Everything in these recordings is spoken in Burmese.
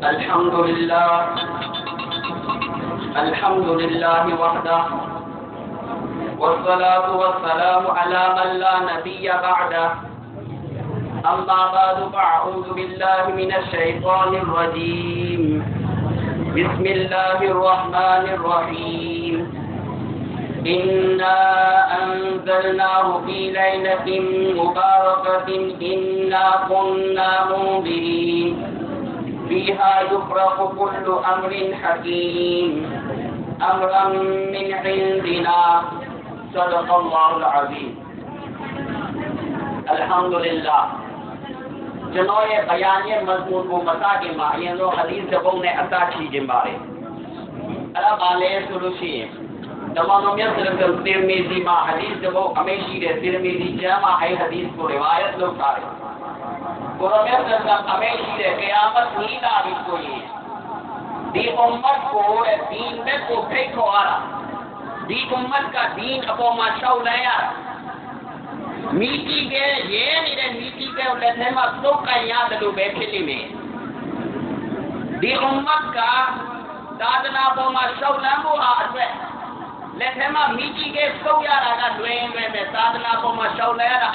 الحمد لله. الحمد لله وحده. والصلاة والسلام على من لا نبي بعده. أما بعد فأعوذ بالله من الشيطان الرجيم. بسم الله الرحمن الرحيم. إنا أنزلناه في ليلة مباركة. إنا كنا منذرين. فيها يفرق كل أمر حكيم. أمرا من عندنا. صدق الله العظيم. الحمد لله جنوب بیان مضمون کو متا کے ماہین و حدیث زبوں نے عطا کی جمبارے عرب علیہ سلوشی تمام ترمیزی ما حدیث زبوں ہمیشی رہ ترمیزی جمع ہے حدیث کو روایت لو سارے. အဲ့ဒါပါလဲဆိုလို့ရှိရင်ဓမ္မတော်မြတ်စွာဘုရားတေမီစီမှာဟဒီသဘုံအမေရှိတဲ့တေမီစီကျမ်းမှာအဲ့ဟဒီကိုရဝါယတ်လုပ်ထားတယ်ကိုရမြတ်စွာဘုရားအ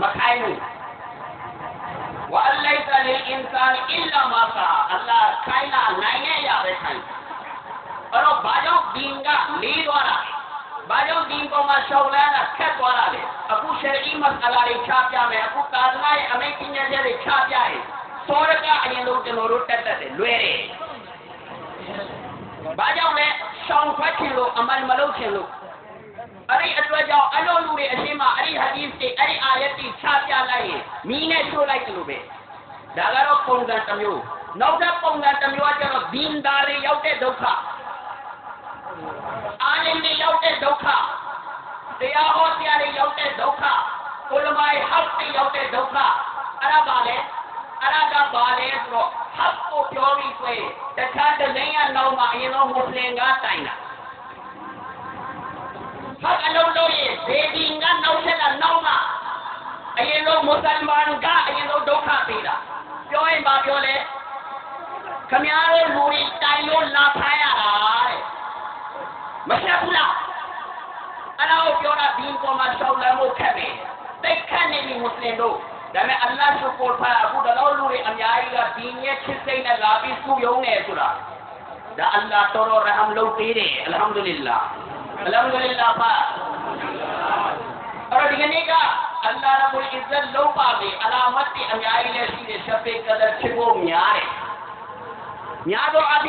မခိုင်းဘူးဝအလိုက်တလီအင်ဆန်အစ်လာမာတာအလ္လာခိုင်းတာနိုင်ရရပဲခိုင်းအဲ့တော့ဘာကြောင့်ဒီကလေးသွားတာဘာကြောင့်ဒီပေါ်မှာရှောင်လန်းတာခက်သွားတာလဲအခုရှယ်အီမတ်အလာတွေချပြမယ်အခုကာသနာရဲ့အမိတ်ပညာချက်တွေချပြရင်စောရကအရင်ဆုံးကျွန်တော်တို့တက်တက်တယ်လွယ်တယ်ဘာကြောင့်လဲရှောင်ဖတ်ခြင်းလို့အမှန်မလုပ်ခြင်းလို့ အဲ့ဒီအတွက်ကြောင့်အလိုလူတွေအရှင်းမှာအဲ့ဒီဟာဒီစ်တွေအဲ့ဒီအာယတ်တွေချပြလိုက်ရင်မီးနဲ့ချိုးလိုက်တယ်လို့ပဲဒါကတော့ပုံစံတစ်မျိုးနောက်တဲ့ပုံစံတစ်မျိုးကကျတော့ဒင်းသားတွေရောက်တဲ့ဒုက္ခအာလင်တွေရောက်တဲ့ဒုက္ခတရားဟောတရားတွေရောက်တဲ့ဒုက္ခဥလမိုင်ဟတ်တွေရောက်တဲ့ဒုက္ခအဲ့ဒါပါလေအဲ့ဒါကပါလေဆိုတော့ဟတ်ကိုပြောပြီးဆိုရင်တခြားတစ်လိမ့်ရနောက်မှာအရင်တော့မွတ်စလင်ကတိုင်တာ ဟတ်အလုံးလို့ရင်ဒေဒီကနောက်ဆက်ကနောက်မှာအရင်တော့မွတ်စလမန်ကအရင်တော့ဒုက္ခပေးတာပြောရင်ဘာပြောလဲခမည်းတော်လူတွေတိုင်လို့လာဖမ်းရတာတဲ့မဆက်ဘူးလားအဲ့ဒါကိုပြောတာဒီပေါ်မှာရှောက်လန်းဖို့ခက်တယ်တိတ်ခတ်နေပြီမွတ်စလင်တို့ဒါပေမဲ့အလ္လာဟ်ရှုကိုဖာအခုတော့လူတွေအများကြီးကဒီရဲ့ချစ်စိတ်နဲ့လာပြီးစုယုံနေဆိုတာဒါအလ္လာဟ်တော်တော်ရဟမ်လုပ်သေးတယ်အလ်ဟမ်ဒူလ illah အလ်ဟမ်ဒူလ illah ပါအဲ့တော့ဒီကနေ့ကအလ္လာဟ်ရဘ်အစ္စတ်လုံးပါပြီအလာမတ်တွေအများကြီးလည်းရှိတယ်ရှပ်ပေကဒ်ချစ်ဖို့များတယ်များသောအဖြ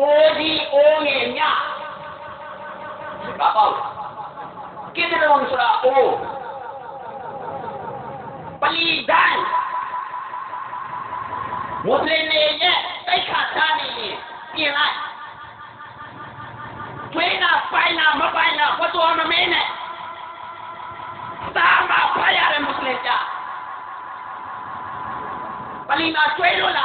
obi oye nya. Bakal kita naman sa o palidan mudre ne ye ay kata ne ye pinay tuena paina mapaina watu ama mene tama payare muslim ya palina tuelo la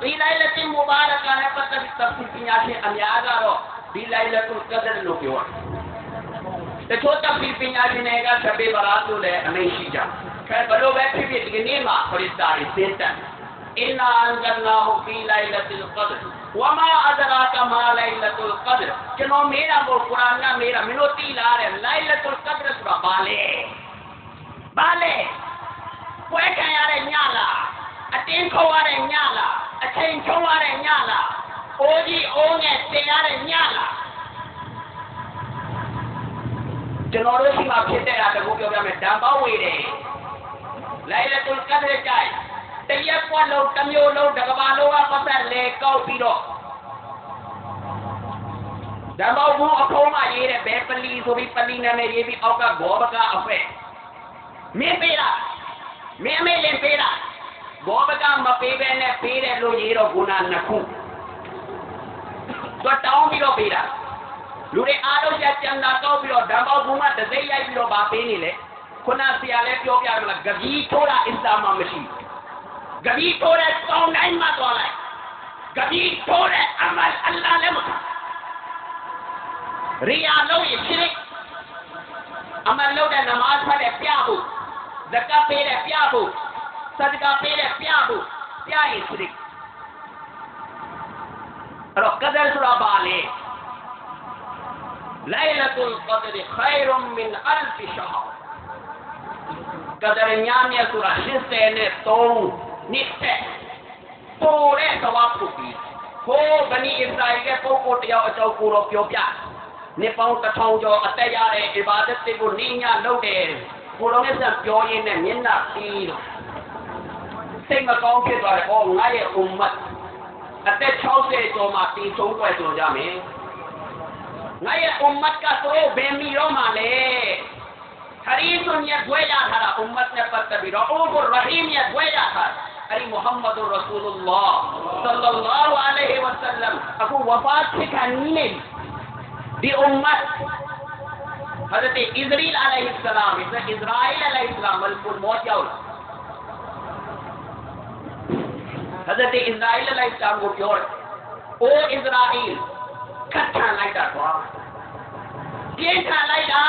بلائلت مبارک آنے پر تک سبسل کی آنے آنے آگا رو بلائلت قدر لو کیوں تو چھوٹا پھر پھر پھر آنے آنے گا سبے براتو لے ہمیں ہی جا۔ خیر، بلو بیٹھے بھی اتنے نیمہ خریدتاری سیتن انا انگرناہو بلائلت قدر وما ادراک ما لائلت قدر چنو میرا وہ قرآن نا میرا منو تیل آرے لائلت قدر سبا بالے۔ بالے۔ کوئی کہیں آرے نیالا اتین کو آرے نیالا ဘာလဲဘာလဲပွဲခံရတဲ့ညလားအတင်းခေါ်ရတဲ့ညလားအချိန်ချုံရတဲ့ညလားအိုးကြီးအိုးငယ်တင်ရတဲ့ညလားကျွန်တော်တို့ရှိမှဖြစ်တဲ့အားတကူပြောပြမယ်ဓမ္မဝေတယ် Lailatul Qadr ကြိုက်တရက်ကွက်လုံးတစ်မျိုးလုံးတစ်ကဘာလုံးကပတ်သက်လေကောက်ပြီးတော့ဓမ္မဘူးအခေါ်မှရေးတဲ့ဘဲပလီဆိုပြီးပလီနာမည်ရေးပြီးအောက်ကဂောဘကအဖက်မင်းပေးတာမင်းအမေလည်းပေးတာ ဂောဘကမပေးဘဲနဲ့ပေးတယ်လို့ရေးတော့ဂုဏနှစ်ခုတော့တောင်းပြီးတော့ပေးတာလူတွေအားလုံးကြကြံလာတော့ပြီးတော့ဓမ္မဘူးကတစိမ့်ရိုက်ပြီးတော့ဗာပေးနေလေခုနဆရာလ ည်းပြောပြရမလားဂဗီထိုးတာအစ္စလာမ်မှာမရှိဘူးဂဘီထိုးတဲ့ကောင်းတိုင်းမှာသွားလိုက်ဂဘီထိုးတဲ့အမတ်အလ္လာဟ်လည်းမခံရိယာလုံးရရှိအမတ် 四个讲起来讲，哪个有物？啊，这超市做嘛，地中国做啥物？哪个有物？个做便秘了嘛嘞？حریص نے دوے جا تھا امت نے پر تبی رعوب الرحیم نے دوے جا تھا اری محمد رسول اللہ صلی اللہ علیہ وسلم اکو وفات سے کھانینے دی امت حضرت ازریل علیہ السلام حضرت ازرائیل علیہ السلام ملک الموت یا اللہ Hazrat Israel alayhi salam ကိုပြောတယ်။"အို Israel ခတ်ခံလိုက်တာကွာ။ပြင်းထန်လိုက်တာ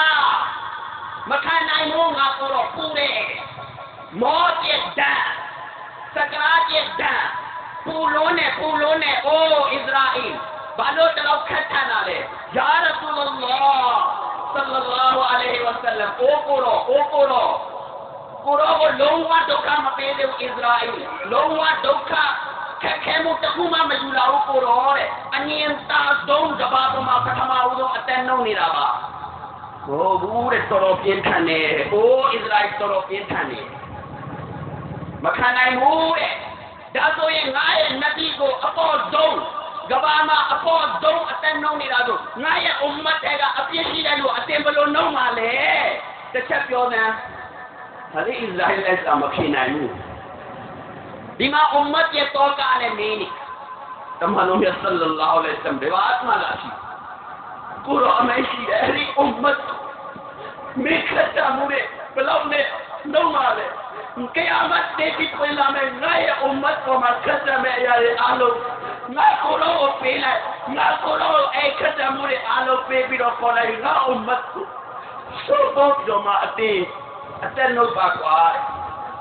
မခံနိုင်ဘူးငါဆိုတော့ပူတယ်။မောကျက်ဒဏ်စကရာကျက်ဒဏ်ပူလုံးနဲ့ပူလုံးနဲ့အို Israel ဘာလို့တလောက်ခတ်ခံတာလဲ။ယာရဆူလ္လာဆလ္လာလာဟူအလိုင်ဟိဝဆလမ်အိုကိုရောအိုကိုရော ကိုတော့ကိုလုံးဝဒုက္ခမပေးသေးဘူးဣသရာအီလုံးဝဒုက္ခခက်ခဲမှုတစ်ခုမှမယူလာဘူးကိုတော့တဲ့အငြင်းသာဆုံးတပါးပေါ်မှာပထမဦးဆုံးအသက်နှုတ်နေတာပါဟိုဘူးတဲ့တော်တော်ပြင်းထန်တယ်။အိုးဣသရေလတော်တော်ပြင်းထန်တယ်။မခံနိုင်ဘူးတဲ့။ဒါဆိုရင်ငါရဲ့နဗီကိုအပေါ်ဆုံးကဘာမှာအပေါ်ဆုံးအသက်နှုံးနေတာဆိုငါရဲ့အွမ်မတ်တွေကအပြစ်ရှိတယ်လို့အတင်ဘလို့နှုံးပါလေ။တစ်ချက်ပြောတယ်။ဒါလေးဣသရေလကမဖြစ်နို င်ဘူး။ဒီမှာအွမ်မတ်ရဲ့တော်ကလည်းမင်းနေ။တမန်တော်မြတ်ဆလ္လာလာဟ်အလိုင်ဝဆလမ်ဒီဘာအမှလာရှိကိုရောအမရှိတယ်အဲ့ဒီအွမ်မတ်မိခတ်တာ မှုနဲ့ဘလောက်နဲ့လုံးပါလေကဲအမတ်တေပြီးပြန်လာမယ်ငါရဲ့အွမ်မတ်ကိုမှခတ်တယ်မယ်အရာတွေအားလုံးငါကိုလုံးကိုပေးလိုက်ငါကိုလုံးကိုအဲ့ခတ်တမှုတွေအားလုံးပေးပြီးတော့ခေါ်လိုက်ငါအုံမတ်ကိုဆိုတော့ကြောမအတေးအသက်နှုတ်ပါကွာ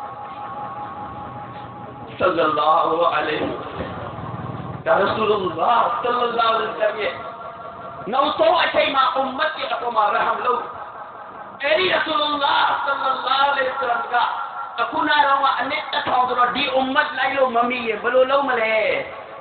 ဆလလာဟူအလိုင်းဒါရဆူလုလာဆလလာလ်တမ်ရဲ့နောက်ဆုံးအချိန်မှာအုံမတ်ရဲ့အပေါ်မှာရဟမ်လို့အဲ့ဒီရဆူလုလာဆလလာလဟ်ဆလမ်ကအခုနာတော့အနစ်တစ်ထောင်ဆိုတော့ဒီအုံမတ်လိုက်လို့မမီးရဘယ်လိုလုပ်မလဲ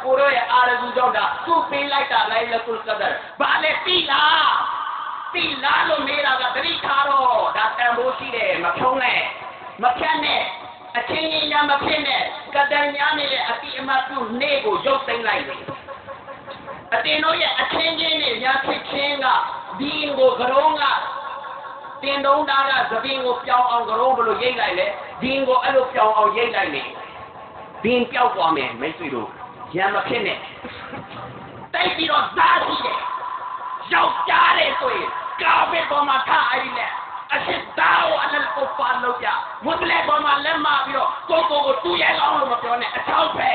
ညီရတယ်80နဲ့3နှစ်အသက်60ရရဲ့အဲ့အသက်60ကို83နဲ့ရောက်လိုက်ဘယ်လောက်ကတည်းရမှာလဲအဲ့ဒီတော့အလ္လာဟ်ရှင်ရဲ့ကျွန်တော်တို့ကိုဇဟမ်လုပ်တယ်ကိုရောရဲ့ဒူအာကြောင့်ကိုရောရဲ့တမန်နာကြောင့်ကိုရောရဲ့အာရဇူကြောင့်ဒါသူ့ပေးလိုက်တာလိုက်လကုလ်ကဒ်ဘာလဲတိလားတိလားလို့မေးတာကတတိထားတော့ဒါတန်ဖိုးရှိတယ်မဖြုံးနဲ့မဖြတ်နဲ့အချင်းချင်းညာမဖြစ်နဲ့ကတန်ညာနေတဲ့အတိအမတ်ပြုနေ့ကိုရုပ်သိမ်းလိုက်တယ်အတင်တို့ရဲ့အချင်းချင်းနဲ့ညာဖြစ်ချင်းကဒီကိုကရုံးကတင်တုံးသားကသပင်ကိုပြောင်းအောင်ကရုံးဘလို့ရိတ်လိုက်လေဒီကိုအဲ့လိုပြောင်းအောင်ရိတ်လိုက်လေဒီပြောက်သွားမယ်မိတ်ဆွေတို့ ရံမဖြစ်နဲ့တိုက်ပြီးတော့သားရှိတယ်ယောက်ျားတယ်ဆိုရင်ကာဘက်ပေါ်မှာထားအဲ့ဒီနဲ့အရှိတောင်းအလလ်ကိုပါလို့ပြမွတ်လေပေါ်မှာလက်မပြီးတော့ကိုကိုကိုတူရဲကောင်းလို့မပြောနဲ့အချောက်ပဲ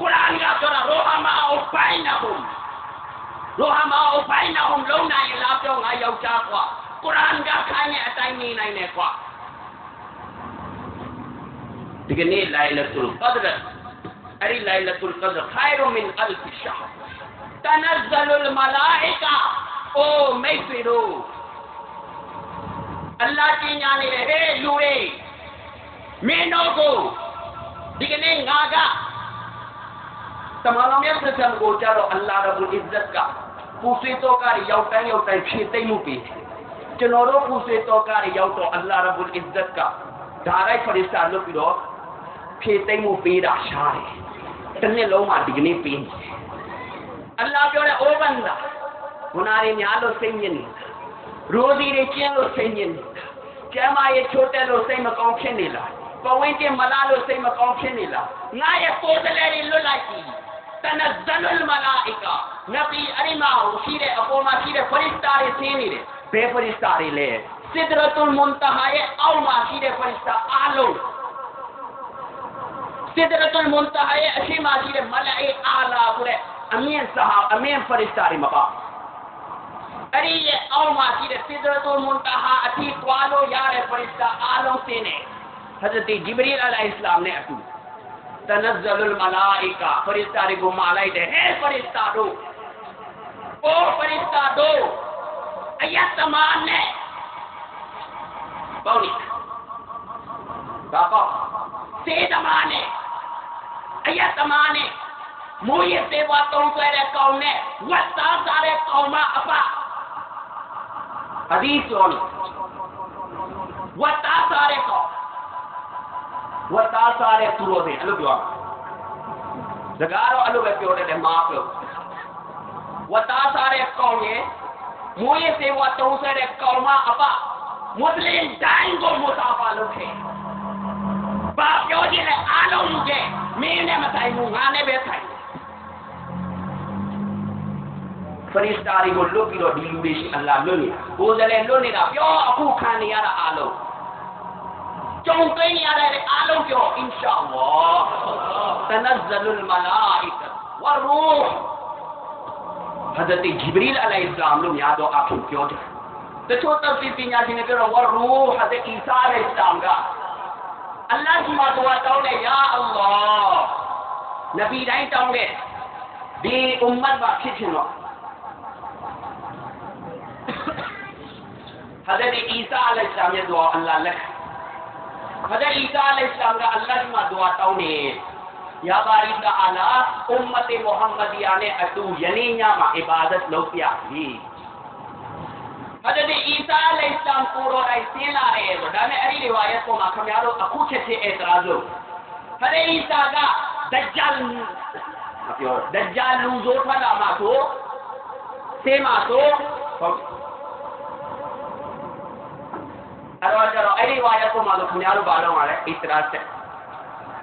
ကုရ်အာန်ကပြောတာရောဟမာအိုဘိုင်နဟွမ်ရောဟမာအိုဘိုင်နဟွမ်လုံးနိုင်လားပြောငါယောက်ျားကွာကုရ်အာန်ကခိုင်းတဲ့အတိုင်းနေနိုင်တယ်ကွာ ဒီကနေ့လိုင်လတ်ူလ်ကဒရအဲ့ဒီလိုင်လတ်ူလ်ကဒရခိုင်ရုမင်အလ်ဖ်ရှာတနဇလုလ်မလာအိကာအိုမိတ်ဆွေတို့အလ္လာဟ်ကြီးညာနေတယ်ဟေးလူတွေမင်းတို့ကိုဒီကနေ့ငါကတမန်တော်မြတ်ဆရာကိုကြတော့အလ္လာဟ်ရဘ်အစ်ဇတ်ကပူဆွေတော့ကရောက်တိုင်းရောက်တိုင်းဖြည့်သိမ့်မှုပေးတယ်ကျွန်တော်တို့ပူဆွေတော့ကရောက်တော့အလ္လာဟ်ရဘ်အစ်ဇတ်ကဒါရိုက်ဖရစ်စာလုပ်ပြီးတော့ ဖြည့်သိမ့်မှုပေးတာရှားတယ်တစ်နှစ်လုံးမှာဒီကနေ့ပေးနေတယ်အလ္လာဟ်ပြောတယ်အိုးဘန္ဒါဘုနာရီများလို့စိတ်ညစ်နေတာရိုးစီတွေကျင်းလို့စိတ်ညစ်နေတာ ကျမ်းမာရေးချိုးတက်လို့စိတ်မကောင်းဖြစ်နေလားပဝင်းတင်မလားလို့စိတ်မကောင်းဖြစ်နေလားငါရဲ့ကိုယ်စလဲတွေလွတ်လိုက်ပြီတနဇလ အယက်သမားနဲ့မိုးရသေးပွားသုံးဆွဲတဲ့ကောင်နဲ့ဝက်သားစားတဲ့ကောင်မအပအဒီကျော်လို့ဝက်သားစားတဲ့ကောင်ဝက်သားစားတဲ့သူတို့တွေအဲ့လိုပြောတာစကားတော့အဲ့လိုပဲပြောတတ်တယ်မားပြောဝက်သားစားတဲ့ကောင်ရဲ့မိုးရသေးပွားသုံးဆွဲတဲ့ကောင်မအပမွတ်လင်တိုင်းကိုမူတာပါလုပ်ခဲ့ ဘာပြောခြင်းလဲအားလုံးလူကျမင်းနဲ့မဆိုင်ဘူးငါနဲ့ပဲဆိုင်ဖရစ်တာတွေကိုလွတ်ပြီးတော့ဒီလူတွေရှိအလ္လာလွတ်နေတာကိုယ်စလဲလွတ်နေတာပြောအခုခံနေရတာအားလုံးကြုံသိရတဲ့အားလုံးပြောအင်ရှာအလ္လာဟ်တနဇလ်မလာအီကဝရူဟ်ဟဒတ်ဂျီဘရီလ်အလိုင်စလမ်လို့များတော့အဖြစ်ပြောတယ်တချို့တပ်စီပညာရှင်တွေပြောတော့ဝရူဟ်ဟဒတ်အီဆာအလိုင်စလမ်က အလ္လာဟ်မှာတော့တောင်းတယ်ယာအလ္လာဟ်နဗီတိုင်းတောင်းတယ်ဒီအွမ်မတ်ဘာဖြစ်ချင်တော့ဟဒတ်အီဆာအလိုင်စလမ် حضرت عیسیٰ علیہ السلام کو رو رہی سیلا رہے تو ڈانے اہی روایت کو ماں کمیارو اکو کیسے اعتراض ہو حضرت عیسیٰ کا دجال. دجال نوزو پھلا ماں تو سے ماں تو ارواجرو اہی روایت کو ماں تو کمیارو بالوں آرہے اعتراض سے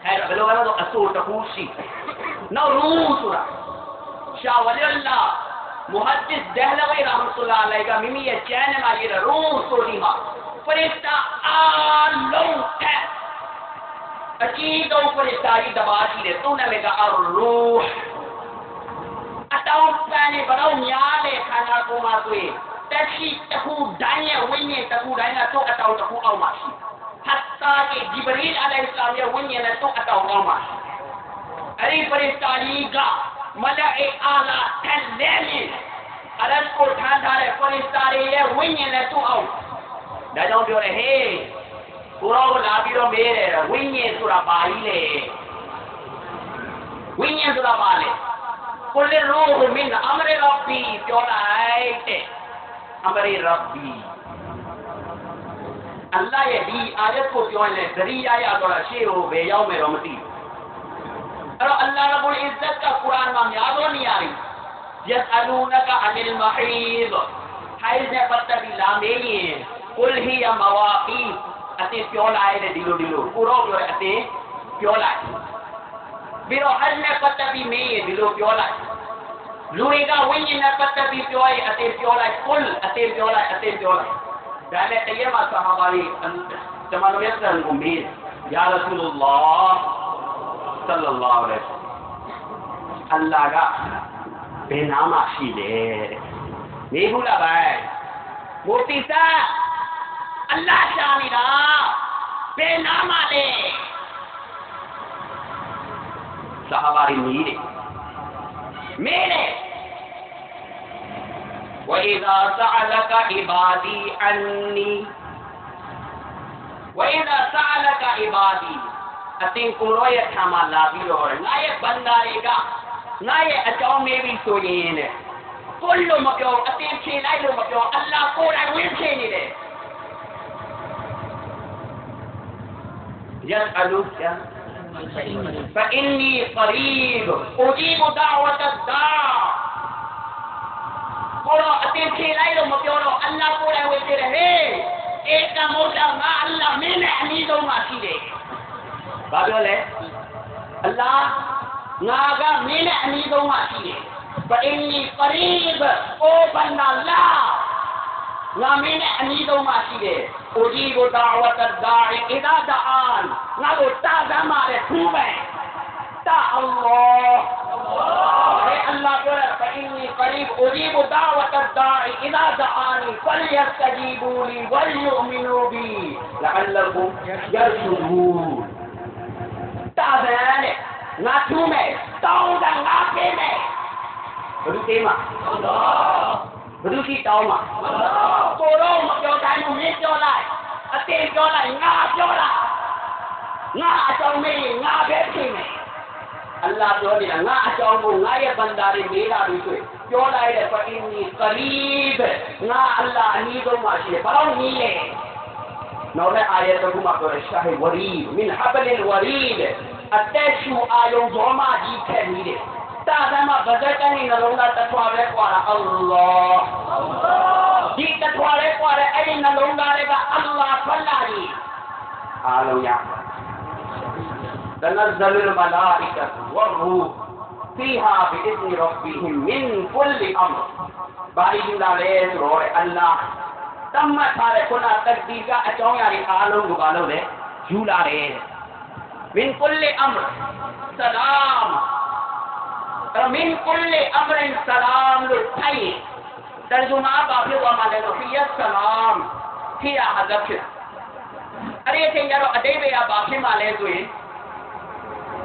خیر بلو بلو تو اصول تکوشی نو روح سورا شاہ ولی मुहदस दहलवी रहमतुल्लाह अलैह का मिमी ये चैन में आली रूह सोली मां फरिश्ता आलो है अचीद और फरिश्ता की दबाजी रे तूने में का और रूह अताउ पाने बड़ो न्याले खाना को मार कोई तैसी तकू डाइने विने तकू डाइना तो अताउ तकू आउ मासी हत्ता के जिब्रील अलैहि सलाम ये विने ने तो अताउ आउ मासी अरे फरिश्ता लीगा မလာအာလာထက်လဲနေအရတ်ကိုထမ်းထားတဲ့ဖရစ်တာတွေရဲ့ဝိညာဉ်နဲ့သူ့အောင်ဒါကြောင့်ပြောတယ်ဟေးကိုရောကိုလာပြီးတော့မေးတယ်ဝိညာဉ်ဆိုတာဘာကြီးလဲဝိညာဉ်ဆိုတာဘာလဲကိုလေရောမင်းအမရရဘီပြောလိုက်တဲ့အမရရဘီအလ္လာဟ်ရဲ့ဒီအာယတ်ကိုပြောရင်လည်းဒရိယာရတော့ရှေ့ကိုဘယ်ရောက်မယ်တော့မသိဘူး کرو اللہ رب العزت کا قرآن مانگے آپ وہ نہیں آ رہی جس الون کا انل محیب حیض نے پتہ بھی لامے لیے کل ہی یا مواقع اتے پیول آئے نے ڈیلو ڈیلو پورو پیول اتے پیول آئے بیرو حج نے پتہ بھی میں یہ ڈیلو پیول آئے لوئی کا ہوئی نے پتہ بھی پیول آئے اتے پیول آئے کل اتے پیول آئے اتے پیول آئے دائلے تیمہ صحابہ بھی تمہنویت کا حکم یا رسول اللہ صلى الله عليه وسلم الله گا بنا ما شي دي ني بولا باي موتي سا الله شاني دا بنا ما دي صحاباري ني دي ميني وإذا سألك عبادي أني وإذا سألك عبادي အတင်ကိုရောရဲ့ထာမလာပြီးတော့ငါရဲ့ဘန္တာတွေကငါရဲ့အကြောင်းမေးပြီးဆိုရင်တဲ့ကိုလို့မပြောအတင်းဖြေလိုက်လို့မပြောအလ္လာဟ်ကိုယ်တိုင်ဝင်ဖြေနေတယ် يسألك فإني قريب أجيب دعوة الداع ကိုတော့အတင်းဖြေလိုက်လို့မပြောတော့အလ္လာဟ်ကိုယ်တိုင်ဝင်ဖြေတယ်ဟေးဧကမုဒ္ဒငါအလ္လာဟ်မင်းနဲ့အနည်းဆုံးမှရှိတယ်။ ဘာပြောလဲအလ္လာဟ်ငါကမင်းနဲ့အနည်းဆုံးမှရှိတယ်။ဘအင်းနီပရီဘအိုဘန္နာလာငါမင်းနဲ့အနည်းဆုံးမှရှိတယ်။အိုဂျီဘဒါဝ တာဗန်နဲ့ငါထူးမယ်တောင်းတာငါပေးမယ်ဘုရားသေးမှာဘုရားကြီးတောင်းမှာကိုတော့မပြောတိုင်းမင်းပြောလိုက်အတင်းပြောလိုက်ငါပြောတာငါအကြောင်းမေးငါပဲဖြေမယ်အလ္လာဟ်ပြောနေတာငါအကြောင်းကိုငါရဲ့ဘန္တာတွေမေးလာပြီဆိုပြောလိုက်တဲ့ပအင်းကြီးကရီးဘ်ငါအလ္လာဟ်အနည်းဆုံးမှရှိတယ်ဘာလို့နည်းလဲ مولاي آية تقوم الشهر وريد من حبل الوريد أتشو آيو زوما جي كهيد تادما بزرگني نلونا تتواري قوارا الله جي تتواري قوارا أي نلونا ربا الله فلاني آلو يعمل تنزل الملائكة والروح فيها بإذن ربهم من كل أمر. بارك الله عليه روح الله تم میں سارے کھلا تقدیر کا اچوں یاری آلو گالو دے، جھولا رہے ہیں۔ من کل امر، سلام۔ من کل امر، سلام لٹھائی ترجمہ باقی و مالے رفیہ سلام تھی حضرت۔ ارے تھے یارو ادیب یا باقی مالے دوئے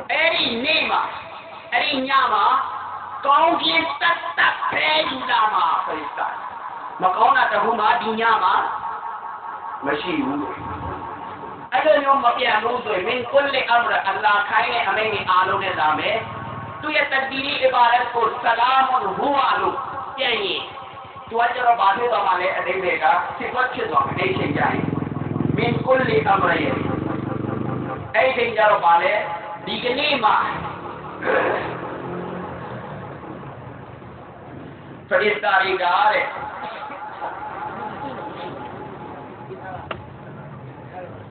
ایری نیما، ایری نیاما کاؤنٹلیس جی تک تک پھیل جولاما فرشتہ ဒီအချိန်ကျတော့အတိတ်ဘယ်ကဘာဖြစ်မှလဲဆိုရင်အဲ့ဒီနေ့မှာအဲ့ဒီညမှာကောင်းကင်တက်တက်ဖဲယူလာမှာဆိုရင်မကောင်းတာတခုမှဒီ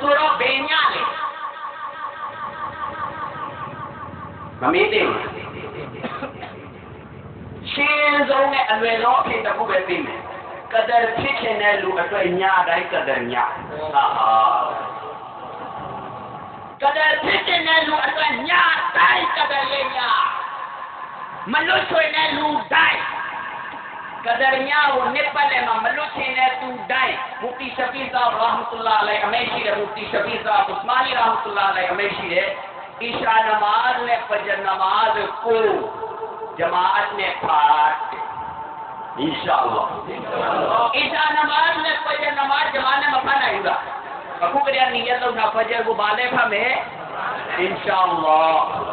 ဝါလို့ပြန်ရင်သူကကျတော့ဘာဖြစ်သွားမှလဲအတိတ်တွေကစစ်ကွက်ဖြစ်သွားမယ်အဲ့ဒီချိန်ကျရင်မင်းကုလ်လေအမရရဲ့အဲ့ဒီချိန်ကျတော့ဘာလဲဒီကနေ့မှာရိသတာတွေကတဲ့အဲ့လိုမျိုးအရာတိုင်းကိုယူပြီးတော့လာမယ်အဲ့ဒီထဲမှာခိုင်နဲ့ဆလာမတ်ရှိတယ်တဖီလ်မဇဟရီမှာအဲ့အတိုင်းလည်းရေးထားတယ်အလ္လာဟ်ရှင်ရဲ့ကျွန်တော်တို့ဒီညရဲ့ပြေဝတဲ့ဆလာမတ်တွေကိုပေးတော်မူပါစေအဲ့တော့မေးဖို့ဆရာကျွန်တော်တို့ဗမာပြည်မှာကဒါနဲ့အင်္ဂါနေ့ညမလေးရှားမှာနဲ့ထိုင်းမှာကတနင်္လာနေ့ညဟိုမှာကဒီညဒီမှာဟိုညဆိုတော့ဘယ်ညလဲမမေးသေးဘူးရှင်းဆုံးနဲ့အလွယ်ဆုံးအဖြစ်တစ်ခုပဲသိမယ်ကဒ်ဖြစ်ခြင်းတဲ့လူအတွက်ညတိုင်းကဒ်ညဟာဟာကဒ်ဖြစ်ခြင်းတဲ့လူအတွက်ညတိုင်းကဒ်လေးညမလွတ်ချွေတဲ့လူတိုင်းကဒ်ညကိုနှစ်ပတ်လည်မှာမလွတ်ချင်တဲ့သူတိုင်းမူတီရှဖီဇာရာဟမတုလာလိုင်အမေရှိတဲ့မူတီရှဖီဇာဥစမာနီရာဟမတုလာလိုင် قدریاں وہ نپل ہے مملوچے نے تو ڈائیں مفتی شفیع صاحب رحمت اللہ علیہ امیشی رہے مفتی شفیع صاحب عثمانی رحمت اللہ علیہ امیشی رہے عشاء نماز نے فجر نماز کو جماعت نے پھاٹ اللہ عشاء نماز نے فجر نماز جماعت نے مکھانا ہوگا مکو کریا نیت نہ فجر کو بالے میں انشاءاللہ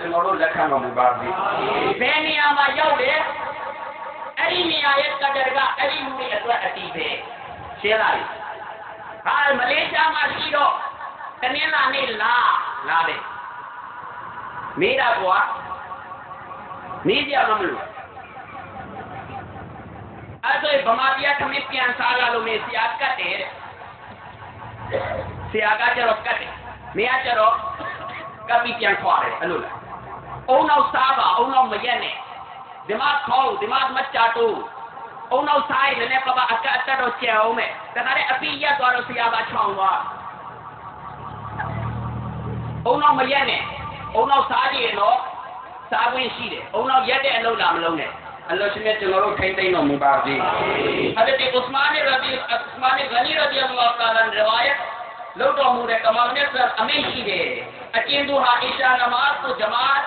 ကျွန်တော်တို့လက်ခံတော်မူပါစေဘယ်နေရာမှာရောက်တယ်အဲ့ဒီနေရာရဲ့ကဒရကအဲ့ဒီလူတွေအတွက်အတီးပဲရှင်းလားဟာမလေးရှားမှာရှိတော့တနင်္လာနေ့လာလာတယ်မေးတာကွာမေးကြမလို့ ဆရာကကြတော့ကတ်တယ်မင်းကကြတော့ကပ်ပြီးပြန်ခွာတယ်အဲ့လိုလားအုံနောက်စားပါအုံနောက်မရက်နဲ့ဒီမှာခေါ်ဒီမှာမချတိုးအုံနောက်စားရင်လည်းပပအကတ်အတက်တော့ကျန်အောင်မယ်တခါတည်းအပိရက်သွားတော့ဆရာကချောင်းသွားအုံနောက်မရက်နဲ့အုံနောက်စားကြည့်ရင်တော့စားခွင့်ရှိတယ်အုံနောက်ရက်တဲ့အလုပ်လားမလုပ်နဲ့ အလ္လာဟ်ရှင်ရဲ့ကျွန်တော်တို့ထိမ့်သိမ့်တော်မူပါစေဟဒရတ်ဥစမာန်ရဒီဥစမာန်ဂနီရဒီအလ္လာဟ်တာလာရဝါယတ်လောက်တော်မူတဲ့ကမာမြတ်အမိန့်ရှိတယ်အကျဉ်းသူဟာအီရှာနမတ်ကိုဂျမာတ်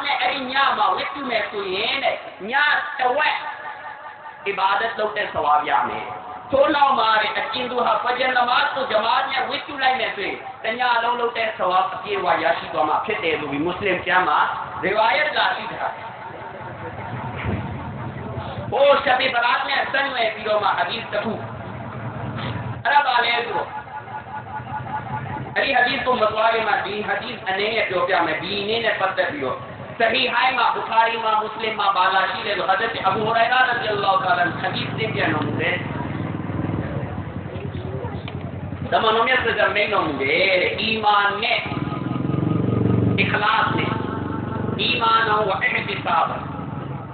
وہ شب برات میں سن میں پیرو ما حبیب تفو عرب آلے تو۔ علی حدیث کو مطوار ما دین، حدیث انے جو میں دین نے پتہ پیو صحیح ہے ما بخاری ما مسلم ما بالاشی نے حضرت ابو ہریرہ رضی اللہ تعالی حدیث سے کیا نام ہے زمانوں میں سے جب نہیں ہوں گے ایمان میں اخلاص سے ایمان و احتساب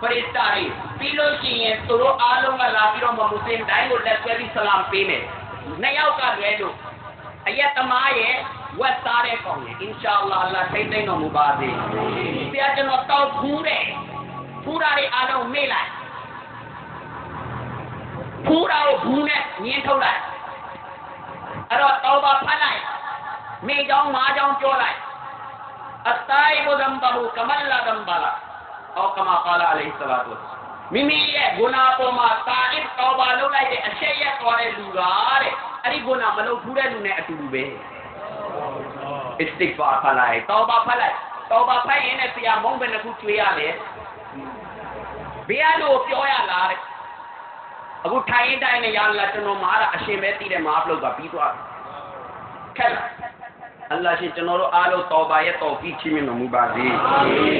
فرستاری پیلو چیئے تلو گا بھی سلام پینے نیاو کا گیلو تمائے وہ سارے انشاءاللہ اللہ صحیح و مبادے سیا جنو تاو رے میلا ہے پھورا وہ بھونے ہے ارو توبہ میں جاؤں ماں جاؤں چولائے استائب دمبہو کمل အဲ့တော့တောပါဖတ်လိုက်မိကြောင်းမာကြောင်းပြောလိုက်အတိုင်ဘုဒ္ဓံဘဟုကမလဒံဘလာအောကမကာလာအလိဆလာတုမိမိရဲ့ဂုဏပေါ်မှာတာအစ်တောပါလုပ်လိုက်တဲ့အချက်ရက်သွားတဲ့လူကတဲ့အဲ့ဒီဂုဏမလုပ်ဘူးတဲ့လူနဲ့အတူတူပဲ istighfar ဖတ်လိုက်တောပါဖတ်လိုက်တောပါဖတ်ရင်လည်းဆရာမုံပဲတစ်ခုကျွေးရတယ်ဘယ်လိုပြောရလားတဲ့အခုထိုင်တိုင်းနဲ့ရလာကျွန်တော်မှာအရှင်ပဲတည်တယ်မဟာပလုတ်ကပြီးသွားခက်လား အလ္လာဟ်ရှင်ကျွန်တော်တို့အားလုံးတောပါရဲ့တော်ပြီးချီးမြှင့်တော်မူပါစေ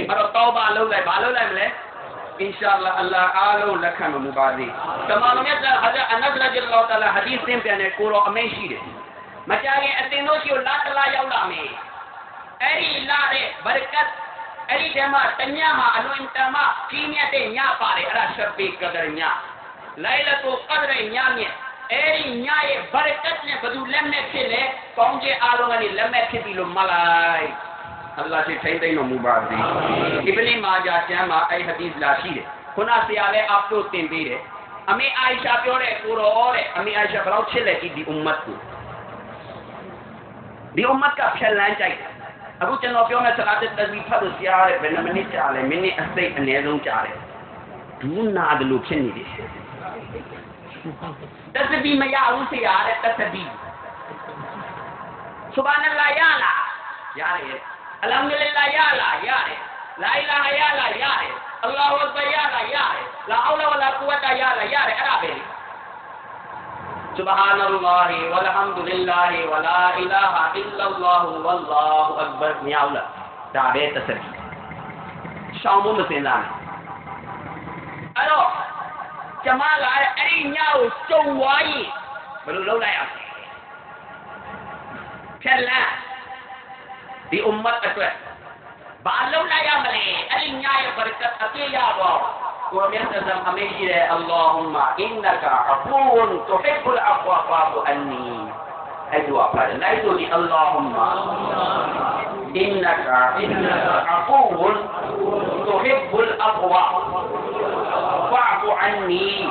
အဲ့တော့တောပါလုပ်လိုက်ဘာလုပ်လိုက်မလဲအင်ရှာအလ္လာဟ်အလ္လာဟ်အားလုံးလက်ခံတော်မူပါစေတမန်တော်မြတ်ဟာဇာအနတ်ရဂျလောတာလာဟဒီသင်ပြန်တဲ့ကိုရောအမိန့်ရှိတယ်မကြခင်အသင်တို့ရှိကိုလာတလာရောက်လာမယ်အဲ့ဒီလာတဲ့ဘရကတ်အဲ့ဒီတည်းမှာတညမှာအလွန်တမကြီးမြတ်တဲ့ညပါတယ်အဲ့ဒါရှပေကဒရညလိုင်လတုကဒရညမြင့် အဲ့ဒီညရဲ့ဘရကတ်နဲ့ဘယ်သူလက်မဲ့ဖြစ်လဲကောင်းခြင်းအားလုံးကနေလက်မဲ့ဖြစ်ပြီလို့မှတ်လိုက်အလ္လာဟ်ရှိထိမ့်သိမ့်တော်မူပါစေအစ်ဘနီမာဂျာကျမ်းမှာအဲ့ဟဒီသ်လာရှိတယ်ခုနဆရာလည်းအပ်လို့တင်ပေးတယ်အမေအိုင်ရှာပြောတဲ့ကိုရောတဲ့အမေအိုင်ရှာဘယ်လောက်ချစ်လဲဒီအွမ်မတ်ကိုဒီအွမ်မတ်ကဖြက်လန်းကြိုက်တယ်အခုကျွန်တော်ပြောမဲ့ဆလာတ်တဇီဖတ်လို့ဆရာရဲ့ဘယ်နှမိနစ်ကြာလဲမိနစ်အစိတ်အနည်းဆုံးကြာတယ်ဒူးနာတယ်လို့ဖြစ်နေတယ် تسبیح میں یار سے یار ہے تسبیح۔ سبحان اللہ یا لا۔ یار ہے الحمدللہ یا لا یار ہے لا الہ یا لا یار ہے اللہ اکبر یا لا یار ہے لا حول ولا قوت یا لا یار ہے ارا بیری سبحان اللہ والحمد للہ ولا الہ الا اللہ واللہ اکبر۔ میاولا دعوے تسبیح۔ شامو مسینان ألو က်ရှောင်းဖို့မစင်စားနဲ့အဲ့တော့ကျမလာတဲ့အဲ့ဒီညကိုကြုံသွားရင်ဘယ်လိုလုပ်လိုက်အောင်ဖြက်လန်းဒီအွမ်မတ်အတွက်ဘာလုပ်လိုက်ရမလဲအဲ့ဒီညရဲ့ဘရကတ်အပြည့်ရတော့ကိုမြတ်စွာဘုရားအမေရှိတယ်အလ္လာဟူမအင်နကာအဖူန်တူဟစ်ဘူလ်အဖဝါဖာဘူအန်နီအဲ့ဒီဝါပါတယ်လိုက်ဆိုဒီအလ္လာဟူမ إنك عفو تحب الأقوى. فاعف عني.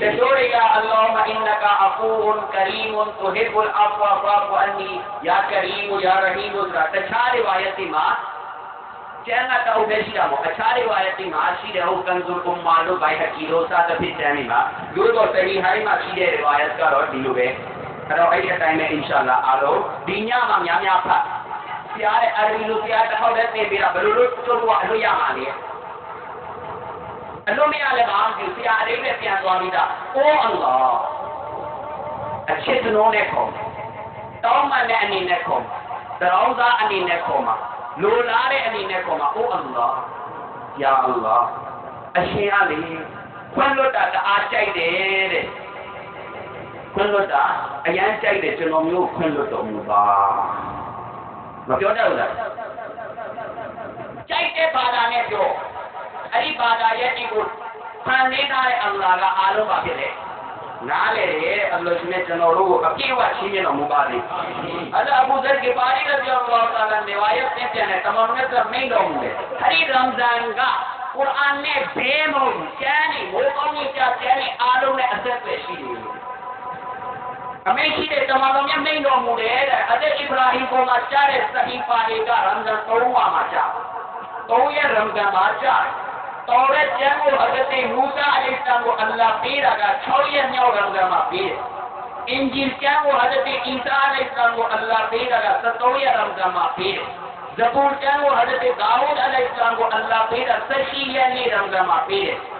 تدعي يا اللهم إنك عفو كريم تحب الأقوى. فاعف عني. يا كريم يا رحيم. تچھا روایتی ماں چہنا کا ادیشہ ہو اچھا روایتی ماں شیر ہو کنزل کم مالو بائی حقیرو سا تفی چہنی ماں یوں تو صحیح ہائی ما شیر روایت کا رو دیلو بے رو ایسے ٹائم ہے انشاءاللہ آلو. دینیا ماں میاں میاں پھا ရီဟိုင်းမှာရှိတဲ့ဘာယတ်ကတော့ဒီလိုပဲအဲ့တော့အဲ့ဒီအတိုင်းပဲအင်ရှာလာအားလုံးဒီညမှာများများဖတ်ဆရာရဲ့အာရဘီလိုဆရာတစ်ခေါက်တည်းသင်ပေးတာဘယ်လိုလုပ်ကျိုးလို့အလို့ရမှာလဲအလို့မရလဲပါဘူးဆရာအလေးပဲပြန်သွားပြီးသားအိုးအလ္လာအချစ်တော်နဲ့ခေါ်တောင်းမှန်တဲ့အနေနဲ့ခေါ်တောင်းသားအနေနဲ့ခေါ်မှာလိုလားတဲ့အနေနဲ့ခေါ်မှာအိုးအလ္လာယာအလ္လာအရှင်အလေးခွင့်လွတ်တာတအားကြိုက်တယ်တဲ့ခွင့်လွတ်တာအရန်ကြိုက်တယ်ကျွန်တော်မျိုးခွင့်လွတ်တော်မူပါ မပြောတတ်ဘူးလားကြိုက်တဲ့ဘာသာနဲ့ပြောအဲ့ဒီဘာသာရဲ့ဒီကိုဖန်နေထားတဲ့အလ္လာကအားလုံးပါဖြစ်တယ်နားလေတဲ့အလ္လာရှင်နဲ့ကျွန်တော်တို့ကိုအပြည့်အဝ ရှင်းပြတော်မူပါစေ။အဲ့ဒါအဘူဇ်ကေပါရီရဒီအလ္လာဟ်တာလာနေဝါယတ်ပြန်ပြန်နဲ့တမန်တော်မြတ်မိန်တော်မူတယ်။အဲ့ဒီရမ်ဇန်ကကုရ်အာန်နဲ့ဘေး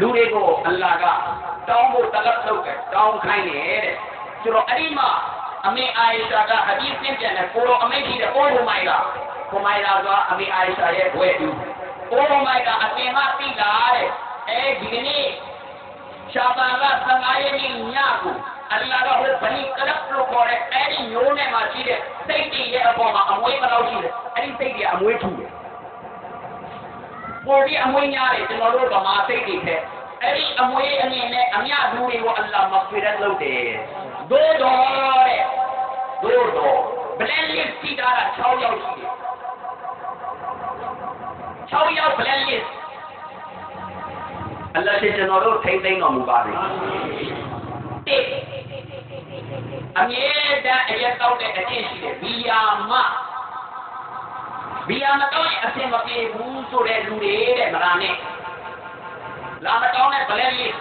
လိစလမ်ကိုအလ္လာဟ်ပေးတာက6ရက်မြောက်ရံကမှာပေးတယ်။အင်ဂျီလ်ကျမ်းကိုအဂတိအီဆာအလိစလမ်ကိုအလ္လာဟ်ပေးတာက73ရက်ရံကမှာပေးတယ်။ဇဘူကျမ်းကိုအဂတိဒါဝုဒ်အလိစလမ်ကိုအလ္လာဟ်ပေးတာ18ရက်နေ့ရံကမှာပေးတယ်။ကျမ်းတော်မြတ်ကုရ်အာန်ကိုတမန်တော်မြတ်စလမ်ကို24ရက်ရံကမှာပေးတယ်ဆိုပြီးတော့မှ riwayat မှာလာရှိတဲ့ tafsir မှာဒီကျမ်းမှာအဲ့ဒီ riwayat ကိုရေးထားတယ်။အဲ့လိုရှိမဲ့ကျွန်တော်တို့လည်းအပြည့်အဝဒီဘရကတ်ကိုချင်းမြင်တော်မူပါစေ။အဲ့တော့ဘိုးရှာဘီပရာတ်မှာတော့မှာဘယ်သူတွေရှိလဲငါအလ္လာဟ်ဒီမှာမဖေရတောင်းမဲ့လူဘယ်သူတွေရှိလဲဘရကတ်တောင်းမဲ့လူအလ္လာဟ်မိုးကောင်းရင်ပထမတက်ရှိလာပြီးတော့လူတွေကိုအလ္လာဟ်ကတောင်းဖို့တလတ်လုပ်တယ်တောင်းခိုင်းတယ်တဲ့ဆိုတော့အဲ့ဒီမှာအမေအာယရှာကဟဒီသင်ပြန်တယ်ကိုရောအမေကြီးတဲ့အိုးဟိုမိုင်ကဟိုမိုင်လာကအမေအာယရှာရဲ့ဘွဲတူအိုးဟိုမိုင်ကအတင်မသိလာတဲ့အဲဒီကနေ့ရှာဘာက15ရက်နေ့ညကိုအလ္လာဟ်ကဟိုဘနီကလပ်လို့ခေါ်တဲ့အဲဒီမျိုးနဲ့မှရှိတဲ့စိတ်တည်ရဲ့အပေါ်မှာအမွေးမလောက်ရှိတယ်အဲဒီစိတ်တွေအမွေးထူတယ် ပေါ်ဒီအမွေးများတယ်ကျွန်တော်တို့ဗမာစိတ်တွေထက်အဲ့ဒီအမွေးအနေနဲ့အမြသူတွေကိုအလ္လာဟ်မဖေရတ်လုပ်တယ်ဒို့တော်တဲ့ဒို့တော်ဘလန်လစ်စီတာ6ယောက်ရှိတယ်6ယောက်ဘလန်လစ်အလ္လာဟ်ရှင်ကျွန်တော်တို့ထိမ့်သိမ်းတော်မူပါစေတစ်အမြဲတမ်းအရက်တောက်တဲ့အကျင့်ရှိတယ်ဘီယာမ ဘီယာမတော့အစင်မပြေဘူးဆိုတဲ့လူတွေတဲ့မရနဲ့လာမတောင်းတဲ့ဘလန်လစ်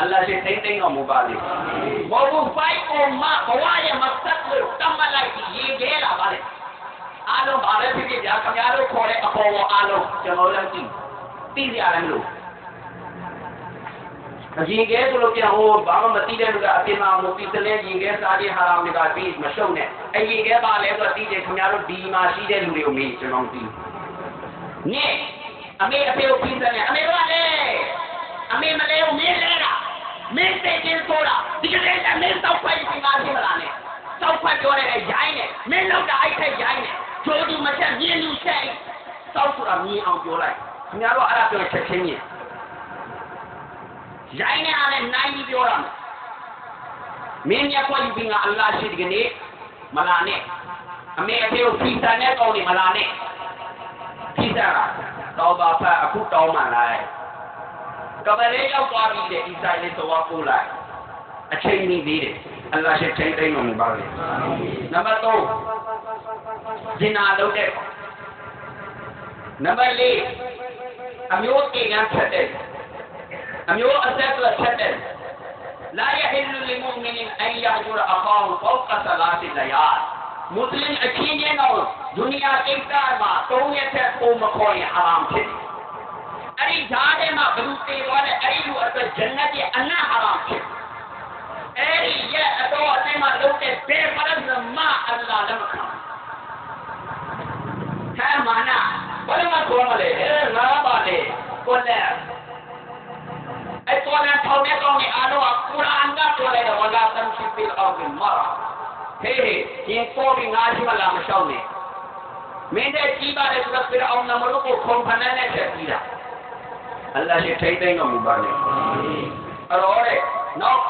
အလ္လာဟ်ရှင်ထိမ့်သိမ်းတော်မူပါစေ။ဘောဘူးဖိုက်အောင်မဘဝရဲ့မဆက်လို့တတ်မှတ်လိုက်ပြီးရေခဲလာပါလေ။အားလုံးဘာလဲဖြစ်ဖြစ်ဗျာခင်ဗျားတို့ခေါ်တဲ့အပေါ်ပေါ်အားလုံးကျွန်တော်လည်းသိသိကြရတယ်မလို့ အရင်ကဲဆိုလို့ပြန်ဟိုဘာမှမသိတဲ့လူကအပြင်မှာမသိတဲ့ရင်ကဲစားတဲ့ဟာရာတွေကပြီးမရှုံနဲ့အရင်ကဲပါလဲဆိုတော့သိတယ်ခင်ဗျားတို့ဒီမှာရှိတဲ့လူတွေကိုမေးကျွန်တော်သိညေအမေအဖေကိုပြီးတယ်အမေကလည်းအမေမလဲကိုမင်းလဲတာမင်းသိချင်းဆိုတာဒီကလေးကမင်းတောက်ဖိုက်ပြီးငါရှိမလားနဲ့တောက်ဖိုက်ပြောတဲ့ရိုင်းနဲ့မင်းလောက်တာအဲ့ထက်ရိုင်းနဲ့ကျိုးသူမချက်မြင်းလူချက်တောက်ဆိုတာမြင်အောင်ပြောလိုက်ခင်ဗျားတို့အဲ့ဒါပြောချက်ချင်းကြီး ရိုင်းနဲ့အားနဲ့နိုင်ပြီးပြောတာမင်းမြတ်ခွင့်ယူပြီးငါအလ္လာရှိဒီကနေ့မလာနဲ့အမေအဖေကိုဖိစားနဲ့ကောင်းနေမလာနဲ့ဖိစားတာတော့ဘာဖတ်အခုတောင်းမှလာတယ်ကပလေးရောက်သွားပြီတဲ့ဒီဆိုင်လေးတော့ပို့လိုက်အချိန်မီသေးတယ်အလ္လာရှိချိန်တိုင်းမှာမပါလေနံပါတ်3ဂျင်နာလုပ်တဲ့နံပါတ်4အမျိုးအိမ်ကဖက်တဲ့ يؤتك لشتر لا يحل لمؤمن أن يهجر أخاه فوق ثلاث ليال مسلم اچھی نو دنیا اقدار ما تو یہ تھے کو مکھوئے حرام تھے اری جاڑے ما بروتے والے اری ہو اتو جنت انہ حرام تھے اری یہ اتو اتے ما لوتے بے پرز ما اللہ لم کھا ہے مانا بلو ما کھوڑا لے اے نا با لے کو لے အတွက်ဂျန်နတ်ရဲ့အနတ်အရမ်ဖြစ်တယ်။အဲ့ဒီရဲ့အတော်အတိုင်းမှာလုပ်တဲ့ဘယ်ပရဇမအလ္လာလက်မခံ။ဟဲ့မာနာဘယ်မှာခေါ်မလဲ။ငါပါလေကိုလည်းအဲ့တော်နဲ့ထောင်နဲ့ကောင်းတဲ့အားလုံးကကုရ်အာန်ကပြောလိုက်တယ်ဝလာတမ်ရှိဖီလ်အော်ဘီမာဟေးဟေးရင်ပေါ်ပြီးငါရှိမလားမရှောင်းနဲ့မင်းတဲ့ကြီးပါတယ်ဆိုတော့ဖီရအောင်နမလို့ကိုခုံဖနနဲ့ချက်ပြီးတာအလ္လာဟ်ရှိထိတ်သိမ်းတော်မူပါလေအဲ့တော့တဲ့နောက်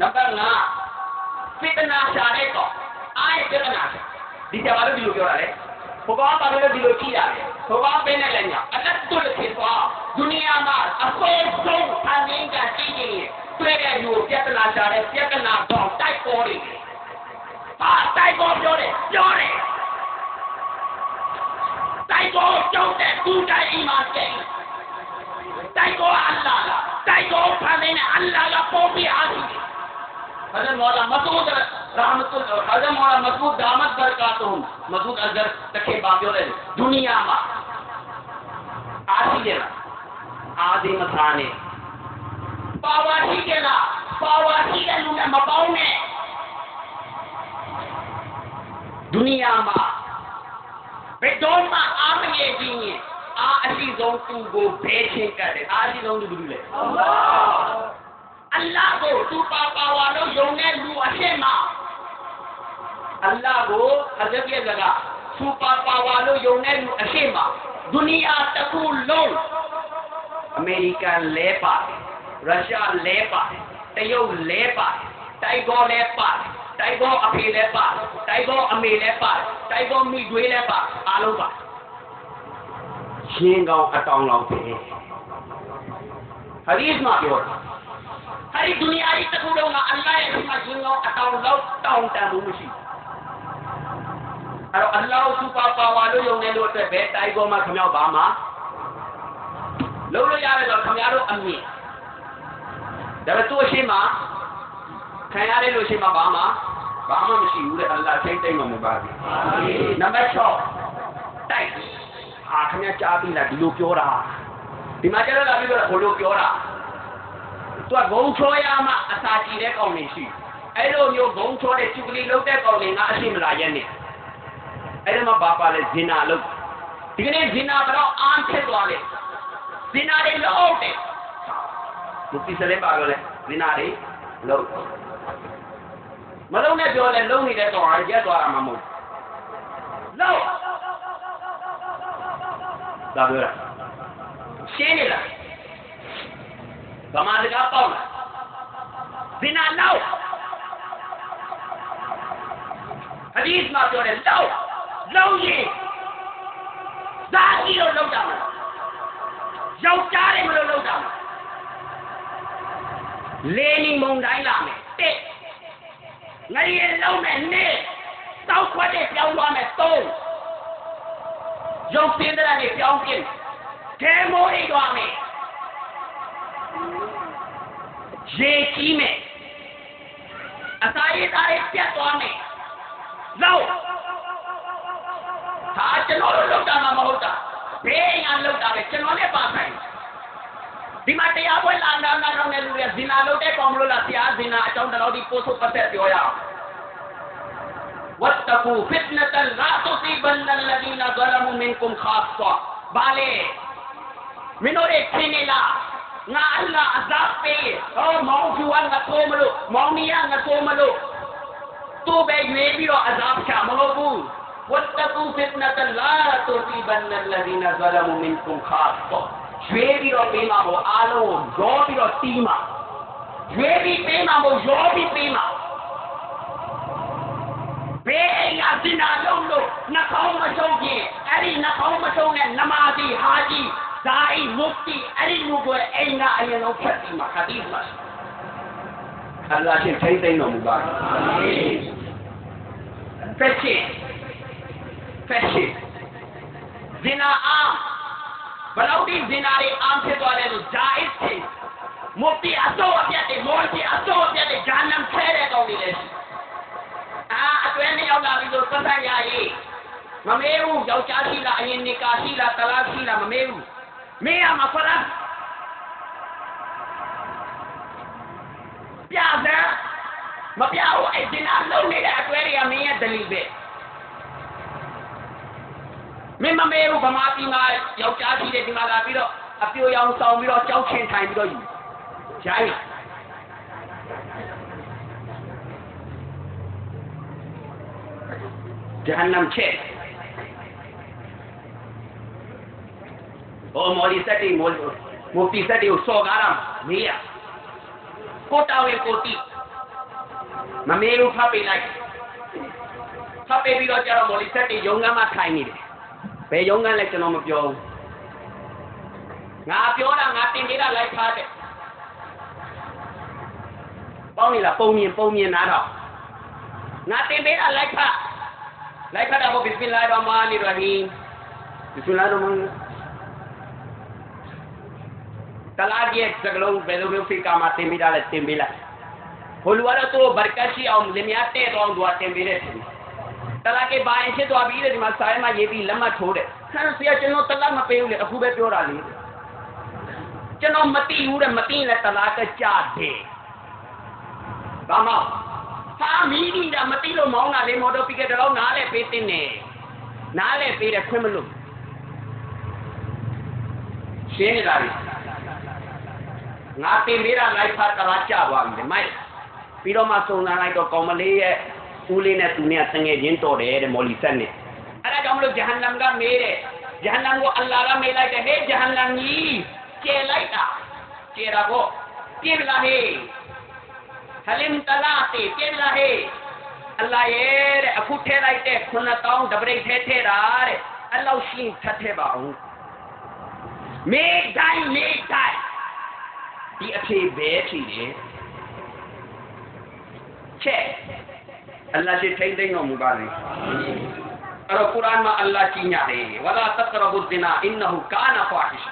နံပါတ်5ဖစ်တနာရှာတဲ့တော့အားရပြဿနာဒီကြပါလို့ဒီလိုပြောတာလေ ဘုရားပါလို့ဒီလိုကြည့်ရတယ်ဘုရားပေးနေလဲညာအလတ်တုလ်ခေသွားဒုနီယာမှာအဆိုးဆုံးအငင်းကကြည့်ရင်တွေ့တဲ့လူပြဿနာရှာ တဲ့ပြဿနာတော့တိုက်ပေါ်နေတယ်ဟာတိုက်ပေါ်ပြောတယ်ပြောတယ်တိုက်ပေါ်ကြောက်တဲ့သူတိုင်းအိမ်မှာကျင်းတိုက်ပေါ်အလ္လာဟ်လားတိုက်ပေါ်ဖ اللہ کو تو پاپا والو یوم لو اشے اہما اللہ کو حضرت یہ لگا تو پاپا والو یوم لو اشے اہما دنیا تقول لو۔ امریکہ لے پا رشیا لے پا تیو لے پا ٹائگو لے پا ٹائگو اپی لے پا ٹائگو امی لے پا پائے ٹائگو میڈوئی لے پا آلو پا شین اٹاؤں لاؤں پہ حدیث ماں کے ہوتا۔ အဲ့ဒီဒုနီယာကြီးတစ်ခုလုံးကအလ္လာဟ်ရဲ့အမှားရှင်တော်အတောင်လောက်တောင်းတမှုမရှိအဲ့တော့အလ္လာဟ်စူပါပါဝါလို့ယုံနေလို့အတွက်ဘယ်တိုက်ပေါ်မှာခမောက်ပါမှာလုံးလို့ရတယ်ဆိုခမရတို့အမြင်ဒါပေမဲ့သူ့အရှိမခံရတဲ့လူရှိမဘာမှဘာမှမရှိဘူးတဲ့အလ္လာဟ်ထိတ်တိတ်မှမပါဘူးနံပါတ်6တိုက်ဟာခမရကြားပြီလားဒီလိုပြောတာဒီမှာကျတော့လာပြီးတော့ဘလိုပြောတာ သူကဂုံချောရမှအစာကြည့်တဲ့ကောင်တွေရှိအဲ့လိုမျိုးဂုံချောတဲ့ချူကလေးလုပ်တဲ့ကောင်တွေငါအရှိမလာရဲ့နဲ့အဲ့ဒါမှဘာပါလဲဇင်နာလုပ်ဒီကနေ့ဇင်နာကတော့အာန်ဖြစ်သွားတယ်ဇင်နာတွေလုပ်တယ်မူပီစလဲပါလို့လဲဇင်နာတွေလုပ်မလုံးနဲ့ပြောလဲလုံးနေတဲ့ကောင်ကရက်သွားတာမှမဟုတ်လုပ်ဒါပြောတာရှင်းနေလား ဗမာစကားပေါက်လာဇင်နာလောက်ဟဒီစ်မှာပြောတယ်လောက်လောက်ရင်ဇာတိလို့လောက်တာမလားယောက်ျားတွေမလို့လောက်တာမလားလေနီမုံတိုင်းလာမယ်တစ်ငရေလုံးနဲ့နှစ်တောက်ခွက်တွေပြောင်းသွားမယ်သုံးရုပ်ပြင်းတဲ့နေပြောင်းပြင်းဒဲမိုးတွေသွားမယ် ရေကြီးမယ်အစာရည်သားတွေပြတ်သွားမယ်လောက်ဒါကျွန်တော်တို့လောက်တာမှမဟုတ်တာဘေးအိမ်ကလောက်တာပဲကျွန်တော်လည်းပါဆိုင်ဒီမှာတရားပွဲလာနာနာတော့တဲ့လူတွေဇင်နာလုပ်တဲ့ကောင်မလို့လားဆရာဇင်နာအကြောင်းတော်ဒီပို့ဖို့ပတ်သက်ပြောရအောင်ဝတ်တကူဖစ်နတန်လာတုစီဘ န်နလဒီနာဇလမူမင်ကုမ်ခါဆာဘာလေမင်းတို့ခင်းနေလားငါအလ္လာအဇပ်ပေးဟောမောင်ဖြူဝငါကိုမလို့မောင်မီယာငါကိုမလို့သူ့ပဲရွေးပြီးတော့အဇပ်ချမလို့ဘူး واتقوا فتنة لا تصيبن الذين ظلموا منكم خاصة ရွေးပြီးတော့ပေးမှာမို့အားလုံးကိုရောပြီးတော့တီးမှာရွေးပြီးပေးမှာမို့ရောပြီးပေးမှာဘေးအိမ်ကစင်နာလုံးလို့နှာခေါင်းမချုပ်ခြင်းအဲ့ဒီနှာခေါင်းမချုပ်နဲ့နမာတီဟာကြီးဇာအိမုတ်တီအဲ့ဒီလူကိုအိမ်ကအရင်ဆုံးဖတ်ပြီးမှာခတိမှာအလ္လာဟ်ရှင်ထိမ့်သိမ့်တော်မူပါဖက် ချင်ဖက်ချင်ဇင်နာအားဘလောက်ဒီဇင်နာတွေအားဖြစ်သွားလဲဆိုဂျာအစ်ချင်မုတ်တီအစောအပြတ်တွေမော်တီအစောအပြတ်တွေဂျာနမ်ခဲတဲ့ကောင်တွေလည်းရှိအာအ တွဲနဲ့ရောက်လာပြီဆိုသက်သက်ရရေးမမေးဘူးယောက်ျားရှိလားအရင်နေကာရှိလားတလားရှိလားမမေးဘူးမေးရမှာဖလားပြစမ်းမပြဘူးအဲ့ဒီနာလုံးနေတဲ့အတွေ့တွေကမင်းရဲ့ဒလီပဲမင်းမမေဘူးဗမာပြည်မှာယောက်ျားရှိတဲ့ဒီမှာလာပြီးတော့အပြိုရောင်ဆောင်ပြီးတော့ကြောက်ချင်ထိုင်ပြီးတော့ယူရိုင်းဂျဟန္နမ်ချ က်โอ้မော်လီစက်တီမော်လီမူတီစက်တီကိုစော်ကားတာမေးရကိုတာဝေကိုတီမမေးလို့ဖတ်ပေးလိုက်ဖတ်ပေးပြီးတော့ကျတော့မော်လီစက်တီရုံးကမှထိုင်နေတယ်ဘယ်ရုံးကလဲကျွန်တော်မပြောဘူးငါပြောတာငါတင်ပေးတာလိုက်ဖတ်တယ်ပေါင်းနေလားပုံမြင်ပုံမြင်နားတော့ငါတင်ပေးတာလိုက်ဖတ်လိုက်ဖတ်တာဘုဘစ်မီလာဟ်ရဟ်မာနီရဟီမ်ဘစ်မီလာဟ်ရဟ်မာနီတလာကြီးရဲ့စကလုံးဘယ်လိုမျိုးဖိကာမှာတင်ပေးတာလဲတင်ပေးလိုက်ဟိုလူကတော့သူ့ဘရကတ်ရှိအောင်လင်မယားတဲ့တော့သူကတင်ပေးတဲ့တယ်တလာကေဘာရင်ဖြစ်သွားပြီတဲ့ဒီမှာစာရဲမှာရေးပြီးလက်မှတ်ထိုးတယ်ဆန်း ဆရာကျွန်တော်တလာမပေးဘူးလေအခုပဲပြောတာလေကျွန်တော်မတိဘူးတဲ့မတိရင်လည်းတလာကကြတယ်ဘာမှဟာမီးကြီးတာမတိလို့မောင်းတာလေမော်တော်ပီကတလောက်နားလဲပေးတင်နေနားလဲပေးတယ်ခွင့်မလို့ရှင်းနေတာလေ ငါတင်ပေးတာလိုက်ဖတ်တလားကြသွားပြီမိုက်ပြီးတော့မှစုံစမ်းလိုက်တော့ကောင်မလေးရဲ့ဦးလေးနဲ့သူနဲ့တငယ်ချင်းတော်တယ်တဲ့မော်လီဆက်နဲ့အဲ့ဒါကြောင့်မလို့ဂျဟန္နမ်ကမေးတယ်ဂျဟန္နမ်ကိုအလ္လာဟ်ကမေးလိုက်တယ်ဟေးဂျဟန္နမ်ကြီးကျဲလိုက်တာကျဲတာကိုပြေးလာဟေးဟလင်တလာတေပြေးလာဟေးအလ္လာဟ်ရဲ့တဲ့အခုထဲလိုက်တဲ့9000တပရိတ်ထဲထဲတာတဲ့အလောက်ရှင်းထပ်ထဲပါအောင်မေးတိုင်းမေးတိုင်း ဒီအဖေဘဲထီတယ်ချက်အလ္လာဟ်ရှိထိမ့်သိမ့်တော်မူပါလေအဲ့တော့ကုရ်အာန်မှာအလ္လာဟ်ကြီးညာတယ်ဝလာတကရဘုဇနာအင်နဟူကာနာဖာဟိရှ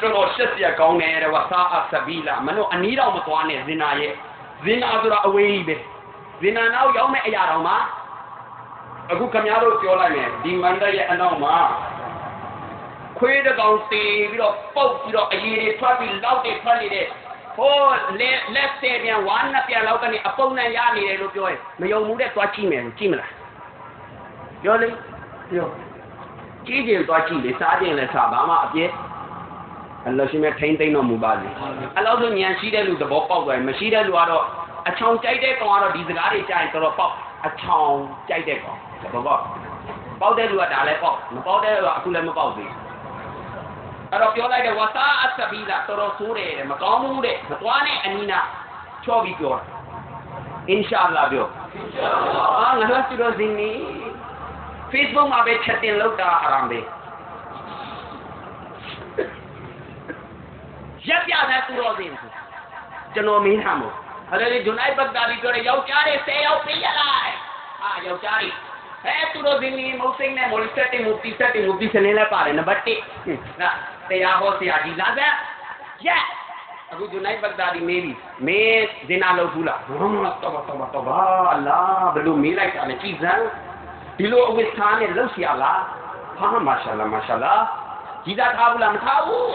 တော်တော်ရှက်စရာကောင်းတယ်တဲ့ဝဆာအဆဘီလာမလို့အနီးတော့မသွားနဲ့ဇင်နာရဲ့ဇင်နာဆိုတာအဝေးကြီးပဲဇင်နာနောက်ရောက်မဲ့အရာတော်မှာအခုခမများတို့ပြောလိုက်မယ်ဒီမန္တရဲ့အနောက်မှာ ခွေးတကောင်တေပြီးတော့ပုတ်ပြီးတော့အရေတွေထွက်ပြီးလောက်တွေထွက်နေတဲ့ဟိုလက်လက်ဆယ်ပြန်ဝါနှစ်ပြန်လောက်ကနေအပုံနဲ့ရနေတယ်လို့ပြောရင်မယုံဘူးတဲ့သွားကြည့်မယ်ကြည့်မလားပြောလေပြောကြည့်ကြရင်သွားကြည့်လေစားကြရင်လည်းစားဘာမှအပြည့်အလ္လာဟ်ရှင်မဲ့ထိမ့်သိမ့်တော်မူပါစေအလောက်ဆိုဉာဏ်ရှိတဲ့လူသဘောပေါက်သွားရင်မရှိတဲ့လူကတော့အချောင်ကြိုက်တဲ့ကောင်ကတော့ဒီစကားတွေကြားရင်တော်တော်ပေါက်အချောင်ကြိုက်တဲ့ကောင်သဘောပေါက်ပေါက်တဲ့လူကဒါလည်းပေါက်မပေါက်တဲ့လူကအခုလည်းမပေါက်သေးဘူး အဲ့တော့ပြောလိုက်တယ်ဝါစာအသဘီလာတော်တော်ဆိုးတယ်မကောင်းဘူးတဲ့မသွားနဲ့အနီးနာချောပြီးပြောတာအင်ရှာအလ္လာဟ်ပြောအင်ရှာအလ္လာဟ်အာငါတို့စီရောဇင်းနီ Facebook မှာပဲချက်တင်လောက်တာအရမ်ပဲရက်ပြတဲ့သူတော်စင်ကျွန်တော်မင်းထားမို့အဲ့ဒါဂျွန်အိုက်ဘတ်ဒါဒီပြောတယ်ယောက်ျားတွေ10ယောက်ပေးရလိုက်အာယောက်ျားတွေအဲသူတို့ဒီနေ့မုတ်စိမ့်နဲ့မော်လီဆက်တင်မူတီဆက်တင်မူတီစနေလည်းပါတယ်နံပါတ်1ဟာတရားဟောဆရာကြီးလာစက်ရက်အခုဂျွန် အိုက်ဘတ်ဒါဒီမေးပြီမေးဇင်နာလောက်ဘူးလားတော့ပါတော့ပါတော့ပါအလာဘယ်လိုမေးလိုက်တာလဲကြည်စမ်းဒီလိုအဝိစာနဲ့လှုပ်ရှားလားဟာမာရှာလာမာရှာလာကြီးသားထားဘူးလားမထားဘူး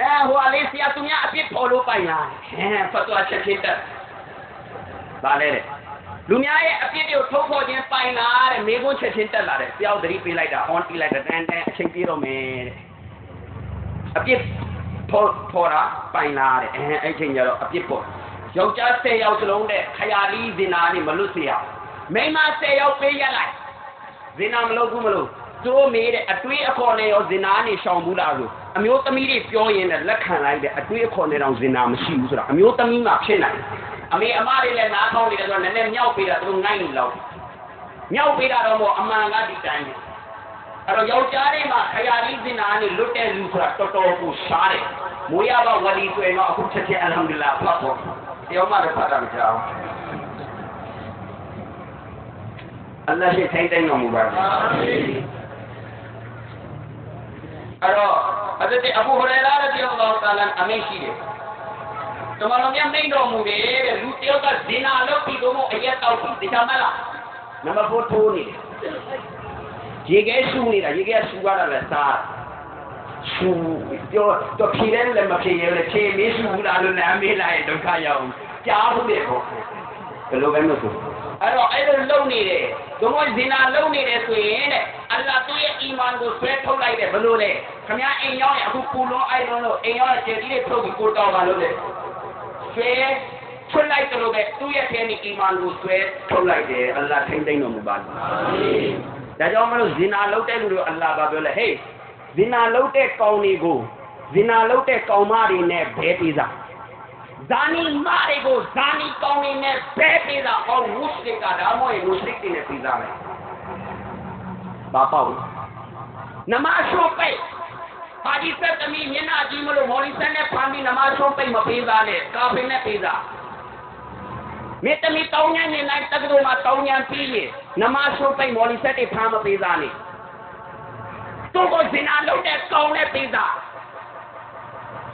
အလာတော့ပါတော့ပါတော့ပါအဲဇင်နာနဲ့ပတ်သက်ပြီးတွေးဘူးလားအဲဟိုအလေးဆရာသူများအပြစ်ပေါ်လို့ပိုင်လားဟဲဖတ်သွားချက်ချင်းတက်ပါလေတဲ့လူများရဲ့အပြစ်တွေကိုထုတ်ဖော်ခြင်းပိုင်လားတဲ့မေခွန်းချက်ချင်းတက်လာတယ်တယောက်သတိပေးလိုက်တာ on တီးလိုက်တာတန်တန်အချိန်ပြေတော့မယ်တဲ့အပြစ်ဖော်ဖော်တာပိုင်လားတဲ့အဲအဲ့ချိန်ကျတော့အပြစ်ပေါ်ယောက်ျား10ယောက်စလုံးတဲ့ခယာလီဇင်နာနေမလွတ်စေရအောင်မိန်းမ10ယောက်ပေးရလိုက်ဇင်နာမလုပ်ဘူးမလို့ သူတို့မေးတဲ့အတွေးအခေါ်နဲ့ရောဇင်နာနေရှောင်ဘူးလားဆိုအမျိုးသမီးတွေပြောရင်လည်းလက်ခံလိုက်တဲ့အတွေးအခေါ်နဲ့တော့ဇင်နာမရှိဘူးဆိုတာအမျိုးသမီးမှဖြစ်နိုင်တယ်အမေအမတွေလည်းနားကောင်းနေတယ်ဆိုတော့နည်းနည်းမြောက်ပေးတာသူတို့ငိုက်နေလောက်မြောက်ပေးတာတော့မဟုတ်အမှန်ကဒီတိုင်းပဲအဲ့တော့ယောက်ျားတွေမှာခယာလီဇင်နာနေလွတ်တဲ့လူဆိုတာတော်တော်ကိုရှားတယ်မွေးရပါဝလီဆိုရင်တော့အခုချက်ချင်းအလ်ဟမ်ဒူလ লা ဖတ်ဖို့တယောက်မှလည်းဖတ်တာမကြောက်အလ္လာဟ်ရှိထိုင်တိုင်းတော်မူပါအာမင် အဲ့တော့အဒတိအဘူဟူရိုင်ရာရဒီအလ္လာဟ်တာလာအမိန့်ရှိတယ်တမန်တော်မြတ်မိန့်တော်မူတယ်တဲ့လူတယောက်ကဇင်နာလုပ်ပြီးတော့အရက်တောက်ပြီးတရားမလားနံပါတ်4ထိုးနေတယ်ရေခဲရှူနေတာရေခဲရှူရတာလည်းစားရှူပြောတော့ဖြေတယ်လည်းမဖြေရလည်းဖြေမေးရှူဘူးလားလို့လည်းမေးလိုက်ရင်ဒုက္ခရောက်ကြားဘူးလေပေါ့ဘယ်လိုပဲမဆို အဲ့တော့အဲ့လိုလုံနေတယ်ဒုံမဇင်နာလုံနေတယ်ဆိုရင်တဲ့အလ္လာဟ်သူ့ရဲ့အီမန်ကိုဆွဲထုတ်လိုက်တယ်ဘယ်လိုလဲခမည်းအိမ်ရောက်ရင်အခုပူလုံးအိုက်လုံးလို့အိမ်ရောက်ရင်ကျေကြီးတွေထုတ်ပြီးကိုတောင်းပါလို့လေဆွဲဆွဲလိုက်တယ်လို့ပဲသူ့ရဲ့ထဲနေအီမန်ကိုဆွဲထုတ်လိုက်တယ်အလ္လာဟ်ထိမ့်သိမ့်တော်မူပါစေဒါကြောင့်မလို့ဇင်နာလုံတဲ့လူတွေအလ္လာဟ်ကပြောလဲဟေးဇင်နာလုံတဲ့ကောင်းတွေကိုဇင်နာလုံတဲ့ကောင်းမတွေနဲ့ဘဲပေးစား ဇာနီမာတွေကိုဇာနီကောင်းနေနဲ့ဘဲပေးတာအောင်မုစလင်ကဒါမှမဟုတ်မုစလင်တွေနဲ့ပေးစားမယ်။ဘာပေါ့နမရှုပိတ်ဟာဒီဆက်သမီးမျက်နှာကြည့်မလို့မော်လီဆန်နဲ့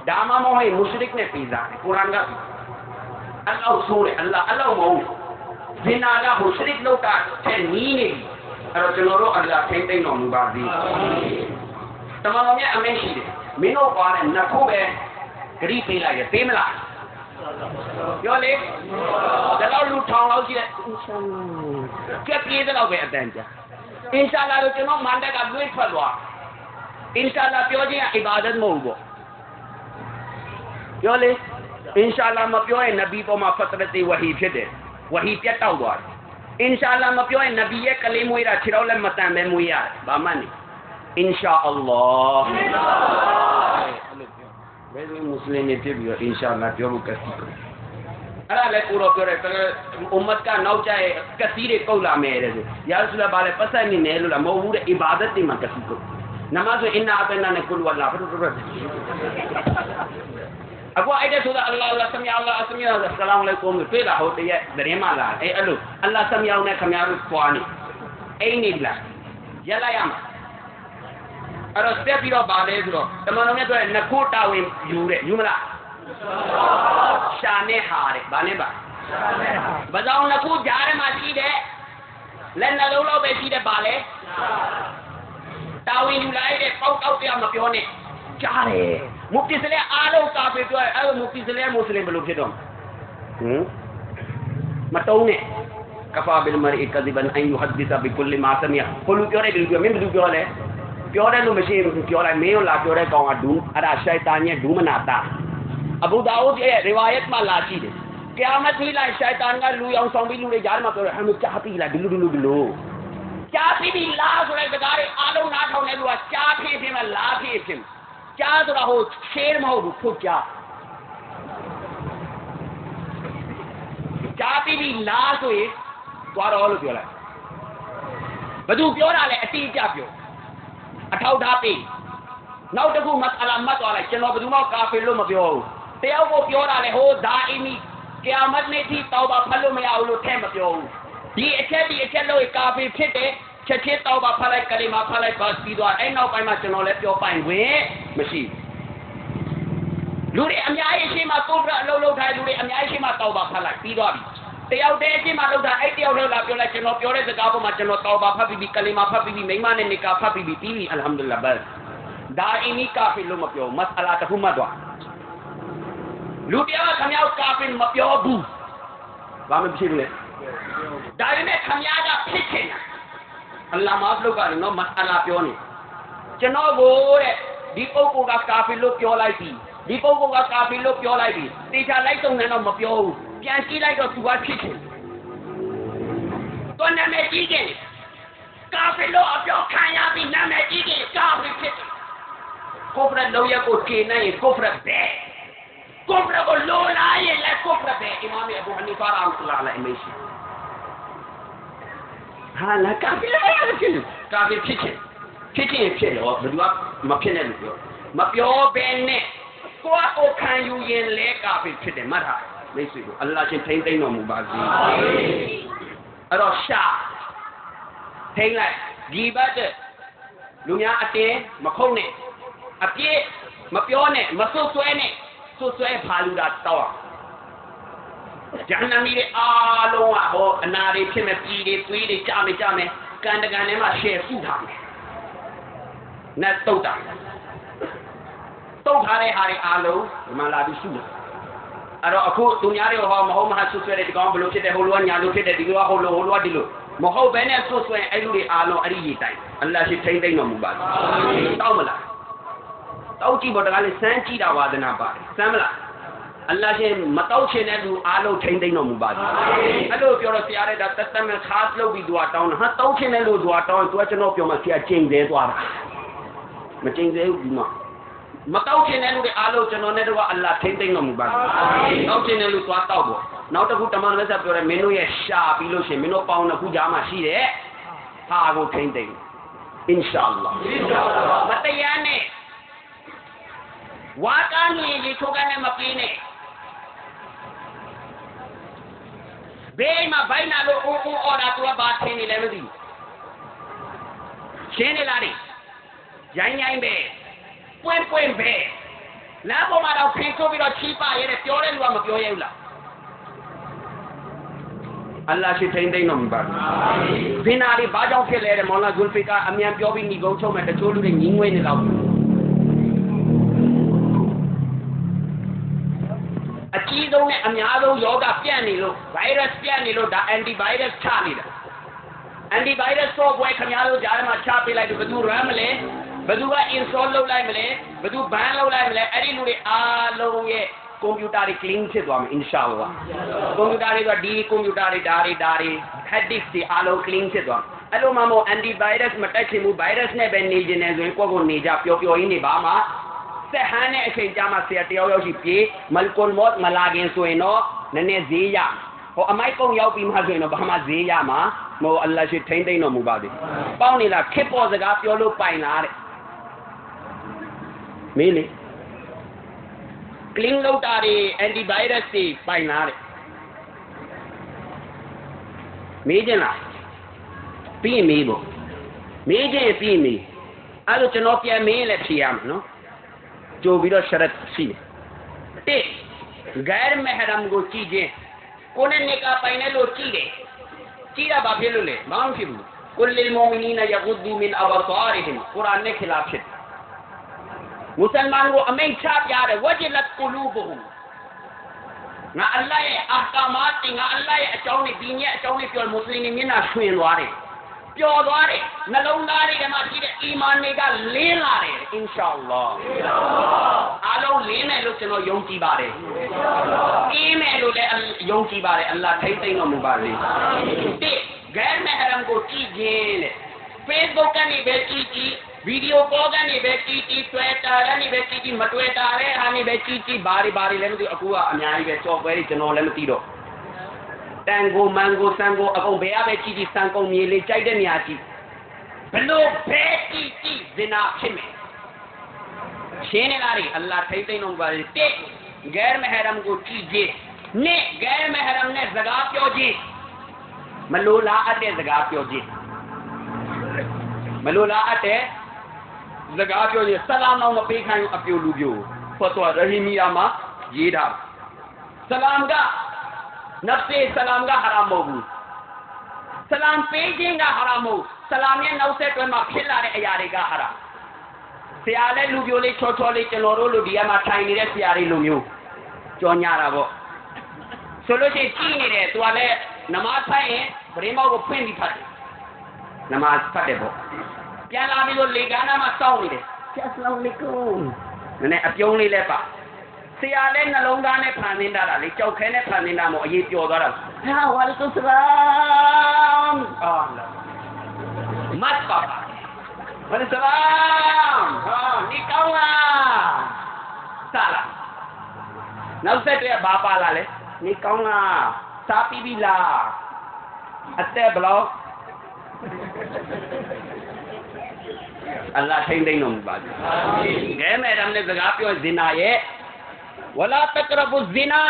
ဖမ်းပြီးနမရှုပိတ်မပေးစားနဲ့ကာဖင်နဲ့ပေးစားမြေတမီတောင်းညံနေလိုက်တက္ကသိုလ်မှာတောင်းညံပြီးရင်နမရှုပိတ်မော်လီဆက်တွေဖမ်းမပေးစားနဲ့သူ့ကိုဇင်နာလု ပ်တဲ့ကောင်းနဲ့ပေးစားဒါမှမဟုတ်မုရှရစ်နဲ့ပေးစားတယ်ကုရ်အာန်ကအလ္လာဟ်ဆိုတယ်အလ္လာဟ်အလ္လာဟ်မဟုတ်ဇင်နာကမုရှရစ်လုပ်တာတဲ့နီးနေပြီအဲ့တော့ကျွန်တော်တို့ အလ္လာဟ်ထိမ့်သိမ့်တော်မူပါစေတမန်တော်မြတ်အမင်းရှိတယ်မင်းတို့ပါတဲ့နှစ်ခုပဲဂရိပေးလိုက်ရပေးမလားပြောလေဒါတော့လူထောင်လောက်ရှိတယ်အင်ရှာလာကြက်ပြေးတဲ့လောက်ပဲအတန်ကြာအင်ရှာလာတော့ကျွန်တော်မန္တကလွှဲထွက်သွားအင်ရှာလာပြောခြင်းကအီဘာဒတ်မဟုတ်ဘူးပြောလေအင်ရှာလာမပြောရင်နဗီပေါ်မှာဖတ်တဲ့ဝဟီဖြစ်တယ်ဝဟီပြတ်တောက်သွားတယ်အင်ရှာလာမပြောရင်နဗီရဲ့ကလေးမွေးတာခြေတော်လည်းမတန်ပဲမွေးရတယ်ဘာမှနေအင်ရှာအလ္လာဟ်ဘယ်လိုမွတ်စလင်တွေဖြစ်ပြီးတော့အင်ရှာလာပြောလို့ကစီကိုအဲ့ဒါလည်းကိုတော့ပြောတယ်အွမ်မတ်ကနောက်ကျရဲ့ကစီတွေကုတ်လာမယ်တဲ့ဆိုရာဆူလာဘာလဲပတ်သက်နေတယ်လို့လားမဟုတ်ဘူးတဲ့အီဘာဒတ်တွေမှာကစီကုတ်နမတ်ဆိုအင်နာအတနာနဲ့ကုလဝလာဖတ်ဖတ်ဖတ်အခုအဲ့တဲ့ဆိုတာအလ္လာဟ်အလ္လာဟ်ဆမီအလ္လာဟ်ဆမီအလ္လာဟ်ဆလာမ်အလိုင်ကွမ်တွေ့တာဟုတ်တည်းရဲ့သတင်းမှလာအဲ့အဲ့လိုအလ္လာဟ်ဆမီအောင်နဲ့ခမရတို့ပွားနေအိမ်နေလားရက်လိုက်ရမှာအဲ့တော့တက်ပြီးတော့ဗာလဲဆိုတော့တမန်တော်မြတ်ပြောတဲ့နှစ်ခုတာဝန်ယူတဲ့ယူမလားရှာနဲ့ဟာတဲ့ဗာနဲ့ပါဘာကြောင့်နှစ်ခုကြားထဲမှာရှိတဲ့လက်နှလုံးလောက်ပဲရှိတဲ့ဗာလဲတာဝန်ယူလိုက်တဲ့ပေါက်တောက်ပြမပြောနဲ့ကြားတယ်မုတ်တိစလဲအားလုံးကာဖေပြောအဲ့မုတ်တိစလဲမွတ်စလင်ဘယ်လိုဖြစ်တော့ဟမ်မတုံးနဲ့ကဖာဘီလ်မရီကဒီဘန်အန်ယူဟဒ်ဒီသဘီကုလ်မာဆမီယာကိုလူပြောတယ်ဒီလူပြောမင်းဘယ်သူပြောလဲပြောတယ်လို့မရှိဘူးပြောလိုက်မင်းတို့လာပြောတဲ့ကောင်ကဒူးအဲ့ဒါရှိုက်တာညက်ဒူးမနာတာအဘူဒါဝုဒ်ရဲ့ရီဝါယတ်မှာလာရှိတယ်ကယာမတ်ကြီးလိုက်ရှိုက်တန်ကလူရောင်ဆောင်ပြီးလူတွေကြားမှာပြောတယ် ဟမ်ကြားပြီးလားဒီလူဒီလူဒီလူကြားပြီးပြီလားဆိုတဲ့စကားတွေအားလုံးနားထောင်နေလူကကြားဖြစ်ဖြစ်မလားဖြစ်ဖြစ်ကြားဆိုတာဟိုရှေးမဟုတ်ဘူးထုတ်ကြားကြားပြီးပြီလားဆိုရင်သွားတော့လို့ပြောလိုက်ဘသူပြောတာလဲအတိအကျပြောအထောက်ထားပေးနောက်တ စ်ခုမဆလာမတ်သွားလိုက်ကျွန်တော်ဘယ်သူမှကာဖီလို့မပြောဘူးတယောက်ကိုပြောတာလေဟိုဒါအီမီကယာမတ်နေ့ထိတောက်ပါဖတ်လို့မရဘူးလို့ထဲမပြောဘူးဒီအ ချက်ဒီအချက်လို့ကာဖီဖြစ်တယ်ချက်ချင်းတောက်ပါဖတ်လိုက်ကလေးမှာဖတ်လိုက်ပါပြီးသွားအဲ့နောက်ပိုင်းမှာကျွန်တော်လည်းပြောပိုင်ခွင့်မရှိလူတွေအများကြီးရှိမှကိုယ်ကအလုပ်လုပ်ထားလူတွေအများကြီးရှိမှတောက်ပါဖတ်လိုက်ပြီးသွားပြီတယောက်တည်းအချင်းမှလောက်တာအဲ့တယောက်တည်းလာပြောလိုက်ကျွန်တော်ပြောတဲ့စကားပေါ်မှာကျွန်တော်တော်ပါဖတ်ပြီးပြီကလီမာဖတ်ပြီးပြီမိမနဲ့နေကာဖတ်ပြီးပြီပြီးပြီအလ်ဟမ်ဒူလ lah ဘတ်ဒါအင်းနီကာဖီလို့မပြောမစအလာတခုမှတော့လူတယောက်ကခမရောက်ကာဖီမပြောဘူးဘာမှဖြစ်ဘူးလေဒါပေမဲ့ခမရကဖြစ်ချင်တာအလ္လာဟ်မာဖလုတ်ကလည်းနော်မစအလာပြောနေကျွန်တော်ကိုတဲ့ဒီပုဂ္ဂိုလ်ကကာဖီလို့ပြောလိုက်ပြီဒီပုဂ္ဂိုလ်ကကာဖီလို့ပြောလိုက်ပြီတေချာလိုက်တုံနဲ့တော့မပြောဘူးပြန်ကြည့်လိုက်တော့သူကဖြစ်ချင်တော့ နာမည်ကြီးခင်ကာဖီလို့အပြောခံရပြီနာမည်ကြီးခင်ကာဖီဖြစ်ကိုဖရလုံးရကိုကေနိုင်ရင်ကိုဖရဘဲကိုဖရကိုလိုလာရင်လည်းကိုဖရဘဲအီမာမ်အဘူဟနီဖာရာမ်ဆလာလာအမေရှိ ဟာလာကာဖီလို့ဖြစ်ကာဖီဖြစ်ချင်ဖြစ်ချင်ဖြစ်တော့ဘယ်သူကမဖြစ်နဲ့လို့ပြောမပြောဘဲနဲ့ကိုယ့်ကိုခံယူရင်လဲကာဖီဖြစ်တယ်မှတ်ထားမိတ်ဆွေတို့အလ္လာဟ်ရှင်ထိမ့်သိမ့်တော်မူပါစေအဲ့တော့ရှာထိမ့်လိုက်ဒီဘတ်လူများအတင်းမခုံနဲ့အပြည့်မပြောနဲ့မဆွဆွဲနဲ့ဆွဆွဲဖာလူတာတောက် ဂျန်နမီတွေအားလုံးကဟောအနာတွေဖြစ်မဲ့ပြည်တွေသွေးတွေကြမယ်ကြမယ်ကန်တကန်ထဲမှာရှယ်စုထားမယ်နတ်တုတ်တာတုတ်ထားတဲ့ဟာတွေအားလုံးဒီမှာလာပြီးစုတယ်အဲ့တော့အခုသူများတွေဟောမဟုတ်မဟာဆွဆွဲတဲ့ဒီကောင်ဘယ်လိုဖြစ်တယ်ဟိုလိုကညာလိုဖြစ်တယ်ဒီလိုကဟိုလိုဟိုလိုကဒီလိုမဟုတ်ဘဲနဲ့ဆွဆွဲအဲ့လူတွေအားလုံးအဲ့ဒီရေးတိုင်အလ္လာဟ်ရှိထိမ့်သိမ့်တော်မူပါစေတောက်မလားတောက်ကြည့်ပေါ်တကားလေးစမ်းကြည့်တာဝါဒနာပါတယ်စမ်းမလား အလ္လာဟ်ရှင်မတောက်ချင်တဲ့လူအားလုံးထိမ့်သိမ့်တော်မူပါစေအဲ့လိုပြောတော့ဆရာတဲ့ဒါတက်တမန်ခါစ်လုပ်ပြီးသူကတောင်းတာဟာတောက်ချင်တဲ့လူသူကတောင်းသူကကျွန်တော်ပြောမှဆရာကျိန်သေးသွားတာမကျိန်သေးဘူးဒီမှာမတောက်ချင်တဲ့လူတွေအားလုံးကျွန်တော်နဲ့တော့အလ္လာဟ်ထိမ့်သိမ့်တော်မူပါစေတောက်ချင်တဲ့လူသွားတောက်ပေါ့နောက်တစ်ခုတမန်တော်ဆက်ပြောတယ်မင်းတို့ရဲ့ရှာပြီးလို့ရှိရင်မင်းတို့ပေါင်းတစ်ခုကြားမှာရှိတယ်ဟာကိုထိမ့်သိမ့်အင်ရှာအလ္လာဟ်မတရားနဲ့ဝါကနေဒီထိုကနေမပြေးနဲ့ ဘေးမှာဘိုင်းနာလို့အိုးအိုးအော်တာသူကဘာထင်နေလဲမသိဘူးရှင်းနေလားဒီရိုင်းရိုင်းပဲပွင့်ပွင့်ပဲနားပေါ်မှာတော့ဖင်ဆိုးပြီးတော့ချီးပါရဲတယ်ပြောတဲ့လူကမပြောရဲဘူးလားအလ္လာဟ်ရှိထိန်သိမ်းတော်မူပါဘင်းနာလေးဘာကြောင့်ဖြစ်လဲတဲ့မောင်လာဂုလ်ဖီကအမြန်ပြောပြီးညီကုန်းချုပ်မဲ့တချို့လူတွေညီငွေနေတော့ ကြီးဆုံးနဲ့အများဆုံးယောဂပြန့်နေလို့ virus ပြန့်နေလို့ဒါ antivirus ချနေတာ antivirus software ခင်ဗျားတို့ကြားထဲမှာချပေးလိုက်တော့ဘယ်သူ run မလဲဘယ်သူက install လုပ်လိုက်မလဲဘယ်သူ ban လုပ်လိုက်မလဲအဲ့ဒီလူတွေအားလုံးရဲ့ကွန်ပျူတာတွေ clean ဖြစ်သွားမယ် inshallah ကွန်ပျူတာတွေဆိုဒီကွန်ပျူတာတွေဒါတွေဒါတွေ hard disk တွေအားလုံး clean ဖြစ်သွားအဲ့လိုမှမို့ antivirus မတက်ချင်ဘူး virus နဲ့ပဲနေကျင်တယ်ဆိုရင်ကိုယ့်ကိုနေကြပျော်ပျော်ရင်းနေပါမှာ ဆက်ဟန်းတဲ့အချိန်ကြာမှဆရာတယောက်ယောက်ရှိပြေးမလ်ကွန်မော့မလာခင်ဆိုရင်တော့နည်းနည်းဈေးရဟိုအမိုက်ကုံရောက်ပြီးမှဆိုရင်တော့ဘာမှဈေးရမှာမဟုတ်အလ္လာဟ်ရှိထိမ့်သိမ့်တော်မူပါစေပေါင်းနေလားခစ်ပေါ်စကားပြောလို့ပိုင်လားတဲ့မေးလေ clean လုပ်တာတွေ antivirus တွေပိုင်လားတဲ့မေးကြလားပြီးရင်မေးဖို့မေးကြရင်ပြီးရင်မေးအဲ့လိုကျွန်တော်ပြန်မေးရင်လည်းဖြေရမှာနော်ကြိုပြီးတော့ sharat ရှိတယ်တစ်ဂိုင်မဟရမ်ကိုကြည့်ခြင်းကိုနဲ့နေကပိုင်တယ်လို့ကြည့်တယ်ကြည့်တာဘာဖြစ်လို့လဲမအောင်ဖြစ်ဘူးကုလလ်မုအမနီနယဂုဒူမင်အဘဆာရဟင်ကုရ်အာန်နဲ့ခလာဖြစ်မုစလမန် ကိုအမိန့်ချပြတယ်ဝဂျလတ်ကူလူဘဟူငါအလ္လာဟ်ရဲ့အာကာမတ်ငါအလ္လာဟ်ရဲ့အကြောင်းနဲ့ဒီညရဲ့အကြောင်းနဲ့ပြောမွတ်စလင် ပျော်သွားတယ်နှလုံးသားတွေထဲမှာရှိတဲ့အီမန်တွေကလင်းလာတယ်အင်ရှာအလ္လာဟ်အားလုံးလင်းတယ်လို့ကျွန်တော်ယုံကြည်ပါတယ်အင်းမယ်လို့လည်းယုံကြည်ပါတယ်အလ္လာဟ်ထိမ့်သိမ့်တော်မူပါစေတစ်ဂဲမဟရမ်ကိုကြည့်ခြင်းတဲ့ Facebook ကနေပဲကြည့်ကြည့်ဗီဒီယိုကောကနေပဲကြည့်ကြည့် Twitter ကနေပဲကြည့်ကြည့်မ Twitter တဲ့ဟာနေပဲကြည့်ကြည့်ဘာတွေဘာတွေလည်းမသိအခုကအများကြီးပဲ software တွေကျွန်တော်လည်းမသိတော့ တန်ကိုမန်ကိုစံကိုအကုန်ဘယ်ရပဲကြည့်ကြည့်စံကုန်မြေလေးကြိုက်တဲ့နေရာကြည့်ဘလို့ဘဲကြည့်ကြည့်ဇင်နာဖြစ်မယ်ရှင်းနေလားဒီအလ္လာဟ်ထိမ့်သိမ့်တော်ပါလေတစ်ဂဲမဟရမ်ကိုကြည့်ကြည့်နှစ်ဂဲမဟရမ်နဲ့စကားပြောကြည့်မ လိုလားအပ်တဲ့စကားပြောကြည့်မလိုလားအပ်တဲ့စကားပြောရင်ဆလာမ်အောင်မပေးခိုင်းဘူးအပြိုလူပြိုဖတ်တော်ရဟီမီယာမှာရေးတာဆလာမ်ကနဖ်စေဆလမ်ကဟာရမ်မဟုတ်ဘူးဆလမ်ပေးခြင်းကဟာရမ်မဟုတ် ဆလမ်ရဲ့နောက်ဆက်တွဲမှာဖြစ်လာတဲ့အရာတွေကဟာရမ်ဆရာလည်းလူပြိုလေးချောချောလေးကျွန်တော်တို့လူဒီကမှာထိုင်နေတဲ့ဆရာတွေလူမျိုးကြောညာတာပေါ့ဆိုလို့ရှိရင်ကြည့်နေတယ်သူကလည်းနမထိုင်ရင်ဗရင်မောက်ကိုဖွင့်ပြီးဖတ်တယ်နမဖတ်တယ်ပေါ့ပြန်လာပြီးတော့လေကန်းနာမှာစောင့်နေတယ်ဆရာဆလာမ်လီကုမ်နည်းနည်းအပြုံးလေးလည်းပါဆရာလည်းနှလုံးသားနဲ့ဖန်သင်းတာလေကြောက်ခဲနဲ့ဖန်သင်းတာမို့အရေးပျော်သွားတာဟာဝါလီကုမ်ဆလမ်အာလာမတ်ပါပါဝါလီဆလမ်ဟာဒီကောင်းလားဆလာနောက်ဆက်တွဲဘာပါလာလဲနေကောင်းလားစားပြီးပြီလားအသက်ဘယ်လောက်အလ္လာဟ်ထိန်သိမ်းတော်မူပါစေ။ကဲမဲ့ရမ်းနဲ့စကားပြောဇင်နာရဲ့ ဝလာတကရဘုဇင်နာ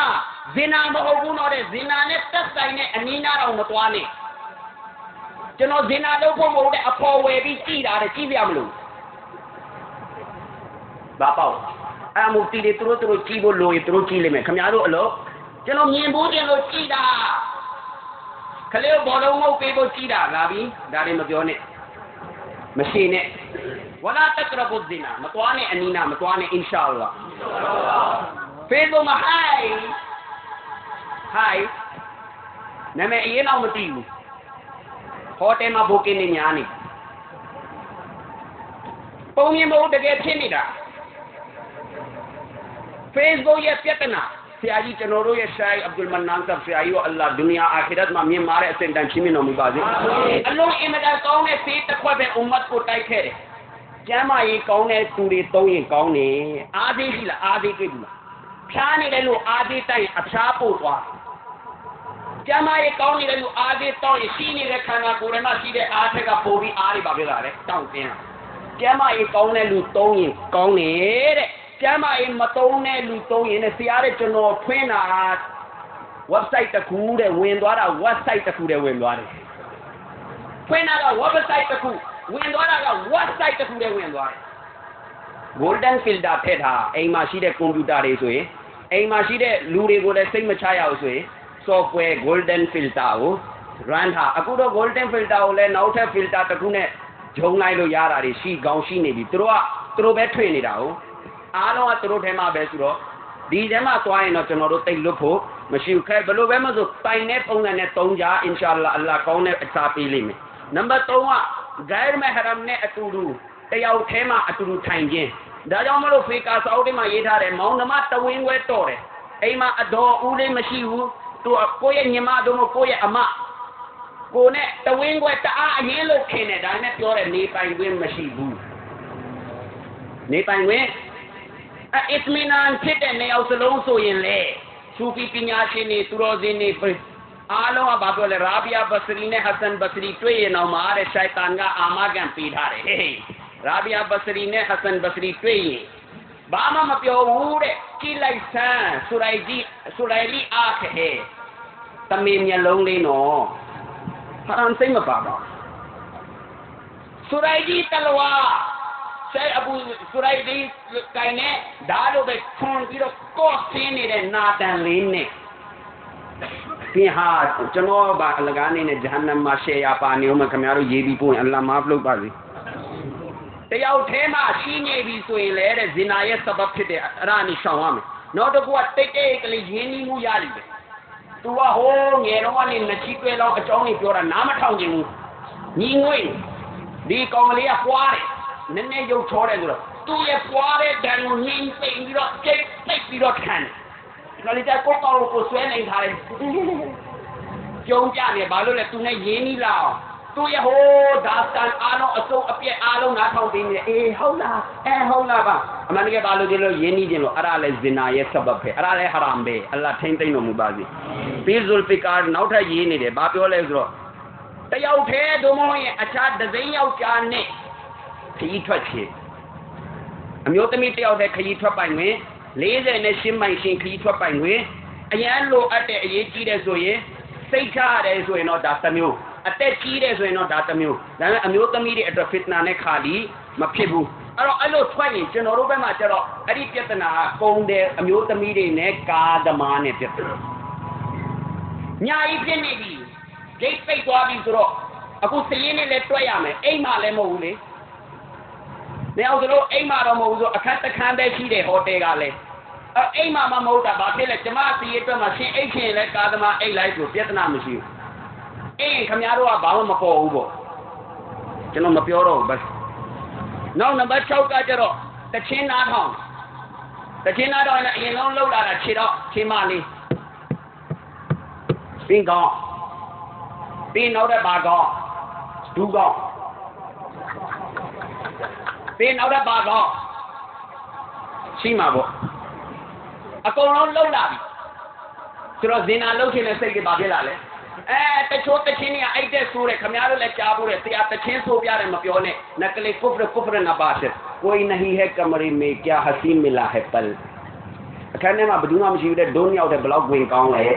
ဇင်နာမဟုတ်ဘူးတော့တဲ့ဇင်နာနဲ့တက်ဆိုင်တဲ့အနီးနာတော့မသွားနဲ့ကျွန်တော်ဇင်နာလုပ်ဖို့မဟုတ်တဲ့အဖော်ဝယ်ပြီးကြည်တာတဲ့ကြည့်ပြမလို့ဘာပေါ့အမူတီတွေသူတို့သူတို့ကြည့်ဖို့လိုရင်သူတို့ကြည့်လိမ့်မယ်ခင်ဗျားတို့အလို့ကျွန်တော်မြင်ဖို့ကျင်လို့ကြည်တာခလေးဘောလုံးငုတ်ပေးဖို့ကြည်တာလာပြီဒါတွေမပြောနဲ့မရှိနဲ့ဝလာတကရဘုဇိနာမတွားနဲ့အနီနာမတွားနဲ့အင်ရှာအလ္လာဖေး ဖို့မဟိုင်ဟိုင်နာမည်အရင်တော့မသိဘူးဟိုတယ်မှာဘိုကင်းနေညာနေပုံမြင်မဟုတ်တကယ်ဖြစ်နေတာ Facebook ရဲ့ပြဿနာဆရာကြီးကျွန်တော်တို့ရဲ့ရှိုင်းအဗ္ဒุลမန်နန်ဆပ်ဆရာကြီးကိုအလ္လာဟ်ဒုနီယာအာခီရတ်မှာမြင်မာတဲ့အစဉ်တန်ချင်းမြင်တော်မူပါစေအလုံးအင်မတန်ကောင်းတဲ့ဖေးတစ်ခွက်ပဲအွမ်မတ်ကိုတိုက်ခဲ့တယ်ကျမ်းမာရေးကောင်းတဲ့သူတွေသုံးရင်ကောင်းတယ်အားသေးရှိလားအားသေးတွေ့ဘူးလား ဖြားနေတယ်လို့အားသေးတိုက်ရင်အဖြားပို့သွားကျမ်းမာရေးကောင်းနေတယ်လို့အားသေးတောင်းရင်ရှိနေတဲ့ခန္ဓာကိုယ်ထဲမှာရှိတဲ့အားထက်ကပိုပြီးအားတွေပါပြလာတယ်တောင့်တင်းလာကျမ်းမာရေးကောင်းတဲ့လူသုံးရင်ကောင်းတယ်တဲ့ကျမ်းမာရေးမသုံးတဲ့လူသုံးရင်လည်းဆရာတဲ့ကျွန်တော်ဖွင့်တာ website တစ်ခုတဲ့ဝင်သွားတာ website တစ်ခုတဲ့ဝင်သွားတယ်ဖွင့်တာက website တစ်ခုဝင်သွားတာက website တစ်ခုတဲ့ဝင်သွားတယ် golden filter ထည့်ထားအိမ်မှာရှိတဲ့ကွန်ပျူတာတွေဆိုရင် အိမ်မှာရှိတဲ့လူတွေကိုလည်းစိတ်မချရအောင်ဆိုရင် software golden filter ကို run ထားအခုတော့ golden filter ကိုလည်းနောက်ထပ် filter တစ်ခုနဲ့ဂျုံလိုက်လို့ရတာတွေရှိကောင်းရှိနေပြီသူတို့ကသူတို့ပဲထွင်နေတာဟုတ်အားလုံးကသူတို့ထဲမှာပဲဆိုတော့ဒီထဲမှာသွားရင်တော့ကျွန်တော်တို့တိတ်လွတ်ဖို့မရှိဘူးခဲဘယ်လိုပဲမဆိုတိုင်တဲ့ပုံစံနဲ့သုံးကြအင်ရှာအလ္လာအလ္လာကောင်းတဲ့အစာပေးလိမ့်မယ်နံပါတ်3ကဂိုင်မဟရမ်နဲ့အတူတူတယောက်ထဲမှာအတူတူထိုင်ခြင်း ဒါကြောင့်မလို့ဖေကာစာအုပ်ထဲမှာရေးထားတယ်မောင်နှမတဝင်းခွဲတော့တယ်အိမ်မှာအတော်ဦးလေးမရှိဘူးသူကိုယ့်ရဲ့ညီမတို့ကိုယ့်ရဲ့အမကိုနဲ့တဝင်းခွဲတအားအရင်လို့ခင်တယ်ဒါနဲ့ပြောတယ်နေပိုင်ခွင့်မရှိဘူးနေပိုင်ခွင့်အစ်မီနန်ဖြစ်တဲ့နေအောင်စလုံးဆိုရင်လေစူဖီပညာရှင်တွေသူတော်စင်တွေအားလုံးကဘာပြောလဲရာဘီယာဘစရီနဲ့ဟဆန်ဘစရီတွေ့ရင်တော့မာတဲ့ရှိုက်တန်ကအာမခံပေးထားတယ်ဟေး ရာဘီယာဘစရီနဲ့ဟဆန်ဘစရီတွေ့ရင်ဘာမှမပြောဘူးတဲ့ကြည့်လိုက်စမ်းဆူရိုင်ဒီဆူရိုင်လီအားခဲတမင်မျက်လုံးလေးနော်ဖရန်စိတ်မပါပါဆူရိုင်ဒီတလ တော့ကော့ဆင်းနေတဲ့နာတန်လေးနဲ့ပြင်ဟာကျွန်တော်ဗာအလကားနေနဲ့ဂျဟန္နမ်မှာရှယ်ယာပါနေဦးမခင်ဗျားတို့ရေးပြီးပို့ရင်အလ္လာမာဖလုပ်ပါစေတယောက်ထဲမှာရှိနေပြီဆိုရင်လည်းတဲ့ဇင်နာရဲ့စဘတ်ဖြစ်တဲ့အဲ့ဒါနေရှောင်ရမယ်နောက်တစ်ခုကတိတ်တိတ်ကလေးရင်းနှီးမှုရလိမ့်မယ်သူကဟိုးငယ်တော့ကနေနှချီတွဲလောက်အကြောင်းကြီးပြောတာနားမထောင်ချင်ဘူးညီငွေဒီကောင်ကလေးကပွားတယ်နည်းနည်းရုပ်ချောတယ်ဆိုတော့သူ့ရဲ့ပွားတဲ့ဒဏ်ကိုညှင်းပိန်ပြီးတော့ကျိတ်ပိတ်ပြီးတော့ခံတယ်ကလေးကကိုကောက်ကိုဆွဲနေထားတယ်ကြုံကြနေဘာလို့လဲသူနဲ့ရင်းနှီးလာအောင် သူရဲ့ဟိုးဒါစတန်အားလုံးအစုံအပြက်အားလုံးနားထောင်ပြီးနေအေးဟုတ်လားအဲဟုတ်လားပါအမှန်တကယ်ဘာလို့ဒီလိုရင်းနှီးခြင်းလို့အဲ့ဒါလဲဇင်နာရဲ့ဆဘတ်ပဲအဲ့ဒါလဲဟရမ်ပဲအလ္လာထိမ့်သိမ့်တော်မူပါစေပြီးဇူလ်ဖီကာနောက်ထပ်ရေးနေတယ်ဘာပြောလဲဆိုတော့တယောက်တည်းဒုမဟုတ်ရင်အခြားဒဇိန်ယောက်ျားနဲ့ခရီးထွက်ခြင်းအမျိုးသမီးတယောက်တည်းခရီးထွက်ပိုင်ဝင်40နဲ့ရှင်းမိုင်ရှင်းခရီးထွက်ပိုင်ဝင်အရန်လိုအပ်တဲ့အရေးကြီးတယ်ဆိုရင်စိတ်ချရတယ်ဆိုရင်တော့ဒါတစ်မျိုး အသက်ကြီးတယ်ဆိုရင်တော့ဒါတစ်မျိုးဒါပေမဲ့အမျိုးသမီးတွေအတွက်ဖစ်နာနဲ့ခါလီမဖြစ်ဘူးအဲ့တော့အဲ့လိုထွက်ရင်ကျွန်တော်တို့ဘက်မှာကျတော့အဲ့ဒီပြဿနာကကုန်တယ်အမျိုးသမီးတွေနဲ့ကာသမားနဲ့ပြဿနာညာကြီးဖြစ်နေပြီဂိတ်ပိတ်သွားပြီဆိုတော့အခုစည်ရင်းနဲ့လည်းတွက်ရမယ်အိမ်မှလည်းမဟုတ်ဘူးလေနေအောင်တို့အိမ်မှတော့မဟုတ်ဘူးဆိုအခက်တစ်ခန်းပဲရှိတယ်ဟိုတယ်ကလည်းအဲအိမ်မှမမဟုတ်တာဘာဖြစ်လဲကျမစီရအတွက်မှာရှင်အိတ်ခင်လဲကာသမာအိတ်လိုက်ဆိုပြဿနာမရှိဘူး အိမ်ခင်ဗျားတို့ကဘာမှမပေါ်ဘူးပေါ့ကျွန်တော်မပြောတော့ဘူးဘယ်နောက်နံပါတ်6ကကြတော့တချင်းနားထောင်တချင်းနားထောင်ရင်အရင်ဆုံးလှုပ်လာတာခြေတော့ခြေမလေးပင်ကောင်းပြီးနောက်တဲ့ဘာကောင်းဒူးကောင်းပြီးနောက်တဲ့ဘာကောင်းရှိမှာပေါ့အကုန်လုံးလှုပ်လာပြီဆိုတော့ဇင်နာလှုပ်ခြင်းနဲ့စိတ်ကဘာဖြစ်လာလဲ اے، تے چھوتے چھینیا ایڈے سورے خمیارو لے چابورے تیا تے چھین سو بیارے مپیو نے نکلے کفر کفر نباشت کوئی نہیں ہے کمری میں، کیا حسین ملا ہے پل؟ اچھا، کہنے میں بدونا مشیرے دنیا اوٹے بلاک گوئن کاؤں ہے۔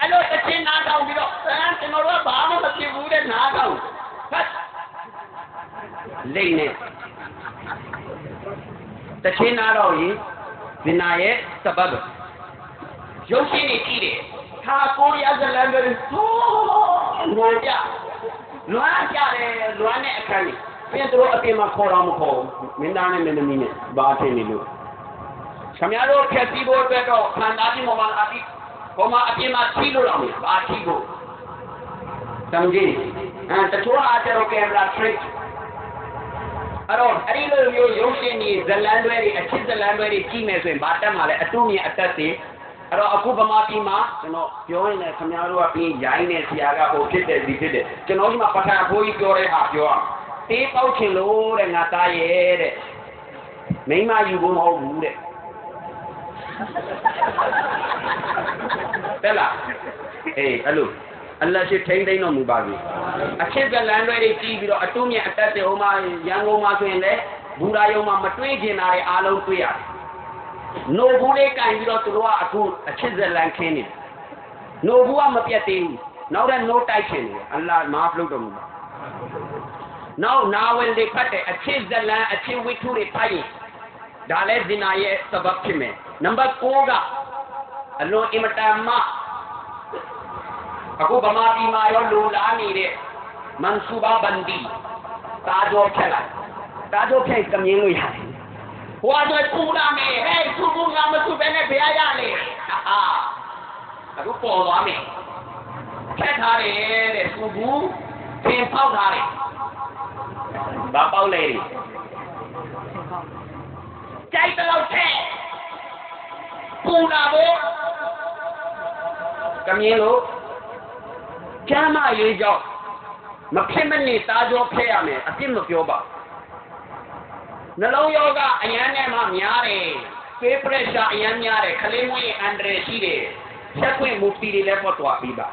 الو تچے نہ گاؤں بیرو سران تے نوڑو بھاما بچے بورے نہ گاؤں لینے تچے نہ رہو یہ جی۔ بنائے سبب۔ جو شیرے کیرے သူမှမရှိဘူးတဲ့ဒုံးရောက်တဲ့ဘလောက်ဝင်ကောင်းလဲအဲ့လိုတချင်းနားတောင်ပြီးတော့အဲကျွန်တော်တို့ကဘာမှမဖြစ်ဘူးတဲ့နားတောင်ဟတ်လိမ့်နေတချင်းနားတော့ရင်ဇင်နာရဲ့စပတ်ပဲရုပ်ရှင်တွေကြည့်တယ်ဟာကိုရီးယားဇလန်တွေဟိုးလွန်ကြလွန်ကြတယ်လွန်တဲ့အခန်းကြီးပြန်တို့အပြင်မှာခေါ်တော့မခေါ်ဘူးမင်းသားနဲ့မင်းသမီးနဲ့ဘာထင်နေလို့ခင်ဗျားတို့ဖြတ်ပြီးဖို့အတွက်တော့ခန္ဓာကြီးမှာအတိဟိုမှာအပြင်မှာထိလို့တော့မရဘာထိဖို့တမ်းကြီးအဲတချို့အားကျတော့ကင်မရာထရစ်အဲ့တော့အဲ့ဒီလိုမျိုးရုပ်ရှင်ကြီးဇလန်တွေတွေအချစ်ဇလန်တွေတွေကြီးမယ်ဆိုရင်ဘာတက်မှာလဲအတူမြင်အတက်တွေ အဲ့တော့အခုဗမာပြည်မှာကျွန်တော်ပြောရင်လည်းခင်ဗျားတို့ကပြီးရိုင်းနေဆရာကဟိုဖြစ်တယ်ဒီဖြစ်တယ်ကျွန်တော်ဒီမှာပထမဘိုးကြီးပြောတဲ့ဟာပြောအောင်တေးပေါက်ချင်လို့တဲ့ငါသားရဲ့တဲ့မိမယူဖို့မဟုတ်ဘူးတဲ့တဲ့လားအေးအဲ့လိုအလ္လာဟ်ရှိထိမ့်သိမ့်တော်မူပါပြီအချစ်ကလန်တွေကြီးပြီးတော့အတုမြတ်အတက်တဲ့ဟိုမှာရန်ကုန်မှာဆိုရင်လည်းဘူရာယုံမှာမတွေးကျင်တာတွေအားလုံးတွေးရတယ် နိုဘူးလေးကင်ပြီးတော့သူတို့ကအခုအချစ်ဇလန်ခင်းနေတယ်နိုဘူးကမပြတ်သေးဘူးနောက်တဲ့နိုးတိုက်ချင်တယ်အလ္လာဟ်မာဖလုပ်တော်မူပါနောက်နာဝယ်တွေဖတ်တယ်အချစ်ဇလန်အချစ်ဝိထုတွေဖတ်ရင်ဒါလည်းဇင်နာရဲ့စဘပ်ဖြစ်မယ်နံပါတ်6ကအလွန်အင်မတန်မှအခုဗမာပြည်မှာရောလူလာနေတဲ့မန်ဆူဘာဘန်ဒီတာဂျောဖြက်လိုက်တာဂျောဖြက်ကမြင်လို့ရတယ် ဟိုကတော့ပူလာမယ်ဟဲ့သူကငါမသူပဲနဲ့ဘယ်ရရလဲဟာအခုပေါ်သွားမယ်ဖြက်ထားတယ်တဲ့သူဘူးပင်ပေါက်ထားတယ်ဘာပေါက်လဲကြိုက်တော့ထက်ပူလာဖို့ကမြင်လို့ကျမ်းမရေးကြောင့်မဖြစ်မနေသားကြောဖဲရမယ်အပြစ်မပြောပါ နှလုံးယောဂအရန်နဲ့မှများတယ်ဖေးပရက်ရှာအရန်များတယ်ခလေးမွေးအန်ဒရရှိတယ်ချက်ခွင့်မူပီတွေလည်းပေါ်သွားပြီးပါ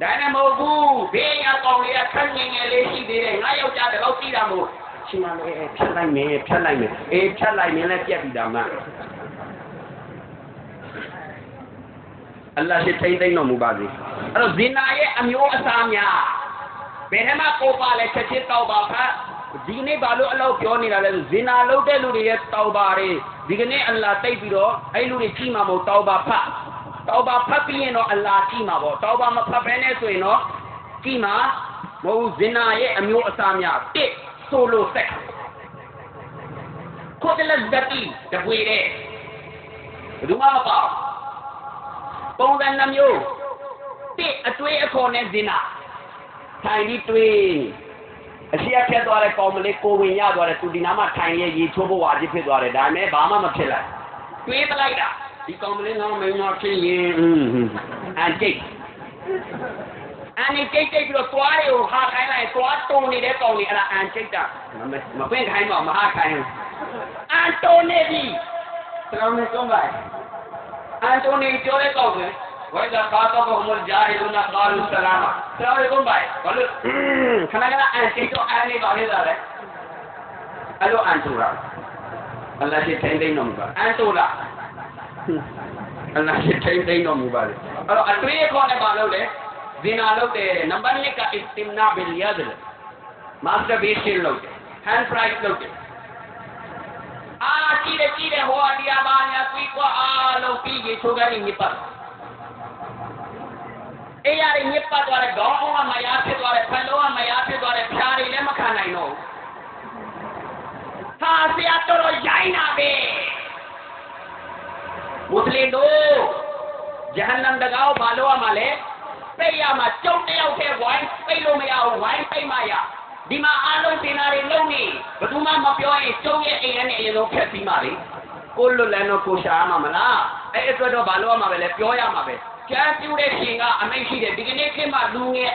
ဒါနဲ့မဟုတ်ဘူးဘေးရကောင်လေးကခက်ငင်ငယ်လေးရှိသေးတယ်ငါယောက်ျားတလောက်ကြည့်တာမို့ရှင်မလေးဖြတ်လိုက်မယ်ဖြတ်လိုက်မယ်အေးဖြတ်လိုက်ရင်လည်းပြက်ပြီးတာမှအလ္လာဟ်ရှိထိမ့်သိမ့်တော်မူပါစေအဲ့တော့ဇင်နာရဲ့အမျိုးအစားများဘယ်ထဲမှာကိုပါလဲချက်ချင်းတောက်ပါဖတ် ဒီကနေ့ဘာလို့အလောက်ပြောနေတာလဲဆိုဇင်နာလုပ်တဲ့လူတွေရဲ့တောက်ပါတွေဒီကနေ့အလ္လာဟ်တိတ်ပြီးတော့အဲ့လူတွေကြည့်မှာမဟုတ်တောက်ပါဖတ်တောက်ပါဖတ်ပြီးရင်တော့အလ္လာဟ်ကြည့်မှာပေါ့တောက်ပါမဖတ်ဘဲနဲ့ဆိုရင်တော့ကြည့်မှာမဟုတ်ဇင်နာရဲ့အမျိုးအစားများတစ်ဆိုလိုဆက်ကိုတလက်ဒတီတပွေတဲ့ဘယ်သူမှမပေါ့ပုံစံနှမျိုးတစ်အတွေးအခေါ်နဲ့ဇင်နာထိုင်ပြီးတွေး အရှိအဖြတ်သွားတဲ့ကောင်မလေးကိုဝင်ရသွားတယ်သူဒီနားမှာထိုင်ရဲ့ရေချိုးဖို့ဝါကြီးဖြစ်သွားတယ်ဒါပေမဲ့ဘာမှမဖြစ်လိုက်တွေးပလိုက်တာဒီကောင်မလေးကမင်းမဖြစ်ရင်အင်းအန်တိတ်အန်တိတ်တိတ်ပြီးတော့သွားတွေကိုဟာခိုင်းလိုက်သွားတုံနေတဲ့ကောင်လေးအဲ့ဒါအန်တိတ်တာမမပင့်ခိုင်းပါမဟာခိုင်းအန်တိုနေပြီကျွန်တော်မျိုးပါအန်တိုနီပြောတဲ့ကောင်က وَإِذَا خَاطَبَهُمُ الْجَاهِلُونَ قَالُوا سَلَامًا السلام علیکم بھائی. بولو. کھانا کھانا آنٹی تو آنے والے دار ہے ہلو آنٹورا اللہ سے ٹھنڈ ہی نہ مبارک. آنٹورا اللہ سے ٹھنڈ ہی بالو لے. دین آلو تے نمبر نے استمنا بالید ماسٹر بیس شیل لوگ ہینڈ فرائز لوگ آ، چیرے چیرے، ہو آڈیا بانیا کوئی کو آلو پی، یہ چھوگا نہیں پر. အေးရညစ်ပတ်သွားတဲ့ခေါင်းအောင်ကမရဖြစ်သွားတဲ့ဖက်လုံးကမရဖြစ်သွားတဲ့ဖြားတွေလည်းမခံနိုင်တော့ဘူးဟာဆရာတော်တော်ရိုင်းတာပဲမွတ်စလင်တို့ဂျဟန္နမ်တကောဘာလို့ရမှာလဲပိတ်ရမှာကျုပ်တယောက်တည်းဝိုင်းပိတ်လို့မရဘူးဝိုင်းပိတ်မှရဒီမှာအားလုံးတင်တာတွေလုံးနေဘယ်သူမှမပြောရင်ကျုပ်ရဲ့အိမ်ထဲနဲ့အရင်ဆုံးဖက်ပြီးမှလေကိုလွတ်လန်းတော့ကိုရှာရမှာမလားအဲ့အတွက်တော့ဘာလို့ရမှာပဲလဲပြောရမှာပဲ ကျမ်းပြူတဲ့ရှင်ကအမိတ်ရှိတယ်ဒီကနေ့ခေတ်မှာလူငယ်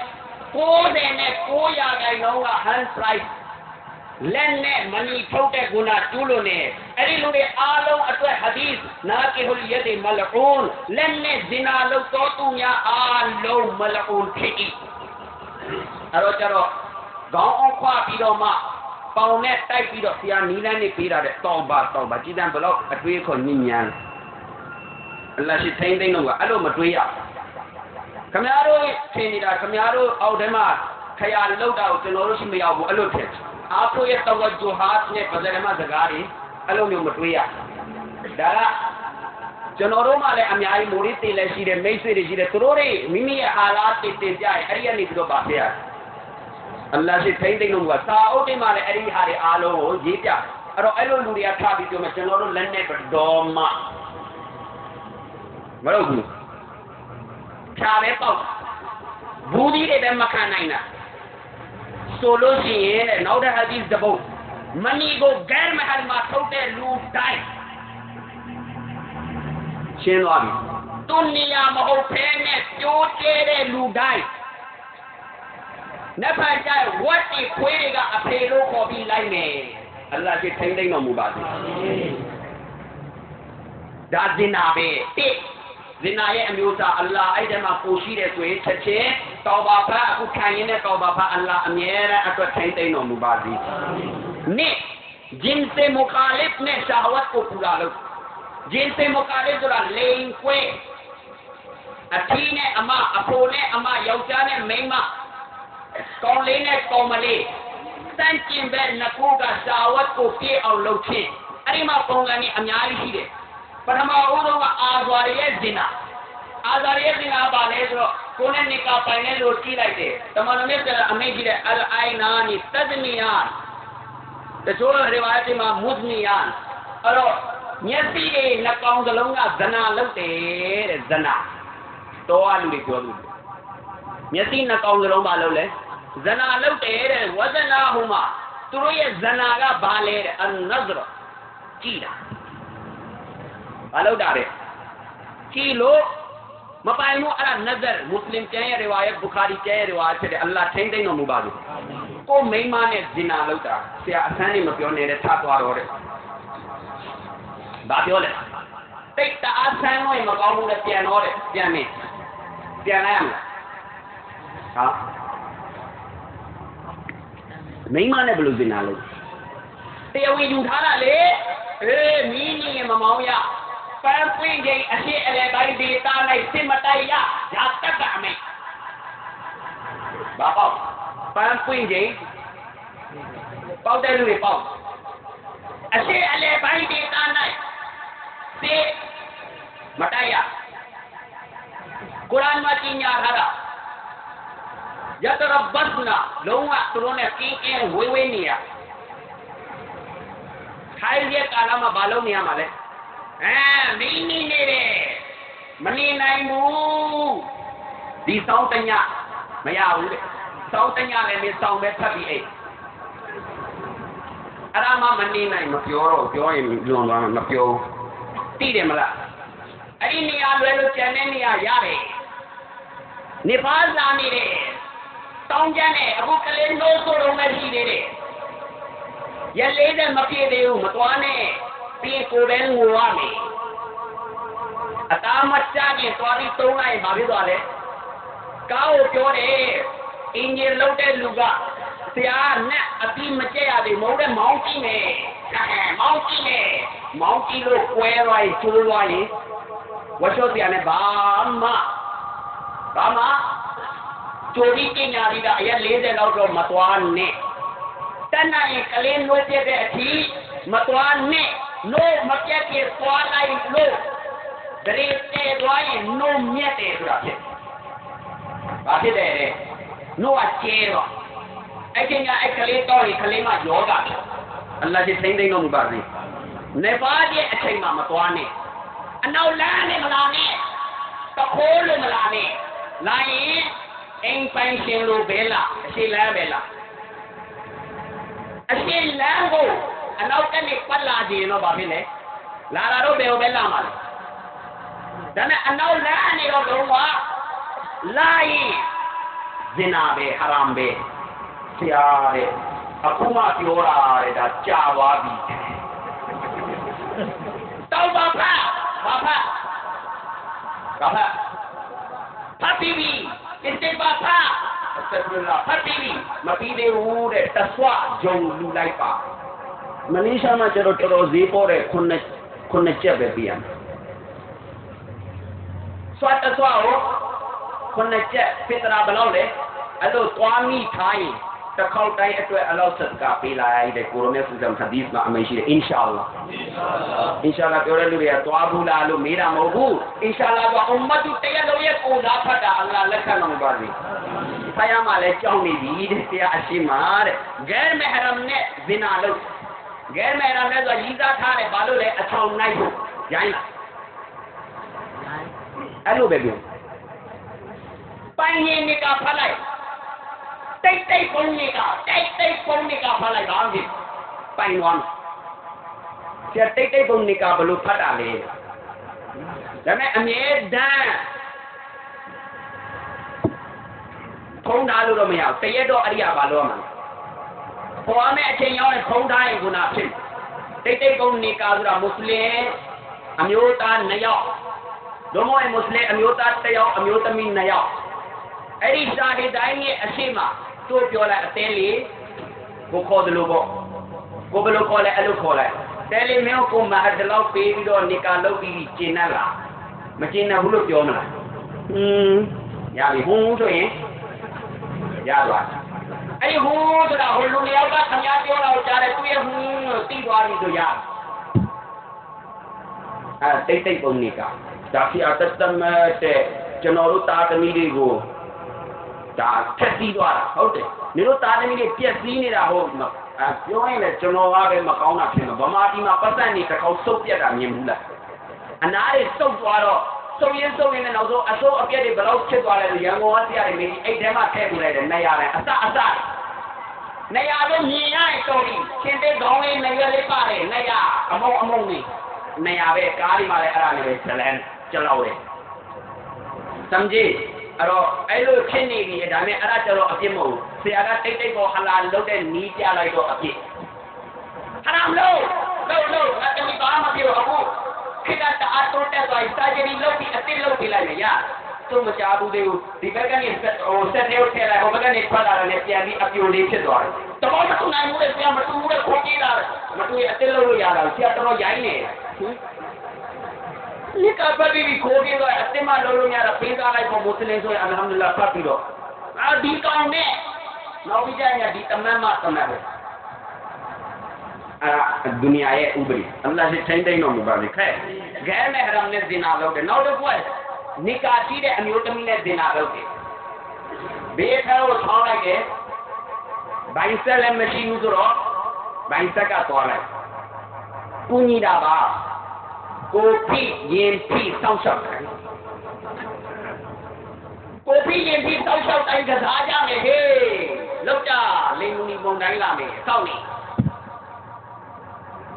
60နဲ့9ရာခိုင်နှုန်းက hand price လက်နဲ့မနီထုတ်တဲ့ကုဏတူးလို့နေအဲ့ဒီလူတွေအားလုံးအတွက်ဟာဒီသ်နာကေဟူလ်ယဒီမလအွန်လက်နဲ့ဇင်နာလုပ်တော်သူများအားလုံးမလအွန်ဖြစ်၏အဲ့တော့ကျတော့ခေါင်းအောင်ခွာပြီးတော့မှပေါင်နဲ့တိုက်ပြီးတော့ဆရာနီးလန်းနေပေးတာတဲ့တောင်းပါတောင်းပါကြည်တန်ဘလောက်အတွေးခေါ်ညဉ့်ညမ်း အလ္လာရှိသိမ့်သိမ့်တော့ကအဲ့လိုမတွေးရခမများတို့ထင်နေတာခမများတို့အောက်ထဲမှာခရလောက်တာကိုကျွန်တော်တို့ရှိမရောက်ဘူးအဲ့လိုထင်အားကိုရဲ့တော့ဂျူဟာတ်နဲ့ပဇရမစကားတွေအဲ့လိုမျိုးမတွေးရဒါကကျွန်တော်တို့ မှလည်းအများကြီးမိုးလေးတေလည်းရှိတယ်မိတ်ဆွေတွေရှိတယ်သူတို့တွေမိမိရဲ့အာလာတင်တင်ကြရင်အဲ့ဒီကနေပြီးတော့ပါဖေရအလ္လာရှိထိမ့်သိမ့်လို့ကစာအုပ်တွေမှာလည်းအဲ့ဒီဟာတွေအားလုံးကိုရေးပြအဲ့တော့အဲ့လိုလူတွေကထားပြီးပြောမယ်ကျွန်တော်တို့လက်နဲ့တော်မှမလုပ်ဘူးဖြာပဲပေါက်ဘူးဒီတွေပဲမခံနိုင်တာဆိုလို့ရှိရင်တဲ့နောက်တဲ့ဟာဒီသဘုတ်မနီကိုဂဲမဟလ်မှာထုတ်တဲ့လူတိုင်းရှင်းသွားပြီသူနေရာမဟုတ်ဖဲနဲ့ကြိုးကျဲတဲ့လူတိုင်းနဖန်ကျဝတ်တီခွေးတွေကအဖေလို့ခေါ်ပြီးလိုက်မယ်အလ္လာဟ်ကြီးထိမ့်သိမ့်တော်မူပါစေဒါဇင်နာပဲတိ ဇင်နာရဲ့အမျိုးသားအလ္လာဟ်အဲ့ဒီမှာကိုရှိတယ်ဆိုရင်ချက်ချင်းတောဘာဖတ်အခုခံရင်နဲ့တောဘာဖတ်အလ္လာဟ်အမြဲတမ်းအတွက်ထိမ့်သိမ့်တော်မူပါစေနိဂျင်စေမုခါလစ်နဲ့ရှာဝတ်ကိုပူလာလို့ဂျင်စေမုခါလစ်ဆိုတာလိန်ခွဲအထီးနဲ့အမအဖိုးနဲ့အမယောက်ျားနဲ့မိန်းမကောင်းလေးနဲ့ကောင်းမလေးစန့်ကျင်ဘက်နှစ်ခုကရှာဝတ်ကိုပြေအောင်လုပ်ခြင်းအဲ့ဒီမှာပုံစံကြီးအများကြီးရှိတယ် ပထမဦးဆုံးကအာဇွာရဲ့ဇင်နာအာဇာရဲ့ဇင်နာပါလဲဆိုတော့ကိုယ်နဲ့နိကာပိုင်နဲ့လို့ကြည့်လိုက်တယ်တမန်တော်မြတ်ကအမိန့်ကြီးတဲ့အလ်အိုင်နာနီတဒနီယာတချို့ရေဝါယတ်မှာမုဇနီယာအဲ့တော့မျက်စိတွေနှကောင်းစလုံးကဇနာလုပ်တယ်တဲ့ဇနာတော်အလူတွေပြောလို့မျက်စိနှကောင်းစလုံးပါလို့လဲဇနာလုပ်တယ်တဲ့ဝဇနာဟူမှာသူတို့ရဲ့ဇနာကဘာလဲတဲ့အန်နဇရကြည်တာ ဘာလုပ်တာတဲ့ကြည်လို့မပိုင်ဘူးအဲ့ဒါနဇရမွတ်စလင်ကျမ်းရဲ့ရေဝါယတ်ဘူခါရီကျမ်းရဲ့ရေဝါယတ်ဖြစ်တယ်အလ္လာဟ်ထိမ့်သိမ့်တော်မူပါလို့ကိုမိန်းမနဲ့ဇင်နာလုပ်တာဆရာအဆန်းနေမပြောနဲ့တဲ့ထားသွားတော့တဲ့ဘာပြောလဲတိတ်တအားဆန်းလို့မကောင်းဘူးလေပြန်တော့တဲ့ပြန်နေပြန်လိုက်ရမလားဟာမိန်းမနဲ့ဘယ်လိုဇင်နာလုပ်တရားဝင်ယူထားတာလေအေးမင်းကြီးမမောင်းရ ပန်းပွင့်ကြီးအရှိအလေပိုင်းဒေတာလိုက်စစ်မတိုက်ရရာတက်ကအမေဘာပေါ့ပန်းပွင့်ကြီးပေါက်တဲ့လူတွေပေါက်အရှိအလေပို အာန်မှာကြီးညာထားတာယတရဘတ်နာလုံးဝသူတို့နဲ့ကင်းကင်းဝေးဝေးနေရခိုင်းရဲ့ကာလမှာဘာလုပ်နေရမှာလဲအဲမင်းနေနေတယ်မနေနိုင်ဘူးဒီစောင်းတညမရဘူးလေစောင်းတညလည်းနေစောင်းပဲဖတ်ပြီးအိတ်အဲ့ဒါမှမနေနိုင်မပြောတော့ပြောရင်လွန်သွားမှာမပြောသိတယ်မလားအဲ့ဒီနေရာလွယ်လို့ကျန်တဲ့နေရာရတယ်နေပါလာနေတယ်တောင်းကျမ်းနဲ့အခုကလေးနိုးဆိုတော့မရှိသေးတယ်ရက်လေးနဲ့မပြေသေးဘူးမသွားနဲ့ ပြီးကိုယ်ပဲငိုရမယ်အသားမချရင်သွားပြီးသုံးလိုက်ရင်ဘာဖြစ်သွားလဲကားကိုပြောတယ်အင်ဂျင်လုံးတဲ့လူကဆရာနဲ့အပြီးမကြက်ရသေးမဟုတ်တဲ့မောင်းကြည့်မယ်မောင်းကြည့်မယ်မောင်းကြည့်လို့ကွဲသွားရင်ကျိုးသွားရင်ဝတ်လျှော့တရားနဲ့ဘာမှဘာမှကြိုပြီးပညာရီကအရက်40လောက်တော့မသွားနဲ့တဏ္ဍရဲ့ကလေးနှွေးပြတဲ့အထိမသွားနဲ့ နိုးမပြတ်ပြေသွားလိုက်လို့ဒရေတဲသွားရင်နိုးမြက်တယ်ဆိုတာဖြစ်ဘာဖြစ်တယ်တဲ့နှုတ်ကကျဲတော့အဲ့ချိန်ကအဲ့ကလေးတော့ရင်ကလေးမယောဂဖြစ်အလ္လာဟ်ရှင်သိမ့်သိမ့်တော်မူပါစေနေပါရဲ့အချိန်မှမသွားနဲ့အနောက်လမ်းနဲ့မလာနဲ့တခိုးလို့မလာနဲ့လာရင်အိမ်ပိုင်ရှင်လိုပဲလားအရှိလမ်းပဲလားအရှိလမ်းကို အနောက်ကနေပတ်လာခြင်းတော့ဘာဖြစ်လဲလာတာတော့ဘယ်ဟိုပဲလာမှာလဲဒါနဲ့အနောက်လမ်းအနေတော့လုံးဝလာရင်ဇင်နာပဲဟရ မ်ပဲဆရာတဲ့အခုမှပြောတာတဲ့ဒါကြာသွားပြီတောက်ပါဖတ်ဘာဖတ်ဘာဖတ်ဖတ်ပြီးပြီအစ်တေပါဖတ်အစဖရလာဖတ်ပြီးပြီမပြီးသေးဘူးတဲ့တဆွဂျုံလူလိုက်ပါမလေးရှားမှာကျတော့တော်တော်ဈေးပေါ်တဲ့ခုနှစ်ခုနှစ်ချက်ပဲပြရမယ်ဆွတ်တဆွကိုခုနှစ်ချက်ဖစ်တရာဘယ်လောက်လဲအဲ့လိုသွားမိထားရင်တစ်ခေါက်တိုင်းအတွက်အလောက်ဆက်ကပေးလိုက်တဲ့ကိုရိုမြတ်စံဟဒီစ်မှာအမရှိတယ်အင်ရှာအလ္လာအင်ရှာအလ္လာပြောတဲ့လူတွေကသွားဘူးလားလို့မေးတာမဟုတ်ဘူးအင်ရှာအလ္လာကအွမ်မတ်တရားလုံးရဲ့ကိုစားဖတ်တာအလ္လာလက်ခံတော်ပါစေဆရာမလည်းကြောင်းနေပြီတဲ့တရားအရှိမတဲ့ဂဲမဟရမ်နဲ့ဇင်နာလို့ ဂဲမဟရမ်နဲ့ဆိုရီးစားထားတယ်ဘာလို့လဲအချောင်နိုင်ဖို့ရိုင်းလားအဲ့လိုပဲပြောပိုင်ရင်ကဖတ်လိုက်တိတ်တိတ်ပုံနေကတိတ်တိတ်ပုံနေကဖတ်လိုက်ပါဦးပိုင်သွားဆရာတိတ်တိတ်ပုံနေကဘလို့ဖတ်တာလဲဒါပေမဲ့အမြဲတမ်းဖုံးထားလို့တော့မရဘူးတရက်တော့အရိယာဘာလို့မှာ ပေါ်မဲ့အချိန်ရောက်ရင်ဖုံးထားရင်ခုနဖြစ်တိတ်တိတ်ပုံနေကဆိုတာမွတ်စလင်အမျိုးသား2ယောက်ဒုမို့မွတ်စလင်အမျိုးသား1ယောက်အမျိုးသမီး2ယောက်အဲ့ဒီရှာဒီတိုင်းရဲ့အရှိမတို့ပြောလိုက်အသေးလေးကိုခေါ်တယ်လို့ပေါ့ကိုဘယ်လိုခေါ်လဲအဲ့လိုခေါ်လိုက်တဲလေးမင်းကိုမဟာတလောက်ပေးပြီးတော့နေကာလုပ်ပြီးကျင်တ်လားမကျင်တ်ဘူးလို့ပြောမလားဟင်းရပြီဟိုးဆိုရင်ရသွား အဲ့ဒီဟိုးဆိုတာဟိုလူလျောက်ကခင်ဗျားပြောတာကိုကြားတယ်သူရဲ့ဟင်းကိုသိသွားပြီဆိုရအဲတိတ်တိတ်ပုံနေကဒါဖီအတတမတဲ့ကျွန်တော်တို့တာသမီတွေကိုဒါဖြက်စီးသွားတာဟုတ်တယ်နေတို့သားသမီးတွေပြက်စီးနေတာဟုတ်အဲပြောရင်လည်းကျွန်တော်ကပဲမကောင်းတာဖြစ်မှာဗမာပြည်မှာပတ်သက်နေတစ်ခေါက်စုပ်ပြက်တာမြင်ဘူးလားအနားတွေစုပ်သွားတော့ စုပ်ရင်းစုပ်ရင်းနဲ့နောက်ဆုံးအစိုးအပြက်တွေဘယ်လောက်ဖြစ်သွားလဲဆိုရန်ကုန်ကဆရာတွေမေးအိတ်ထဲမှာထည့်ပြလိုက်တယ်နေရာတယ်အစအစနေရာတော့မြင်ရရင်တော်ပြီရှင်တဲ့ခေါင်းလေးနေရာလေးပါတယ်နေရာအမုံအမုံလေးနေရာပဲကားဒီမှာလည်းအဲ့ဒါနဲ့ပဲဇလန်ကျလောက်တယ်စမ်းကြည့်အဲ့တော့အဲ့လိုဖြစ်နေပြီဒါပေမဲ့အဲ့ဒါကျတော့အပြစ်မဟုတ်ဘူးဆရာကတိတ်တိတ်ပေါ်ဟလာလုပ်တဲ့နီးပြလိုက်တော့အပြစ်ဟရမ်လို့လို့လို့ငါတမီဘာမှမပြောအခု ခိတတအားတိုးတက်သွားစာဂျရီလုပ်ပြီးအစ်စ်လုပ်ပြလိုက်မယ်ရသူမချဘူးသေးဘူးဒီဘက်ကနေဟိုဆက်သေးထည့်လိုက်ဟိုဘက်ကနေထွက်လာတယ်ပြန်ပြီးအပြိုလေးဖြစ်သွားတယ်တဘောမတူနိုင်ဘူးလေဆရာမတူဘူးလေခေါ်ကြည့်လာတယ်မတူရင်အစ်စ်လုပ်လို့ရတာဆရာတော်ရိုင်းနေနိကပတ်ပြီးခိုးပြီးတော့အစ်မလုံးလုံးရတာပေးစားလိုက်ဖို့မွတ်စလင်ဆိုရင်အလ်ဟမ်ဒူလ লা ဖတ်ပြီးတော့အာဒီကောင်နဲ့နောက်ပြီးကြရင်ဒီတမန်မတမန်ပဲ အာဒုနီယာရဲ့ဥပဒေအလ္လာဟ်ရှိတိုင်းတိုင်းတော်မူပါလေခဲဂဲမဲ့ဟရမ်နဲ့ဇင်နာလုပ်တယ်နောက်တစ်ခုနိကာရှိတဲ့အမျိုးသမီးနဲ့ဇင်နာလုပ်တယ်ဘေးထဲကိုထောင်းလိုက်တယ်ဘိုင်ဆက်လည်းမရှိဘူးဆိုတော့ဘိုင်ဆက်ကသွားလိုက်ကူညီတာပါကိုဖိရင်ဖိစောင့်ရှောက်တယ်ကိုဖိရင်ဖိစောင့်ရှောက်တိုင်းကစားကြမယ်ဟေးလောက်ကြလင်းနီပုံတိုင်းလာမယ်စောင့်နေဆရာရေးလာပြီးဖားနေပြေးပြေးပြေးဒီမဲ့နဲတော်နေပြီဒီအဖိုင်းပြန်လွတ်လိုက်မှာဇပွဲသိမ်းသွားမှာအလ္လာဟ်ဖိုင်းဝိုင်တော့ဘဒတ်တုံဘဒတ်တုံဂျပ်ပါရီတန်ပါတယ်ဆိုတဲ့ကောင်းကြီးငါဖိုင်းရလို့ဖို့ရှိအဲ့လိုအလ္လာဟ်ရှိထိန်သိမ်းတော်မူပါစေအာမင်ဂျဟန္နမ်ကနေအဲ့လိုအဆူကြီးနဲ့ကရင်တစ်ခုဖတ်လာဘယ်သူကလည်းအပြစ်ကြီးနဲ့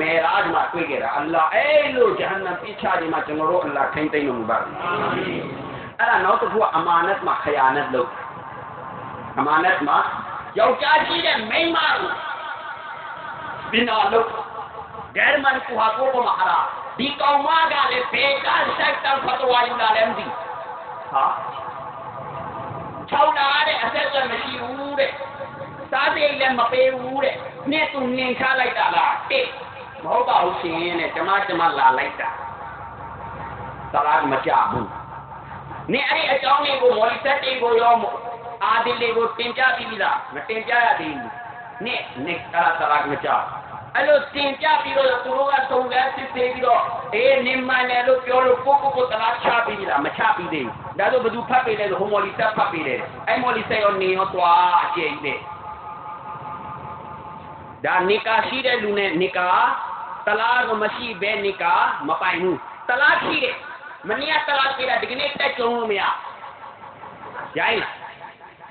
မေရာဂျ်မှာတွေ့ခဲ့တာအလ္လာဟ်အဲ့လိုဂျဟန္နမ်ပြစ်ချဒီမှာကျွန်တော်တို့အလ္လာဟ်ထိန်သိမ်းတော်မူပါစေအာမင်အဲ့ဒါနောက်တစ်ခုကအမာနတ်မှာခယာနတ်လုပ်အမာနတ်မှာယောက်ျားကြီးတဲ့မိန်းမကိုပင်တော်လုပ်ဂဲမန်ကူဟာကိုကမဟာရာ ဒီကောင်မကလည်းဘေကဆိုင်တန်ဖတ်ဝါယူလာလည်းမသိဟာချောင်းလာတဲ့အဆက်အသွယ်မရှိဘူးတဲ့စားစိတ်လည်းမပေးဘူးတဲ့နဲ့သူနင်ချလိုက်တာလားတစ်မဟုတ်ပါဘူးရှင်တဲ့ကျမကျမလာလိုက်တာသလားမကြဘူးနင်အဲ့ဒီအကြောင်းလေးကိုမော်လီဆက်တေးကိုရောအာဒီလေးကိုတင်ပြပြီးပြီလားမတင်ပြရသေးဘူးနင်နင်အဲ့ဒါသလားမကြအဲ့လိုတင်ပြပြီးတော့သူတို့ကတုံလဲစစ်သေးပြီးတော့အေးနင်မှန်တယ်လို့ပြောလို့ကိုကိုကိုသလားချပြီးပြီလားမချပြီးသေးဘူး ဒါဆိုဘယ်သူဖတ်ပေးလဲဆိုဟိုမော်လီဆက်ဖတ်ပေးတယ်အဲ့မော်လီဆက်ရောနေရောသွားအကျဉ်းကြီးဒါနိကာရှိတဲ့လူနဲ့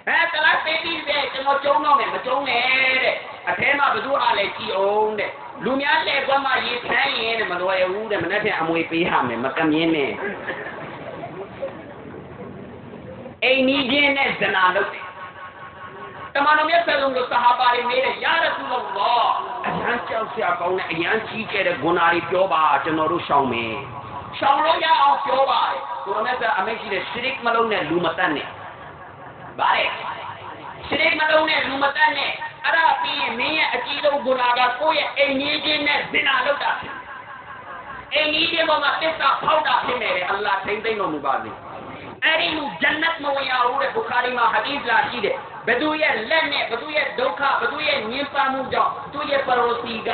အဲတလားပြေးပြီးပဲကျွန်တော်ကြုံတော့မယ်မကြုံနဲ့တဲ့အထဲမှာဘသူအားလဲကြည်အောင်တဲ့လူများလဲကွမ်းမှရေထမ်းရင်တဲ့မလွယ်ဘူးတဲ့မနေ့ကအမွေပေးရမယ်မကမြင်းနဲ့အိမ်ကြီးချင်းနဲ့ဇနာလုပ်တယ်တမန်တော်မြတ်ဆလုံးကိုဆဟာပါတွေမေးတယ်ယာရဆူလလောအရန်ကြောက်စရာကောင်းတဲ့အရန်ကြီးကျယ်တဲ့ဂုဏတွေပြောပါကျွန်တော်တို့ရှောင်မယ်ရှောင်လို့ရအောင်ပြောပါတယ်ကိုရမက်အမိတ်ရှိတဲ့ရှရစ်မလုံးနဲ့လူမတတ်နဲ့ ဗါတဲ့ရှရစ်မလုံးနဲ့လူမတတ်နဲ့အဲ့ဒါပြီးရင်မင်းရဲ့အကြီးဆုံးဂုဏကကိုယ့်ရဲ့အိမ်ကြီးချင်းနဲ့ဇင်နာလုပ်တာဖြစ်အိမ်ကြီးချင်းပေါ်မှာတစ္ဆာဖောက်တာဖြစ်နေတယ်အလ္လာဟ်ထိမ့်သိမ့်တော်မူပါစေအဲ့ဒီလူဂျန်နတ်မဝင်ရဘူးတဲ့ဘုခါရီမှာဟာဒီသ်လာရှိတယ်ဘသူရဲ့လက်နဲ့ဘသူရဲ့ဒုက္ခဘသူရဲ့ညှဉ်းပန်းမှုကြောင့်သူ့ရဲ့ပရိုစီက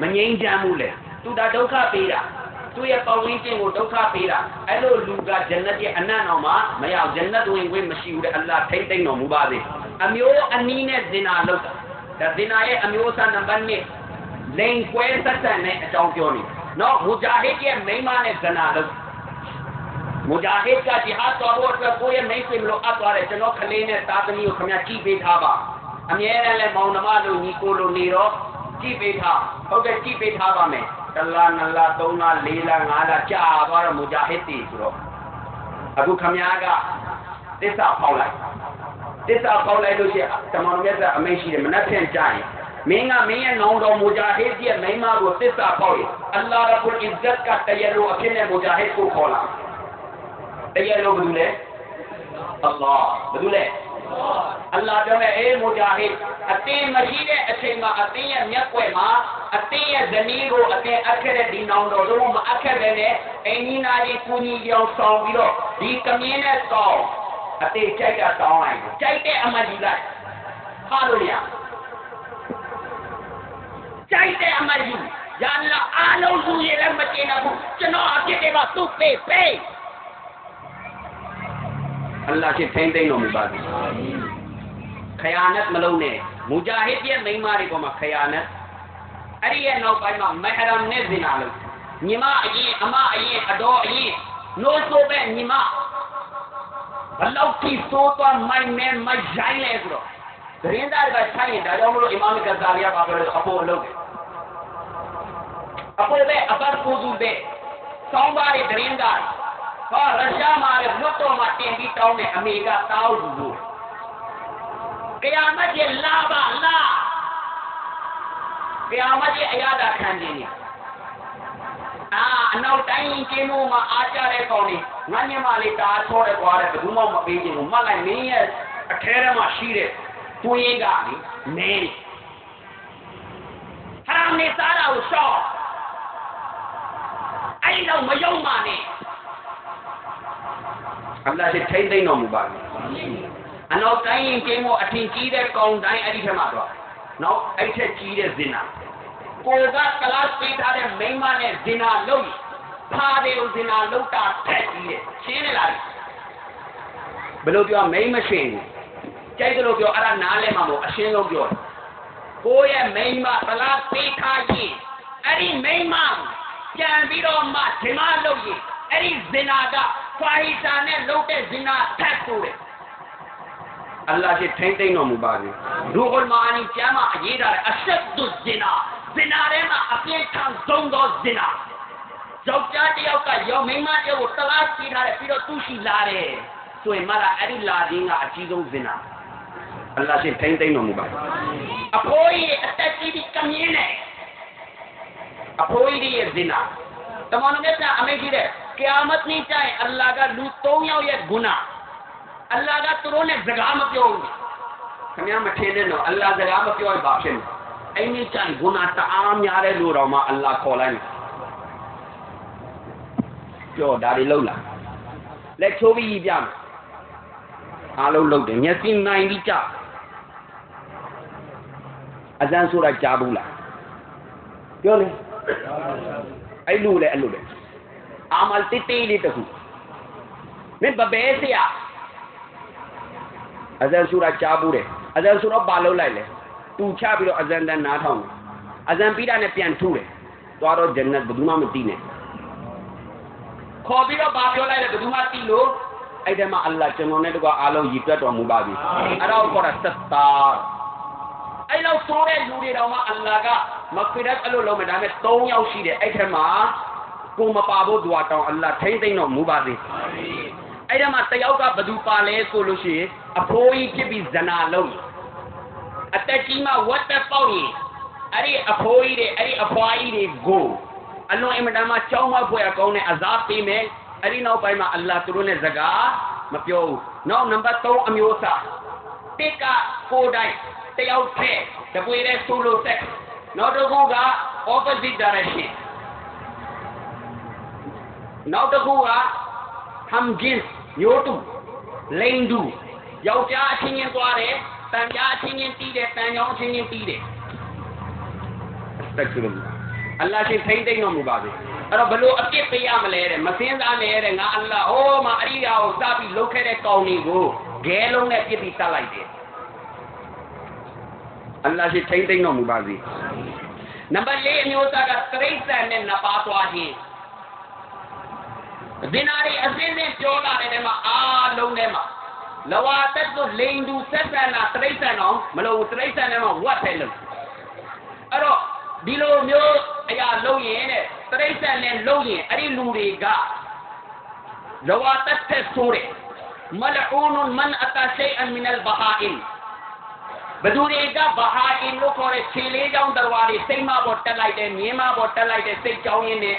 မငြိမ်းချမ်းဘူးလေသူဒါဒုက္ခပေးတာ သူ့ရဲ့ပတ်ဝန်းကျင်ကိုဒုက္ခပေးတာအဲ့လိုလူကဂျန်နတ်ရဲ့အနတ်တော်မှာမရောက်ဂျန်နတ်ဝင်ဝင်မရှိဘူးတဲ့အလ္လာဟ်ထိမ့်သိမ့်တော်မူပါစေအမျိုးအနည်းနဲ့ဇင်နာလုပ်တာဒါဇင်နာရဲ့အမျိုးအစားနံပါတ်1လိန်ကွဲဆက်ဆံတဲ့အကြောင်းပြောနေနော်မူဂျာဟစ်ရဲ့မိန်းမနဲ့ဇနာလုပ်မူဂျာဟစ်ကဂျီဟာတော်ဖို့အတွက်ကိုယ့်ရဲ့မိတ်ဆွေမလို့အပ်သွားတယ်ကျွန်တော်ကလေးနဲ့သားသမီးကိုခင်ဗျာကြည့်ပေးထားပါအမြဲတမ်းလဲမောင်နှမတို့ညီကိုလိုနေတော့ကြည့်ပေးထားဟုတ်ကဲ့ကြည့်ပေးထားပါမယ် တလားနလားသုံးလားလေးလားငါးလားကြာသွားတော့မူဂျာဟစ်တီဆိုတော့အခုခင်ဗျားကသစ္စာဖောက်လိုက်သစ္စာဖောက်လိုက်လို့ရှိရင်တမန်တော်မြတ်ကအမိန့်ရှိတယ်မနှက်ဖြန့်ကြရင်မင်းကမင်းရဲ့နောင်တော်မူဂျာဟစ်ရဲ့မိန်းမကိုသစ္စာဖောက်ရင်အလ္လာဟ်ရဘ်အစ်ဇတ်ကတရားလိုအဖြစ်နဲ့မူဂျာဟစ်ကိုခေါ်လာတရားလိုဘယ်သူလဲအလ္လာဟ်ဘယ်သူလဲအလ္လာဟ်ပြောမယ်အေးမူဂျာဟစ်အတင်းမရှိတဲ့အချိန်မှာအတင်းရဲ့မျက်ွယ်မှာ အတင်းရဲ့ဇနီးကိုအတင်းအပ်ခဲ့တဲ့ဒီနောင်တော်တို့မအပ်ခဲ့ပဲနဲ့အင်းကြီးနာကြီးကူညီကြောင်ဆောင်ပြီးတော့ဒီကမြင်းနဲ့ဆောင်အတင်းကြိုက်တာတောင်းလိုက်ကြိုက်တဲ့အမှန်ကြီးလိုက်ဟာလို့ရကြိုက်တဲ့အမှန်ကြီးယာလာအားလုံးလူရလည်းမကျင်ဘူးကျွန်တော်အဖြစ်တွေပါသူ့ပေးပေးအလ္လာဟ်ရှင်ထိမ့်သိမ့်တော်မူပါစေခယာနတ်မလုံးနဲ့မူဂျာဟစ်ရဲ့မိန်းမတွေပေါ်မှာခယာနတ် အဲ့ဒီရဲ့နောက်ပိုင်းမှာမဟရမ်နဲ့ဇင်နာလို့ညီမအရင်အမအရင်အတော်အရင်နိုးဆိုပဲညီမဘလောက်ထိသိုးသွားမိုင်မဲမိုင်ရိုင်းလဲဆိုတော့ဒရင်သားကဆိုင်ရင်ဒါကြောင့်မလို့အီမာမ်ကဇာလီယာပါပြောတယ်အဖို့လုပ်တယ်အဖို့ပဲအဘတ်ကိုသူပဲဆောင်းပါးတဲ့ဒရင်သားဟောရုရှားမှာလည်းလွတ်တော်မှာတင်ပြီးတောင်းတယ်အမေကတောင်းသူလို့ကယာမတ်ရဲ့လာပါလာ ကယာမတ်ရဲ့အရာသာခံနေနေအာအနောက်တိုင်းကျင်းလို့မှအားကြတဲ့ကောင်တွေငါညမလေးတားထောတဲ့ကွာတဲ့ဘယ်သူမှမပေးချင်ဘူးမှတ်လိုက်မင်းရဲ့အထဲထဲမှာရှိတဲ့တွင်းကလေနဲဟာရမ်နေစားတာကိုရှော့အဲ့ဒီတော့မယုံပါနဲ့အလ္လာဟ်ထိမ့်သိမ့်တော်မူပါမယ်အနောက်တိုင်းရင်ကျင်းဖို့အထင်ကြီးတဲ့ကောင်တိုင်းအဲ့ဒီထဲမှာတော့ နောက်အဲ့ထက်ကြီးတဲ့ဇင်နာကိုကကလပ်ပေးထားတဲ့မိန်းမနဲ့ဇင်နာလုပ်ဖားတယ်ဇင်နာလုပ်တာထက်ကြီးတယ်ရှင်းနေလားဘယ်လိုပြောမိန်းမရှင်ဘူးကြိုက်တယ်လို့ပြောအဲ့ဒါနားလဲမှာမဟုတ်အရှင်းဆုံးပြောတယ်ကိုရဲ့မိန်းမကလပ်ပေးထားရင်အဲ့ဒီမိန်းမပြန်ပြီးတော့မှဒီမလုပ်ရင်အဲ့ဒီဇင်နာကခွာဟီတာနဲ့လုပ်တဲ့ဇင်နာထက်ဆိုတယ် အလ္လာဟ်ရှိထိမ့်သိမ့်တော်မူပါစေရူဟ်မာအနီကျမ်းမှာအရေးထားတဲ့အဆက်ဒုဇင်နာဇင်နာထဲမှာအပြင်းထန်ဆုံးသောဇင်နာယောက်ျားတစ်ယောက်ကယောက်မိန်းမတစ်ယောက်ကိုတလားစီးထားတယ် အဲ့ဒီလာခြင်းကအကြီးဆုံးဇင်နာအလ္လာဟ်ရှိထိမ့်သိမ့်တော်မူပါစေအဖိုးကြီးအသက်ကြီးပြီးကမြင်းနေအဖိုးကြီးရဲ့ဇင်နာတမန်တော်မြတ်ကအမိန့်ရှိတဲ့ကိယာမတ်နေ့ကျရင်အလ္လာဟ်ကလူ၃ယောက်ရဲ့ဂုဏအလ္လာဟ်ကသူတို့နဲ့စကားမပြောဘူးခင်ဗျားမထင်နဲ့တော့အလ္လာဟ်စကားမပြောရင်ဘာဖြစ်လဲအဲ့ဒီကျရင်ဂုဏတအားများတဲ့လူတော်မှာအလ္လာဟ်ခေါ်လိုက်တယ်ပြောဒါတွေလုံးလားလက်ချိုးပြီးပြမယ်အားလုံးလုံးတယ်မျက်စိနိုင်ပြီးကြအဇန်ဆိုတာကြားဘူးလားပြောလေအဲ့လူလေအဲ့လူလေအာမလ်တိတိလေးတခုမင်းဘဘဲဆရာ အဇန်ဆိုတာကြားဘူးတယ်အဇန်ဆိုတော့ပါလုံးလိုက်လေတူချပြီးတော့အဇန်တန်နားထောင်တယ်အဇန်ပြီးတာနဲ့ပြန်ထူတယ်သွားတော့ဂျန်နတ်ဘယ်သူမှမသိနဲ့ခေါ်ပြီးတော့ဘာပြောလိုက်လဲဘယ်သူမှသိလို့အဲ့ဒီမှာအလ္လာဟ်ကျွန်တော်နဲ့တကွာအားလုံးရည်တွက်တော်မူပါပြီအဲ့ဒါကိုခေါ်တာစက်တာအဲ့လောက်ဆိုးတဲ့လူတွေတောင်မှအလ္လာဟ်ကမဖိရတ်အဲ့လိုလုံးမယ်ဒါပေမဲ့၃ယောက်ရှိတယ်အဲ့ထက်မှာကိုမပါဖို့ဒွါတောင်းအလ္လာဟ်ထိမ့်သိမ့်တော်မူပါစေ အဲ့ဒီမှာတယောက်ကဘယ်သူပါလဲဆိုလို့ရှိရင်အဖိုးကြီးဖြစ်ပြီးဇနာလုံးအတက်ကြီးမှဝတ်တက်ပေါက်ရင်အဲ့ဒီအဖိုးကြီးတွေအဲ့ဒီအဖွားကြီးတွေကိုအလွန်အင်မတန်မှကြောင်းမဖွယ်အကောင်းနဲ့အစားပေးမယ်အဲ့ဒီနောက်ပိုင်းမှာအလ္လာဟ်သူတို့နဲ့စကားမပြောဘူးနောက်နံပါတ်3အမျိုးအစားတစ်ကကိုယ်တိုင်တယောက်ထက်တပွေတဲ့ဆိုလိုဆက်နောက်တစ်ခုက opposite direction နောက်တစ်ခုက hamjin မျိုးတူလိန်တူယောက်ျားအချင်းချင်းသွားတယ်တန်ကြားအချင်းချင်းတီးတယ်တန်ကြောင်အချင်းချင်းတီးတယ်တက်ကြလို့အလ္လာဟ်ရှင်ထိမ့်သိမ့်တော်မူပါစေအဲ့တော့ဘလို့အပြစ်ပေးရမလဲတဲ့မစင်းစားနဲ့တဲ့ငါအလ္လာဟ်ဟိုးမအရိယာကိုစပြီးလုတ်ခဲ့တဲ့ကောင်တွေကိုဂဲလုံးနဲ့ပြစ်ပြီးတတ်လိုက်တယ်အလ္လာဟ်ရှင်ထိမ့်သိမ့်တော်မူပါစေနံပါတ်၄အမျိုးသားကတရိစ္ဆာန်နဲ့နှစ်ပါးသွားခြင်း ဒီနာရီအစင်းစင်းပြောလာတဲ့ထဲမှာအားလုံးထဲမှာလဝါတက်တို့လိန်တူဆက်ဆံတာတရိစ္ဆာန်အောင်မလို့တရိစ္ဆာန်ထဲမှာဝတ်တယ်လို့အဲ့တော့ဒီလိုမျိုးအရာလုံးရင်တဲ့တရိစ္ဆာန်နဲ့လုံးရင်အဲ့ဒီလူတွေကလဝါတက်တဲ့ဆိုတဲ့မလအူနမန်အတာရှိအန်မင်အလ်ဘဟာအင်ဘဒူတွေကဘဟာအင်လို့ခေါ်တဲ့ခြေလေးချောင်းတော်ဝါတွေစိတ်မပေါ်တက်လိုက်တယ်မြင်းမပေါ်တက်လိုက်တယ်စိတ်ချောင်းရင်းနဲ့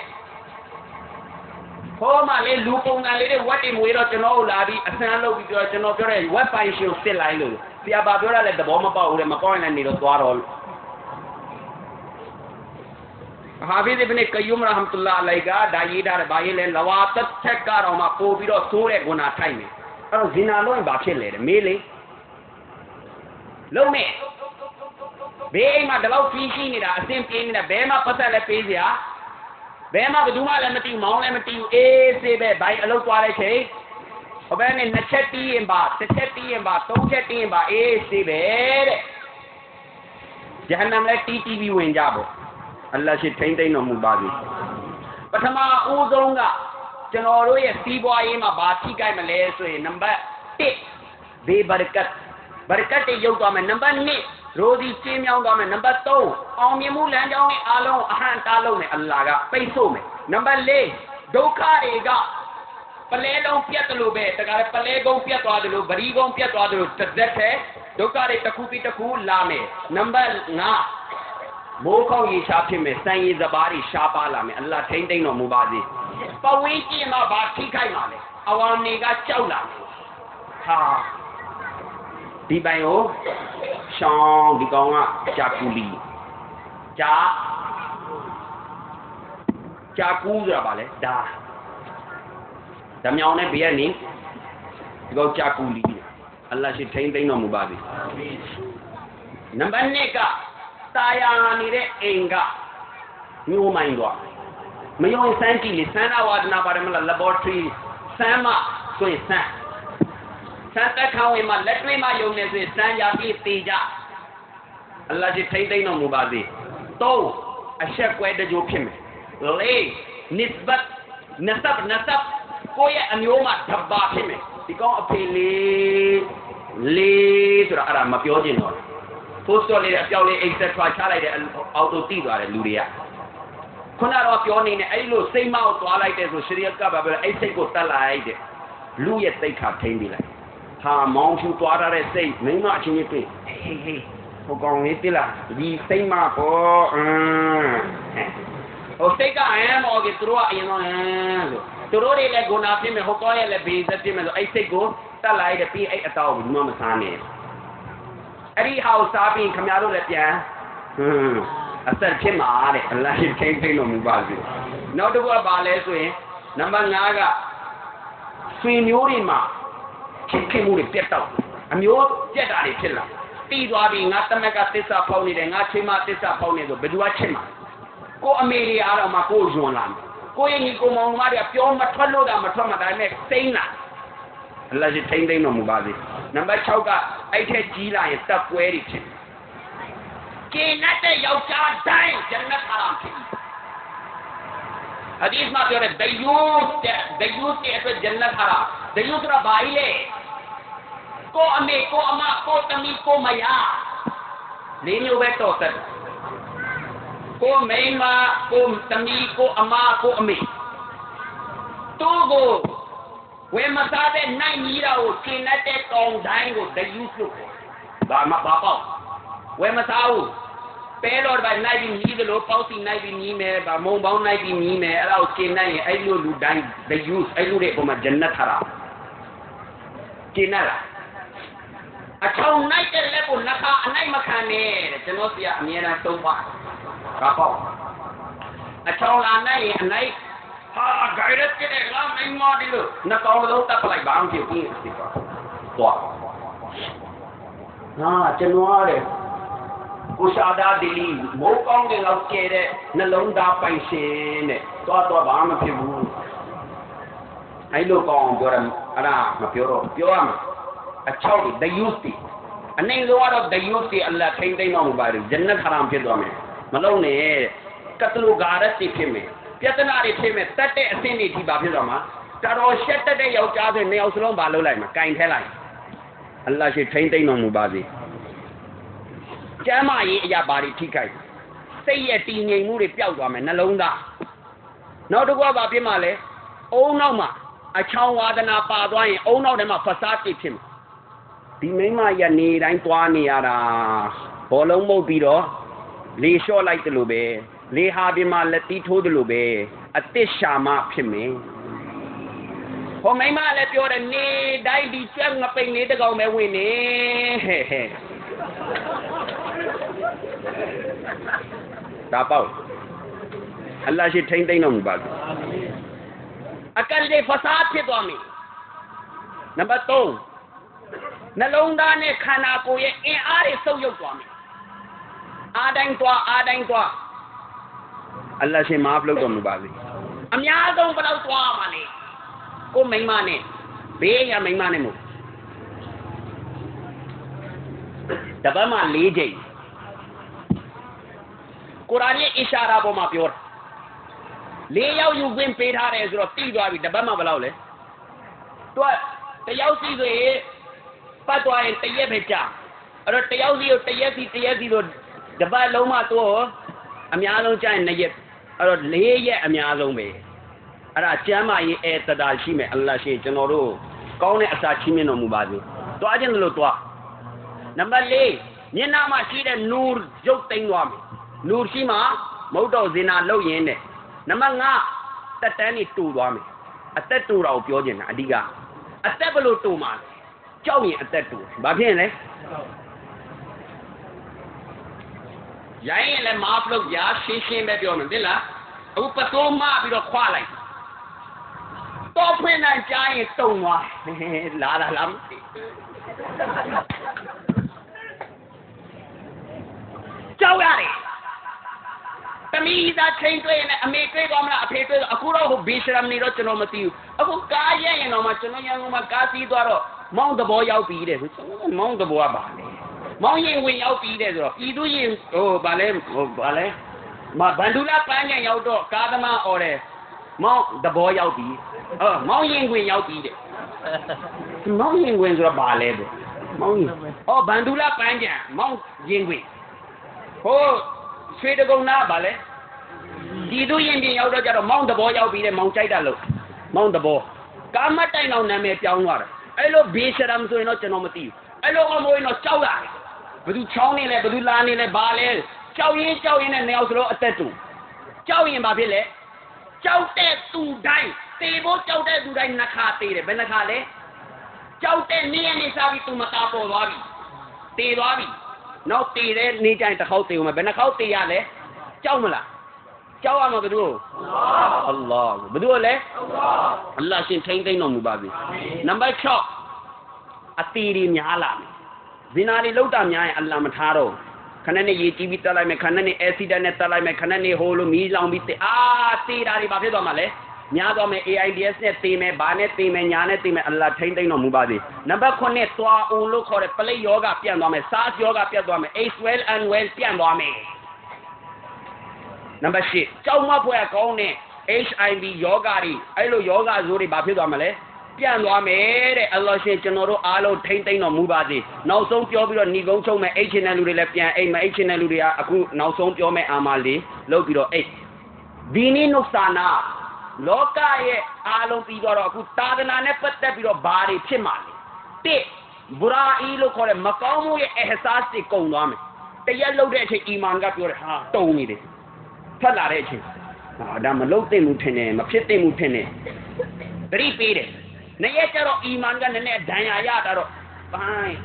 ဟောမှလေလူပုံစံလေးတွေဝက်တွေမွေးတော့ကျွန်တော်တို့လာပြီးအဆန်းလုပ်ပြီးတော့ကျွန်တော်ပြောတဲ့ web ပိုင်ရှင်ကိုစစ်လိုက်လို့ဆရာပါပြောတာလည်းသဘောမပေါက်ဘူးလေမကောင်းရင်လည်းနေတော့သွားတော့ဟာဘီဒ်အဘ်နေကယုမ်ရဟမတုလာအလိုင်ကဒါရေးတာဘာရေးလဲလဝါတက်ချက်ကတော့မှပို့ပြီးတော့သိုးတဲ့ဂုဏထိုက်နေအဲ့တော့ဇင်နာလုံးရင်ဘာဖြစ်လဲတဲ့မေးလေလုံးမဲ့ဘေးအိမ်မှာဒီလောက်ဖီးရှိနေတာအစင်ပြေးနေတာဘဲမှာပတ်သက်လဲပေးစရာ ဘဲမှာဘယ်သူမှလည်းမတီးမောင်းလည်းမတီးအေးစေးပဲဘိုင်းအလုပ်သွားလိုက်ချိန်ဟိုဘက်နဲ့နှစ်ချက်တီးရင်ပါတစ်ချက်တီးရင်ပါသုံးချက်တီးရင်ပါအေးစေးပဲတဲ့ဂျဟန္နမ်လည်းတီးတီးပြီးဝင်ကြပေါ့အလ္လာဟ်ရှိထိမ့်သိမ့်တော်မူပါစေပထမဦးဆုံးကကျွန်တော်တို့ရဲ့စီးပွားရေးမှာဘာထိကြိုက်မလဲဆိုရင်နံပါတ်1ဘေဘရကတ်ဘရကတ်တွေရုပ်သွားမယ်နံပါတ်2 ရိုဒီကျင်းမြောင်းသွားမယ်နံပါတ်3အောင်မြင်မှုလမ်းကြောင်းနဲ့အားလုံးအဟံတားလုံးနဲ့အလ္လာဟ်ကပိတ်ဆို့မယ်နံပါတ်4ဒုက္ခတွေကပလဲလုံးပြတ်တယ်လို့ပဲတခါလေပလဲကုန်းပြတ်သွားတယ်လို့ဗရီကုန်းပြတ်သွားတယ်လို့တစ်သက်ထဲဒုက္ခတွေတစ်ခုပြီးတစ်ခုလာမယ်နံပါတ်5မိုးကောင်းရေရှားဖြစ်မယ်စံရည်စပါးတွေရှားပါလာမယ်အလ္လာဟ်ထိမ့်သိမ့်တော်မူပါစေပဝင်းကျင်မှာဘာထိခိုက်မှာလဲအဝါနေကကြောက်လာမယ်ဟာ ဒီပိုင်ကိုရှောင်းဒီကောင်ကဂျာကူလီဂျာဂျာကူဆိုတာဗာလဲဒါဓမြောင်နဲ့ဘေးကနေဒီကောင်ဂျာကူလီအလ္လာဟ်ရှိထိမ့်သိမ့်တော်မူပါစေနံပါတ်2ကတာယာနေတဲ့အိမ်ကညှိုးမိုင်းတော့မယုံစမ်းကြည့်လေစမ်းနာဝါဒနာပါတယ်မလား laboratory စမ်းမဆိုရင်စမ်း စမ်းတက်ခေါင်းဝင်မှာလက်တွေ့မှာယုံနေဆိုရင်စမ်းရပြီးတေကြအလ္လာဟ်ကြီးထိမ့်သိမ့်တော်မူပါစေသုံးအဆက်ကွဲတကြိုးဖြစ်မယ်လေးနစ်ဘတ်နဆပ်နဆပ်ကိုယ့်ရဲ့အမျိုးမှာဓဘာဖြစ်မယ်ဒီကောင်အဖေလေးလေးဆိုတာအဲ့ဒါမပြောချင်တော့ပို့စတော်လေးအပြောက်လေး etc ချလိုက်တဲ့အော်တိုတိသွားတယ်လူတွေကခုနတော့ပြောနေတယ်အဲ့လိုစိတ်မောက်သွားလိုက်တဲ့ဆိုရှရီယတ်ကဘာပဲအဲ့စိတ်ကိုတတ်လိုက်တဲ့လူရဲ့သိခါထိမ့်ပြီးလိုက် ဟာမောင်းဖြူသွားရတဲ့စိတ်မိမအချင်းချင်းတွေ့ဟေးဟေးဟိုကောင်လေးတိလားဒီစိတ်မပေါ်အင်းဟိုစိတ်ကဟမ်မော်ကြီးသူတို့ကအရင်တော့ဟမ်ဆိုသူတို့တွေလည်းဂုဏဖြစ်မယ်ဟိုကောရဲ့လည်းဘေးသက်ဖြစ်မယ်ဆိုအဲ့စိတ်ကိုတတ်လိုက်တယ်ပြီးအဲ့အတော်ဘူးမမစားနဲ့အဲ့ဒီဟာကိုစားပြီးခင်ဗျားတို့လည်းပြန်ဟွန်းအသက်ဖြစ်မှာတဲ့အလ္လာဟ်ထိန်ထိန်လို့မူပါစေနောက်တစ်ခုကဘာလဲဆိုရင်နံပါတ်5ကဆွေမျိုးတွေမှာ ခင်ခင်မှုတွေပြတ်တော့အမျိုးပြတ်တာတွေဖြစ်လာပြီးသွားပြီငါတမက်ကသစ္စာဖောက်နေတယ်ငါချိန်မသစ္စာဖောက်နေဆိုဘယ်သူကချစ်မှာကိုအမေတွေအားတော့မှကိုယွန်လာမယ်ကိုရဲ့ညီကိုမောင်မတွေကပြောမထွက်လို့တာမထွက်မှာဒါပေမဲ့စိမ့်လာအလ္လာဟ်ထိန်ထိန်တော်မူပါစေနံပါတ်6ကအဲ့ထက်ကြီးလာရင်တပ်ပွဲတွေဖြစ်ကျင်းတဲ့ယောက်ျားတိုင်းဂျန်နတ်ဟာရမ်ဖြစ် ဟဒီစ်မှာပြောတဲ့ဒယုတ်ဒယုတ်ရဲ့အတွက်ဂျန်နတ်ဟာရမ်ဒယုတ်ကဘာလဲကိုအမေကိုအမကိုတမီကိုမယားလေးမျိုးပဲတော်သက် ကိုမိန်းမကိုတမီကိုအမကိုအမေသူ့ကိုဝေမသားတဲ့နိုင်ကြီးတာကိုကျင်တဲ့တောင်တိုင်းကိုဒယူးလို့ဘာမှဘာပေါ့ဝေမသားဘူးပဲလို့ဗာနိုင်ပြီးမြည်တယ်လို့ပေါ့စီနိုင်ပြီးမြည်မယ်ဗာမုံပေါင်းနိုင်ပြီးမြည်မယ်အဲ့ဒါကိုကျင်နိုင်ရင်အဲ့လိုလူတိုင်းဒယူးအဲ့လိုတဲ့ပုံမှာဂျန်နတ်ထားတာကျင်လားအချောင်းနိုင်တဲ့လက်ကိုနှခါအနိုင်မခံနဲ့တဲ့ကျွန်တော်စီကအမြဲတမ်းသုံးပါဘာပေါ့အချောင်းလာနိုင်ရင်အနိုင်ဟာဂိုင်ရက်တဲ့ကလာမင်းမဒီလို့နှကောင်လုံးတက်ပလိုက်ဘာမှဖြစ်ဘူးစီပါတော့ဟာကျွန်တော်ရတယ် ကိုရှာဒါဒီလီမိုးကောင်းတဲ့လောက်ကျဲတဲ့နှလုံးသားပိုင်ရှင်တဲ့တော့တော့ဘာမှဖြစ်ဘူးအဲ့လိုကောင်းအောင်ပြောရအဲ့ဒါမပြောတော့ပြောရမှာအချောက်တွေဒယုစီအနိုင်ဆုံးကတော့ဒယုစီအလ္လာဟ်ထိမ့်သိမ့်တော်မူပါလေဂျန်နတ်ဟရမ်ဖြစ်သွားမယ်မလုံးနဲ့ကတလူဂါရတ်ဖြစ်မယ်ပြဿနာတွေဖြစ်မယ်တတ်တဲ့အဆင့်တွေဒီပါဖြစ်သွားမှာတော်တော်ရှက်တက်တဲ့ယောက်ျားဆိုနှစ်ယောက်စလုံးပါလို့လိုက်မှာကင်ထဲလိုက်အလ္လာဟ်ရှိထိမ့်သိမ့်တော်မူပါစေ ကျမ်းမာရေးအရာဘာတွေထိခိုက်စိတ်ရဲ့တည်ငြိမ်မှုတွေပျောက်သွားမယ်နှလုံးသားနောက်တစ်ခုကဘာဖြစ်မှာလဲအုံနောက်မှာအချောင်းဝါဒနာပါသွားရင်အုံနောက်ထဲမှာဖဆားတိဖြစ်မှာဒီမိမရနေတိုင်းသွားနေရတာဘောလုံးမှုတ်ပြီးတော့လေလျှော့လိုက်တယ်လို့ပဲလေဟာဒီမှာလက်တီးထိုးတယ်လို့ပဲအစ်စ်ရှာမဖြစ်မယ်ဟောမိမလည်းပြောတယ်နေတိုင်းဒီကျွတ်ငပိန်လေးတကောင်ပဲဝင်နေဟဲ့ဟဲ့ ဒါပေါ့အလ္လာဟ်ရှိထိမ့်သိမ့်တော်မူပါစေအကယ်၍ဖဆာဖြစ်သွားပြီနံပါတ်3နှလုံးသားနဲ့ခန္ဓာကိုယ်ရဲ့အင်အားတွေဆုပ်ယုပ်သွားပြီအာတိုင်းသွားအာတိုင်းသွားအလ္လာဟ်ရှင်မာဖလုပ်တော်မူပါစေအများဆုံးဘယ်တော့သွားမှာလဲကိုမိန်းမနဲ့ဘေးရမိန်းမနဲ့မို့တ ပတ်မှ၄ချိန်ကုရ်အာန်ရဲ့အီရှာရာပေါ်မှာပြောတာလေးယောက်ယူခွင့်ပေးထားတယ်ဆိုတော့တိသွားပြီတပတ်မှဘယ်လောက်လဲတွက်တယောက်စီဆိုရင်ပတ်သွားရင်တရက်ပဲကြာအဲ့တော့တယောက်စီကိုတရက်စီတရက်စီဆိုတပတ်လုံးမှတော့အများဆုံးကြာရင်နှစ်ရက်အဲ့တော့၄ရက်အများဆုံးပဲအဲ့ဒါကျမ်းမာရေးအဲတတာရှိမယ်အလ္လာဟ်ရှင်ကျွန်တော်တို့ကောင်းတဲ့အစာချီးမြှင့်တော်မူပါစေတွားခြင်းလို့တွား နံပါတ်၄မျက်နှာမှာရှိတဲ့နူရုပ်သိမ်းသွားမယ်နူရှိမှမဟုတ်တော့ဇင်နာလုတ်ရင်းတဲ့နံပါတ်5တက်တန်းနေတူသွားမယ်အသက်တူတာကိုပြောချင်တာအဓိကအသက်ဘယ်လိုတူမှာလဲကြောက်ရင်အသက်တူဘာဖြစ်ရင်လဲရိုင်းရင်လည်းမာဖလုတ်ရာရှင်းရှင်းပဲပြောမယ်သိလားအခုပတိုးမပြီးတော့ခွာလိုက်တော့ဖွင့်နိုင်ကြရင်တုံသွားလာလာလာမသိ ကြောက်ရတယ်တမီးသားချိန်တွေ့ရင်အမေတွေ့သွားမလားအဖေတွေ့တော့အခုတော့ဟိုဘေးရှရမ်နေတော့ကျွန်တော်မသိဘူးအခုကားရက်ရင်တော့မှကျွန်တော်ရန်ကုန်မှာကားစီးသွားတော့မောင်းတဘောရောက်ပြီးတဲ့ဆိုကျွန်တော်မောင်းတဘောကပါလေမောင်းရင်ဝင်ရောက်ပြီးတဲ့ဆိုတော့ပြည်သူရင်ဟိုဗာလဲဟိုဗာလဲမဗန္ဒူလာပန်းညံရောက်တော့ကားသမားអော်တယ်မောင်းတဘောရောက်ပြီးအော်မောင်းရင်ဝင်ရောက်ပြီးတဲ့မောင်းရင်ဝင်ဆိုတော့ဗာလဲတဲ့မောင်းရင်အော်ဗန္ဒူလာပန်းညံမောင်းရင်ဝင် ဟိုရွှေတကုံနာဗာလဲဒီသူရင်ပြင်ရောက်တော့ကြတော့မောင်းတဘောရောက်ပြီးတဲ့မောင်းကြိုက်တာလို့မောင်းတဘောကာမတိုင်အောင်နာမည်ပြောင်းသွားတယ်အဲ့လိုဘေးရှရမ်ဆိုရင်တော့ကျွန်တော်မသိဘူးအဲ့လိုအမိုးရင်တော့ကြောက်ရတယ်ဘယ်သူချောင်းနေလဲဘယ်သူလာနေလဲဘာလဲကြောက်ရင်ကြောက်ရင်နဲ့နေအောင်စလို့အသက်တူကြောက်ရင်ဘာဖြစ်လဲကြောက်တဲ့သူတိုင်းတေဖို့ကြောက်တဲ့သူတိုင်းနှခါသေးတယ်ဘယ်နှခါလဲကြောက်တဲ့နေ့ရက်နေ့စားပြီးသူမတာပေါ်သွားပြီတေသွားပြီ နောက်တေတဲ့နေ့တိုင်းတစ်ခေါက်တေဦးမယ်ဘယ်နှခေါက်တေရလဲကြောက်မလားကြောက်ရမှာဘယ်သူအလ္လာဟ်ဘယ်သူလဲအလ္လာဟ်ရှင်ထိမ့်သိမ့်တော်မူပါပြီနံပါတ်6အတီတွေများလာမယ်ဇင်နာတွေလောက်တာများရင်အလ္လာဟ်မထားတော့ခဏနဲ့ရေကြီးပြီးတက်လိုက်မယ်ခဏနဲ့အက်ဆီဒန့်နဲ့တက်လိုက်မယ်ခဏနဲ့ဟိုလိုမီးလောင်ပြီးတေအာတေတာတွေဘာဖြစ်သွားမှာလဲ များသွားမယ် AIDS နဲ့တေမယ်ဘာနဲ့တေမယ်ညာနဲ့တေမယ်အလ္လာဟ်ထိမ့်သိမ့်တော်မူပါစေနံပါတ်9သွားအောင်လို့ခေါ်တဲ့ပလိတ်ယောဂပြန့်သွားမယ် SARS ယောဂပြန့်သွားမယ် AIDS well and well ပြန့်သွားမယ်နံပါတ်10ကြောက်မဖွယ်ကောင်းတဲ့ HIV ယောဂတွေအဲ့လိုယောဂဇိုးတွေဘာဖြစ်သွားမှာလဲပြန့်သွားမယ်တဲ့အလ္လာဟ်ရှင်ကျွန်တော်တို့အားလုံးထိမ့်သိမ့်တော်မူပါစေနောက်ဆုံးပြောပြီးတော့ညီကုန်းချုံမဲ့အိတ်ချင်တဲ့လူတွေလည်းပြန်အိတ်မအိတ်ချင်တဲ့လူတွေကအခုနောက်ဆုံးပြောမဲ့အာမလေးလုပ်ပြီးတော့အိတ်ဒီနိနုဆာနာ လောကရဲ့အားလုံးပြီးတော့အခုတာဒနာနဲ့ပတ်သက်ပြီးတော့ဘာတွေဖြစ်မှာလဲတစ်ဘူရာအီလို့ခေါ်တဲ့မကောင်းမှုရဲ့အဟဆာစ်တွေကုန်သွားမယ်တရက်လုံးတဲ့အချိန်အီမန်ကပြောတယ်ဟာတုံနေတယ်ဖတ်လာတဲ့အချိန်ဟာဒါမလုံးသိမ့်မှုထင်တယ်မဖြစ်သိမ့်မှုထင်တယ်သတိပေးတယ်နေ့ရက်ကျတော့အီမန်ကနည်းနည်းဒဏ်ရာရတာတော့ပိုင်း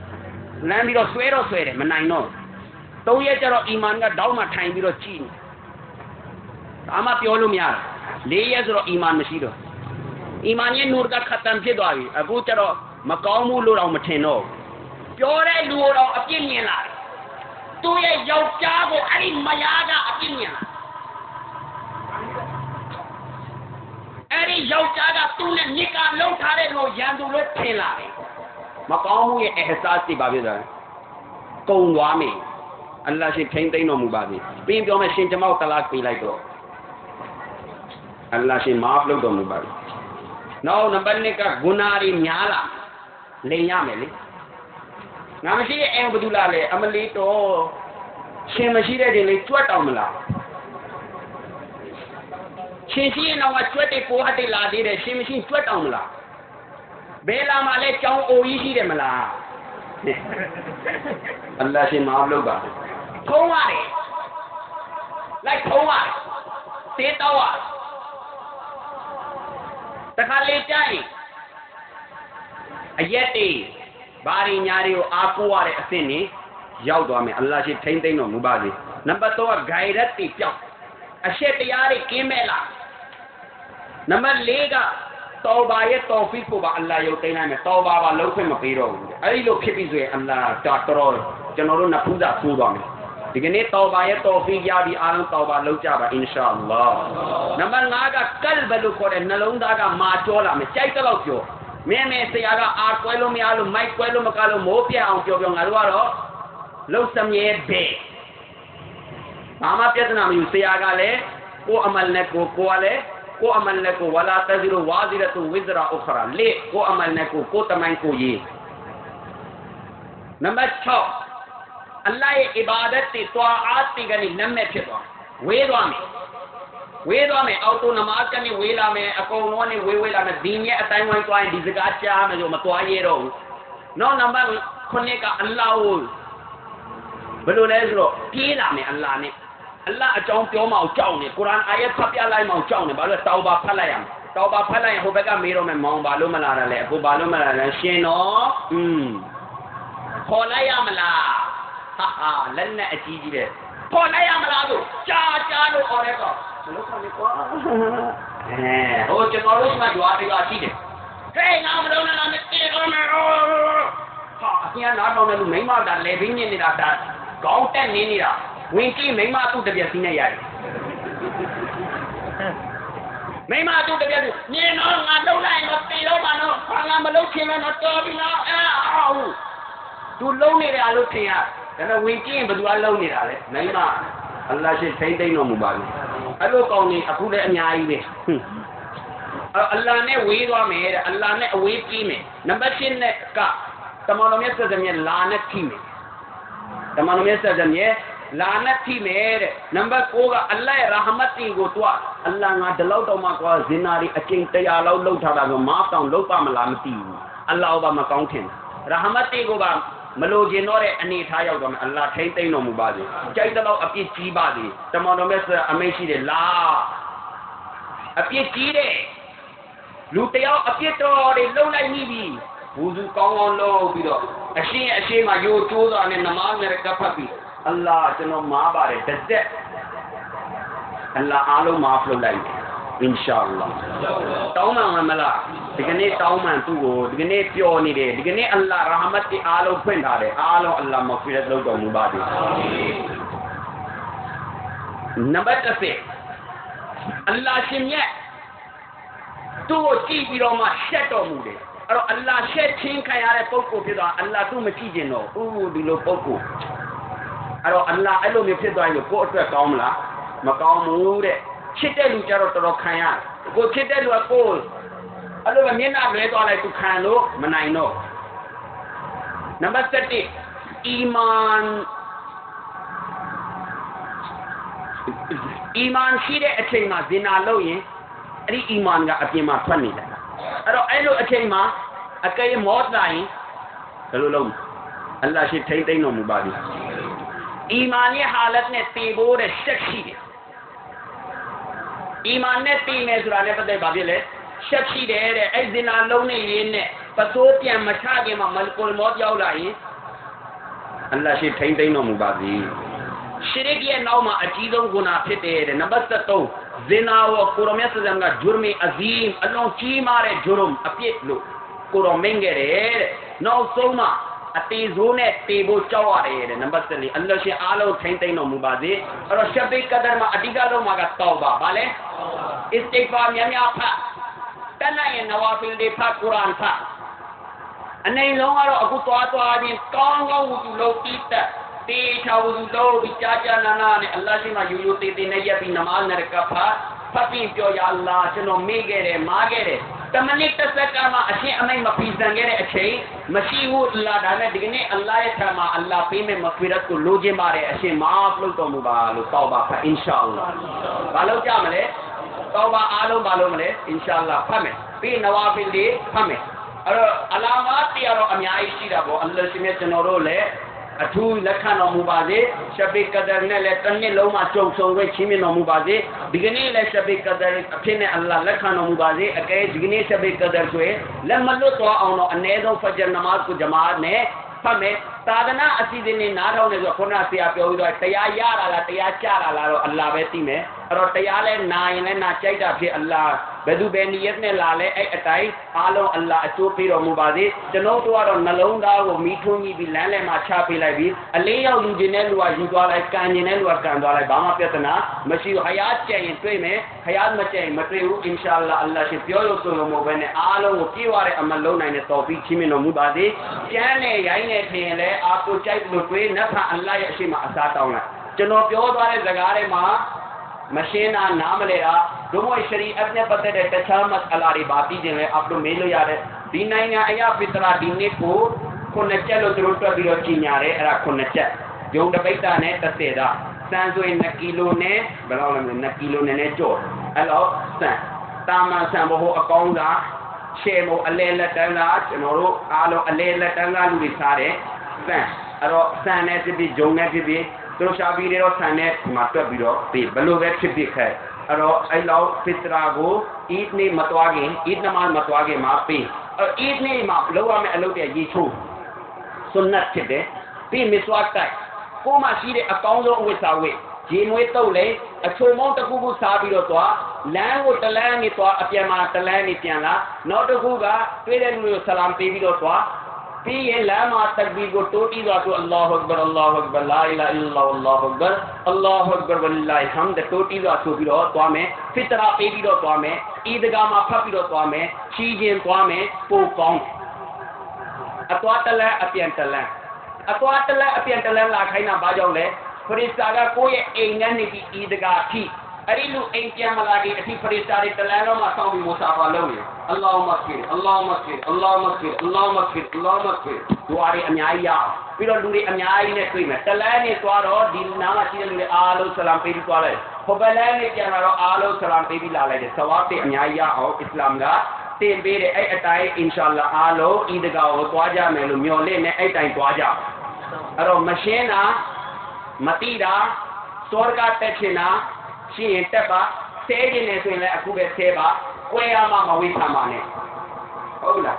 လမ်းပြီးတော့ဆွဲတော့ဆွဲတယ်မနိုင်တော့သုံးရက်ကျတော့အီမန်ကတောင်းမှထိုင်ပြီးတော့ကြည်နေဒါမှပြောလို့မရဘူး လေးရက်ဆိုတော့အီမန်မရှိတော့အီမန်ရဲ့နူရ်ကခတ်တန်ဖြစ်သွားပြီအခုကျတော့မကောင်းမှုလို့တော့မထင်တော့ပြောတဲ့လူတော့အပြစ်မြင်လာတယ်သူ့ရဲ့ယောက်ျားကိုအဲ့ဒီမယားကအပြစ်မြင်လာအဲ့ဒီယောက်ျားကသူ့နဲ့နိကာလုံးထားတဲ့လူရန်သူလို့ထင်လာတယ်မကောင်းမှုရဲ့အဟဆာစီပါပြတယ်ကုံသွားမယ်အလ္လာဟ်ရှင်ထိမ့်သိမ့်တော်မူပါစေပြီးရင်ပြောမယ်ရှင်ကျမောက်တလားပေးလိုက်တော့ အလ္လာဟ်ရှင်မာဖလုပ်တော်မူပါစေနောက်နံပါတ်1ကဂုဏတွေများလာလိန်ရမယ်လေငါမရှိရဲ့အဲဘယ်သူလားလေအမလီတော်ရှင်မရှိတဲ့ချိန်လေးကြွတ် တောင်မလားရှင်ရှိရင်တော့ကြွတ်တဲ့ကိုဟတ်တဲ့လာသေးတယ်ရှင်မရှိကြွတ်တောင်မလားဘယ်လာမှလဲကြောင်းအိုကြီးရှိတယ်မလားအလ္လာဟ်ရှင်မာဖလုပ်ပါထုံးရတယ်လိုက်ထုံးရတယ်သေးတော့ရတခါလေကြရင်အရက်တွေဘာတွေညာတွေကိုအားကိုးရတဲ့အဆင့်နေရောက်သွားမယ်အလ္လာဟ်ရှိထိမ့်သိမ့်တော်မူပါစေနံပါတ်3ကဂိုင်ရက်တွေပြောက်အရှက်တရားတွေကင်းမဲ့လားနံပါတ်4ကတောဘာရဲ့တောဖီကိုပါအလ္လာဟ်ရုပ်သိမ်းလိုက်မယ်တောဘာပါလုံးခွင့်မပေးတော့ဘူးအဲ့ဒီလိုဖြစ်ပြီဆိုရင်အလ္လာဟ်တာတော်ကျွန်တော်တို့နဖူးစာဆိုးသွားမယ် ဒီကနေ့တောဘာရဲ့တောဖီရပြီးအားလုံးတောဘာလုပ်ကြပါအင်ရှာအလ္လာဟ်နံပါတ်5ကကလ်ဘလို့ခေါ်တဲ့နှလုံးသားကမာကြောလာမယ်ကြိုက်တော့ပြောမင်းမဲဆရာကအာကွဲလို့မရလို့မိုက်ကွဲလို့မကလို့မိုးပြအောင်ပြောပြောငါတို့ကတော့လှုပ်စမြဲဘဲဘာမှပြဿနာမယူဆရာကလည်းကိုအမလနဲ့ကိုကိုကလည်းကိုအမလနဲ့ကိုဝလာတဇီရဝါဇီရတုဝိဇရာဥခရာလေကိုအမလနဲ့ကိုကိုတမိုင်းကိုရေးနံပါတ်6 အလ္လာဟ်ရဲ့အီဘာဒတ်တွေတွာအားတွေကနေနမဲ့ဖြစ်သွားဝေးသွားမယ်ဝေးသွားမယ်အော်တိုနမတ်ကနေဝေးလာမယ်အကုန်လုံးကနေဝေးဝေးလာမယ်ဒီနေ့အတိုင်းဝိုင်းသွားရင်ဒီစကားကြားမယ်လို့မသွားရတော့ဘူးနောက်နံပါတ်9ကအလ္လာဟ်ဘယ်လိုလဲဆိုတော့ပြေးလာမယ်အလ္လာဟ်နဲ့အလ္လာဟ်အကြောင်းပြောမအောင်ကြောက်နေကုရ်အာန်အာယတ်ဖတ်ပြလိုက်မအောင်ကြောက်နေဘာလို့တောဘာဖတ်လိုက်ရမလဲတောဘာဖတ်လိုက်ရင်ဟိုဘက်ကမေးတော့မယ်မောင်ဘာလို့မလာတာလဲအခုဘာလို့မလာလဲရှင်တော့อืมခေါ်လိုက်ရမလား ဟာဟာလက်နဲ့အကြီးကြီးတဲ့ခေါ်လိုက်ရမလားဆိုကြားကြားလို့អော်တဲ့ကောမလို့ခေါ်နေကွာအဲဟိုကျွန်တော်တို့ကကြွားတရားရှိတယ်ဟဲ့ငါမလို့နဲ့လားမသိတော့မယ်ဟာအပြင်နားတောင်းတဲ့လူမိမတာလေဘင်းနေနေတာဒါကောင်းတက်နေနေတာဝင်ကြည့်မိမသူ့တပြက်စီးနေရတယ်မိမတို့တကယ်လို့ညင်တော့ငါလုံးလိုက်မပြေတော့မှတော့ခါငါမလုံးချင်မတော့တော်ပြီနော်အဲအော်သူလုံးနေတယ်အလို့ထင်ရ ဒါပေမဲ့ဝင်ကြည့်ရင်ဘယ်သူကလုံးနေတာလဲမိမအလ္လာဟ်ရှိထိမ့်သိမ့်တော်မူပါဘူးအဲ့လိုကောင်းနေအခုလည်းအများကြီးပဲအဲ့အလ္လာဟ်နဲ့ဝေးသွားမယ်တဲ့အလ္လာဟ်နဲ့အဝေးပြေးမယ်နံပါတ်7နဲ့ကတမန်တော်မြတ်ဆက်စမြဲလာနဲ့ထိမယ်တမန်တော်မြတ်ဆက်စမြဲလာနဲ့ထိမယ်တဲ့နံပါတ်9ကအလ္လာဟ်ရဲ့ရာဟမတ်တီကိုတွားအလ္လာဟ်ငါဒီလောက်တော့မှကွာဇင်နာရီအကျင့်တရားလောက်လှုပ်ထားတာဆိုမားတောင်လှုပ်ပါမလားမသိဘူးအလ္လာဟ်ဘာမကောင်းထင်ရာဟမတ်တီကိုပါ မလို့ခြင်းတော့တဲ့အနေထားရောက်တော့မယ်အလ္လာဟ်ထိမ့်သိမ့်တော်မူပါစေကြိုက်တော့အပြစ်ကြီးပါစေတမန်တော်မြတ်ဆရာအမိန့်ရှိတယ်လားအပြစ်ကြီးတဲ့လူတယောက်အပြစ်တော်တွေလုံလိုက်မိပြီဝူစုကောင်းကောင်းလုပ်ပြီးတော့အရှင်းအရှင်းမှာယိုကျိုးစွာနဲ့နမားနဲ့ကပ်ဖတ်ပြီးအလ္လာဟ်ကျွန်တော်မားပါတယ်တစ်သက်အလ္လာဟ်အားလုံးမားဖလုပ်လိုက်အင်ရှာအလ္လာဟ်တောင်းမှန်မလား ဒီကနေ့တောင်းမှန်သူ့ကိုဒီကနေ့ပျော်နေတယ်ဒီကနေ့အလ္လာဟ်ရာဟမတ်တီအားလုံးဖွင့်ထားတယ်အားလုံးအလ္လာဟ်မဖီရတ်လုပ်တော်မူပါစေနံပါတ်10အလ္လာဟ်ရှင်မြတ်သူ့ကိုကြည့်ပြီးတော့မှရှက်တော်မူတယ်အဲ့တော့အလ္လာဟ်ရှက်ချင်းခံရတဲ့ပုဂ္ဂိုလ်ဖြစ်သွားအလ္လာဟ်သူ့မကြည့်ကျင်တော့ဦးဒီလိုပုဂ္ဂိုလ်အဲ့တော့အလ္လာဟ်အဲ့လိုမျိုးဖြစ်သွားရင်ကိုယ့်အတွက်ကောင်းမလားမကောင်းဘူးတဲ့ချစ်တဲ့လူကြတော့တော်တော်ခံရတယ်ကိုချစ်တဲ့လူကကိုယ် အဲ့လိုပဲမျက်နှာလွဲသွားလိုက်သူခံလို့မနိုင်တော့နံပါတ်7အီမန်အီမန်ရှိတဲ့အချိန်မှာဇင်နာလုပ်ရင်အဲ့ဒီအီမန်ကအပြင်မှာထွက်နေတယ်အဲ့တော့အဲ့လိုအချိန်မှာအကယ်၍မောတိုင်ဘယ်လိုလုပ်အလ္လာဟ်ရှိထိမ့်သိမ့်တော်မူပါသည်အီမန်ရဲ့ဟာလတ်နဲ့တည်ဖို့တဲ့ရှက်ရှိတယ်အီမန်နဲ့တည်မယ်ဆိုတာလည်းပတ်သက်ပါဖြစ်လေ ရှက်ရှိတယ်တဲ့အဲ့ဇင်နာလုံးနေရင်းနဲ့ပစိုးပြန်မချခင်မှာမလကုလ်မောရောက်လာရင်အလ္လာဟ်ရှိထိမ့်သိမ့်တော်မူပါသည်ရှရစ်ရဲ့နောက်မှာအကြီးဆုံးဂုဏဖြစ်တယ်တဲ့နံပါတ်73ဇင်နာဝကိုရမတ်ဆမ်ကဂျုရမီအဇီမ်အလုံးကြီးမားတဲ့ဂျုရမ်အပြစ်လို့ကိုရောမင်းခဲ့တယ်တဲ့နောက်ဆုံးမှာအတေဆိုးနဲ့တေဖို့ကြောက်ရတယ်တဲ့နံပါတ်7အလ္လာဟ်ရှင်အားလုံးထိမ့်သိမ့်တော်မူပါစေအဲ့တော့ရှဘိကဒရမှာအဓိကဆုံးမှာကတောပါဗာလဲအစ္စတိဖာများများဖတ် တတ်နိုင်ရင်နဝါဖီလ်တွေဖတ်ကုရ်အာန်ဖတ်အနေလုံးကတော့အခုသွားသွားချင်းကောင်းကောင်းဝူတူလို့ပြီးတက်တေချာဝူတူလို့ပြီးကြာကြာနာနာနဲ့အလ္လာဟ်ရှင်ကယူယူတေတေနဲ့ရက်ပြီးနမားနဲ့ကဖတ်ဖတ်ပြီးပြောရအလ္လာဟ်ကျွန်တော်မေ့ခဲ့တယ်မားခဲ့တယ်တမနစ်တစ်စက္ကန့်မှအရှင်းအမိတ်မဖီဆန်ခဲ့တဲ့အချိန်မရှိဘူးအလ္လာဟ်ဒါနဲ့ဒီကနေ့အလ္လာဟ်ရဲ့ထံမှာအလ္လာဟ်ပေးမဲ့မဖီရတ်ကိုလိုချင်ပါတယ်အရှင်မာဖလုပ်တော်မူပါလို့တောက်ပါဖတ်အင်ရှာအလ္လာဟ်ဘာလို့ကြမလဲ တောက်ပါအားလုံးဘာလို့မလဲအင်ရှာအလ္လာဟ်ဖတ်မယ်ပြီးနဝါဖီလ်တွေဖတ်မယ်အဲ့တော့အလာမတ်တရားတော့အများကြီးရှိတာပေါ့အလ္လာဟ်ရှင်ရဲ့ကျွန်တော်တို့လည်းအထူးလက်ခံတော်မူပါစေရှဘိကဒရနဲ့လည်းတစ်နှစ်လုံးမှာကြုံဆုံခွင့်ချင်းမြင်တော်မူပါစေဒီကနေ့လည်းရှဘိကဒရအဖြစ်နဲ့အလ္လာဟ်လက်ခံတော်မူပါစေအကဲဒီကနေ့ရှဘိကဒရဆိုရင်လက်မလွတ်သွားအောင်တော့အ ਨੇ ဆုံးဖဂျ်နမတ်ကိုဂျမာတ်နဲ့ ဖတ်မယ်သာသနာအစီအစဉ်နဲ့နားထောင်နေဆိုခုနဆရာပြောပြီးတော့တရားရတာလားတရားကြတာလားတော့အလ္လာဟ်ပဲသိမယ်အဲ့တော့တရားလဲနာရင်လဲနာကြိုက်တာဖြစ်အလ္လာဟ် ဘယ်သူဘယ်နီယတ်နဲ့လာလဲအဲ့အတိုင်းအားလုံးအလ္လာဟ်အကျိုးပေးတော်မူပါစေကျွန်တော်တို့ကတော့နှလုံးသားကိုမိထွန်းကြည့်ပြီးလမ်းလဲမှာချပေးလိုက်ပြီးအလေးရောက်လူချင်းတဲ့လူကယူသွားလိုက်ကန်ကျင်တဲ့လူကကန်သွားလိုက်ဘာမှပြဿနာမရှိဘူးဟယားကြံရင်တွေ့မယ်ဟယားမကြံရင်မတွေ့ဘူးအင်ရှာအလ္လာဟ်အလ္လာဟ်ရှင်ပြောလို့ဆိုလို့မဟုတ်ဘဲနဲ့အားလုံးကိုပြေးရတဲ့အမလုံးနိုင်တဲ့တော်ပြီးချင်းမြင်တော်မူပါစေကျမ်းနဲ့ရိုင်းနဲ့ထင်လဲအာကိုကြိုက်လို့တွေ့နတ်ဖန်အလ္လာဟ်ရဲ့အရှိမအစားတောင်းလိုက်ကျွန်တော်ပြောသွားတဲ့စကားတွေမှာ မရှင်းတာနားမလဲတာဒုမို့ရှရီအတ်နဲ့ပတ်သက်တဲ့တခြားမစအလာတွေပါပြီးခြင်းလဲအပ်လို့မေးလို့ရတယ်ဒီနိုင်ငံအရာဖစ်တရာဒီနေ့ကိုခုနှစ်ချက်လို့သူတို့တွက်ပြီးတော့ကြီးညာတယ်အဲ့ဒါခုနှစ်ချက်ဂျုံတပိတ်တာနဲ့30တာစံဆိုရင်2ကီလိုနဲ့ဘယ်လောက်လဲ2ကီလိုနဲ့နဲ့ကြော့အဲ့တော့စံတာမန်စံဘဟုအကောင်းစားရှယ်မို့အလဲလက်တန်းကကျွန်တော်တို့အားလုံးအလဲလက်တန်းကလူတွေစားတယ်စံအဲ့တော့စံနဲ့ဖြစ်ဖြစ်ဂျုံနဲ့ဖြစ်ဖြစ် သူတို့ရှာပြီးတော့ဆန်နဲ့ဒီမှာတွက်ပြီးတော့ပြီးဘလို့ပဲဖြစ်ဖြစ်ခဲ့အဲ့တော့အဲ့လောက်ဖစ်တရာကိုအီဒ်နေ့မသွားခင်အီဒ်နမတ်မသွားခင်မှာပြီးအဲ့အီဒ်နေ့မှာလောက်ရမယ့်အလုပ်တွေရေချိုးဆွန်နတ်ဖြစ်တယ်ပြီးမစ်ဝတ်တိုက်ကိုမှရှိတဲ့အကောင်းဆုံးအဝတ်စားဝတ်ရေမွေးတုပ်လေအချုံမောင်းတစ်ခုခုစားပြီးတော့သွားလမ်းကိုတလန်းနေသွားအပြန်မှာတလန်းနေပြန်လာနောက်တစ်ခုကတွေ့တဲ့လူတွေကိုဆလာမ်ပေးပြီးတော့သွား ပြီးရင်လမ်းမှာတက်ဘီကိုတိုးပြီးတော့အလ္လာဟူအက်ဘာအလ္လာဟူအက်ဘာလာအီလာအီလာအလ္လာဟူအက်ဘာအလ္လာဟူအက်ဘာဝလ ाहि ဟမ်ဒတိုးပြီးတော့ဆိုပြီးတော့သွားမယ်ဖစ်တရာပေးပြီးတော့သွားမယ်အီဒဂါမှာဖတ်ပြီးတော့သွားမယ်ချီးခြင်းသွားမယ်ပို့ကောင်းအသွားတလန်းအပြန်တလန်းအသွားတလန်းအပြန်တလန်းလာခိုင်းတာဘာကြောင့်လဲခရစ်စတာကကိုယ့်ရဲ့အိမ်နဲ့နေပြီးအီဒဂါထိ အဲ့ဒီလူအိမ်ပြန်မလာခင်အထိဖရစ်တာတွေတလန်းတော့မှစောင့်ပြီးမူဆာဖာလုပ်နေအလ္လာဟ်မဂ်ဖီရ်အလ္လာဟ်မဂ်ဖီရ်အလ္လာဟ်မဂ်ဖီရ်အလ္လာဟ်မဂ်ဖီရ်အလ္လာဟ်မဂ်ဖီရ်ဒူအာတွေအများကြီးရအောင်ပြီးတော့လူတွေအများကြီးနဲ့တွေ့မယ်တလန်းနေသွားတော့ဒီနားမှာရှိတဲ့လူတွေအားလုံးဆလမ်ပေးပြီးသွားလိုက်ဟိုဘလန်းနေပြန်လာတော့အားလုံးဆလမ်ပေးပြီးလာလိုက်တယ်ဆဝါတ်တွေအများကြီးရအောင်အစ္စလာမ်ကတင်ပေးတယ်အဲ့အတိုင်းအင်ရှာလာအားလုံးဤတကောကိုသွားကြမယ်လို့မျှော်လင့်နေအဲ့တိုင်းသွားကြအဲ့တော့မရှင်းတာမတိတာစောရကတက်ချင်တာ ရှိရင်တက်ပါဆဲခြင်းနဲ့ဆိုရင်လည်းအခုပဲဆဲပါကွဲရမှမဝိသမှာနဲ့ဟုတ်လား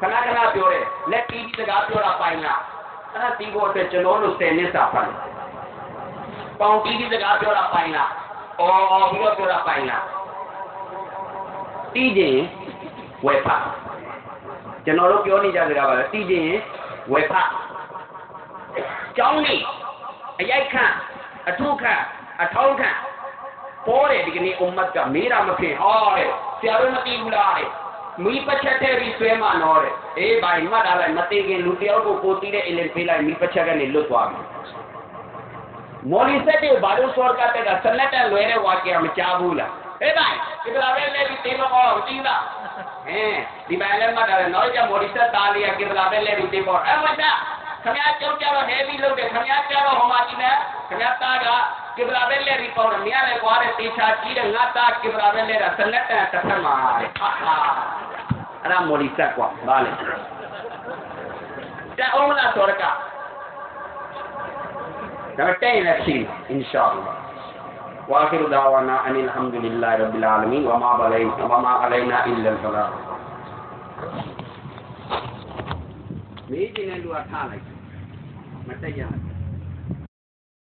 ခဏခဏပြောတယ်လက်တီးပြီးစကားပြောတာပိုင်လားအဲ့ဒါတီးဖို့အတွက်ကျွန်တော်တို့10နှစ်စာဖတ်တယ်ပေါင်တီးပြီးစကားပြောတာပိုင်လားအော်အော်ပြီးတော့ပြောတာပိုင်လားတီးခြင်းဝယ်ဖတ်ကျွန်တော်တို့ပြောနေကြကြတာပါလေတီးခြင်းဝယ်ဖတ်ကျောင်းနေအရိုက်ခန့်အထုခန့်အထောင်းခန့် ပေါ်တယ်ဒီကနေ့အွမ်မတ်ကမေးတာမဖြစ်ဟောတဲ့ဆရာတို့မသိဘူးလားတဲ့မိပချက်တဲ့ပြီးဆွဲမှတော့တဲ့အေးဘာမှတ်တာလိုက်မသိခင်လူတယောက်ကိုကိုတီးတဲ့အင်လင်ပေးလိုက်မိပချက်ကနေလွတ်သွားပြီမော်လီဆက်တဲ့ဘာလို့စောကတဲ့ကဆက် ಕಿಬ್ರಾಬೆಲ್ಲೆ ರೀಪವನ ಮ್ಯಾಲೆ ವಾರೆ ತೀಸಾ ಕೀರಂಗ ತಾ ಕಿಬ್ರಾಬೆಲ್ಲೆ ರಸಲಟ ತಸನ ಮಾರೆ ಅರಾ ಮೊಲಿಸಾ ಕ್ವಾ ಬಾಲೆ ತಾ ಓಮಲ ಸೋರಕ تمتعي نفسي إن شاء الله. وآخر دعوانا أن الحمد لله رب العالمين. وما علينا وما علينا إلا البلاغ. ميجي نلوا ثانك متى جاهد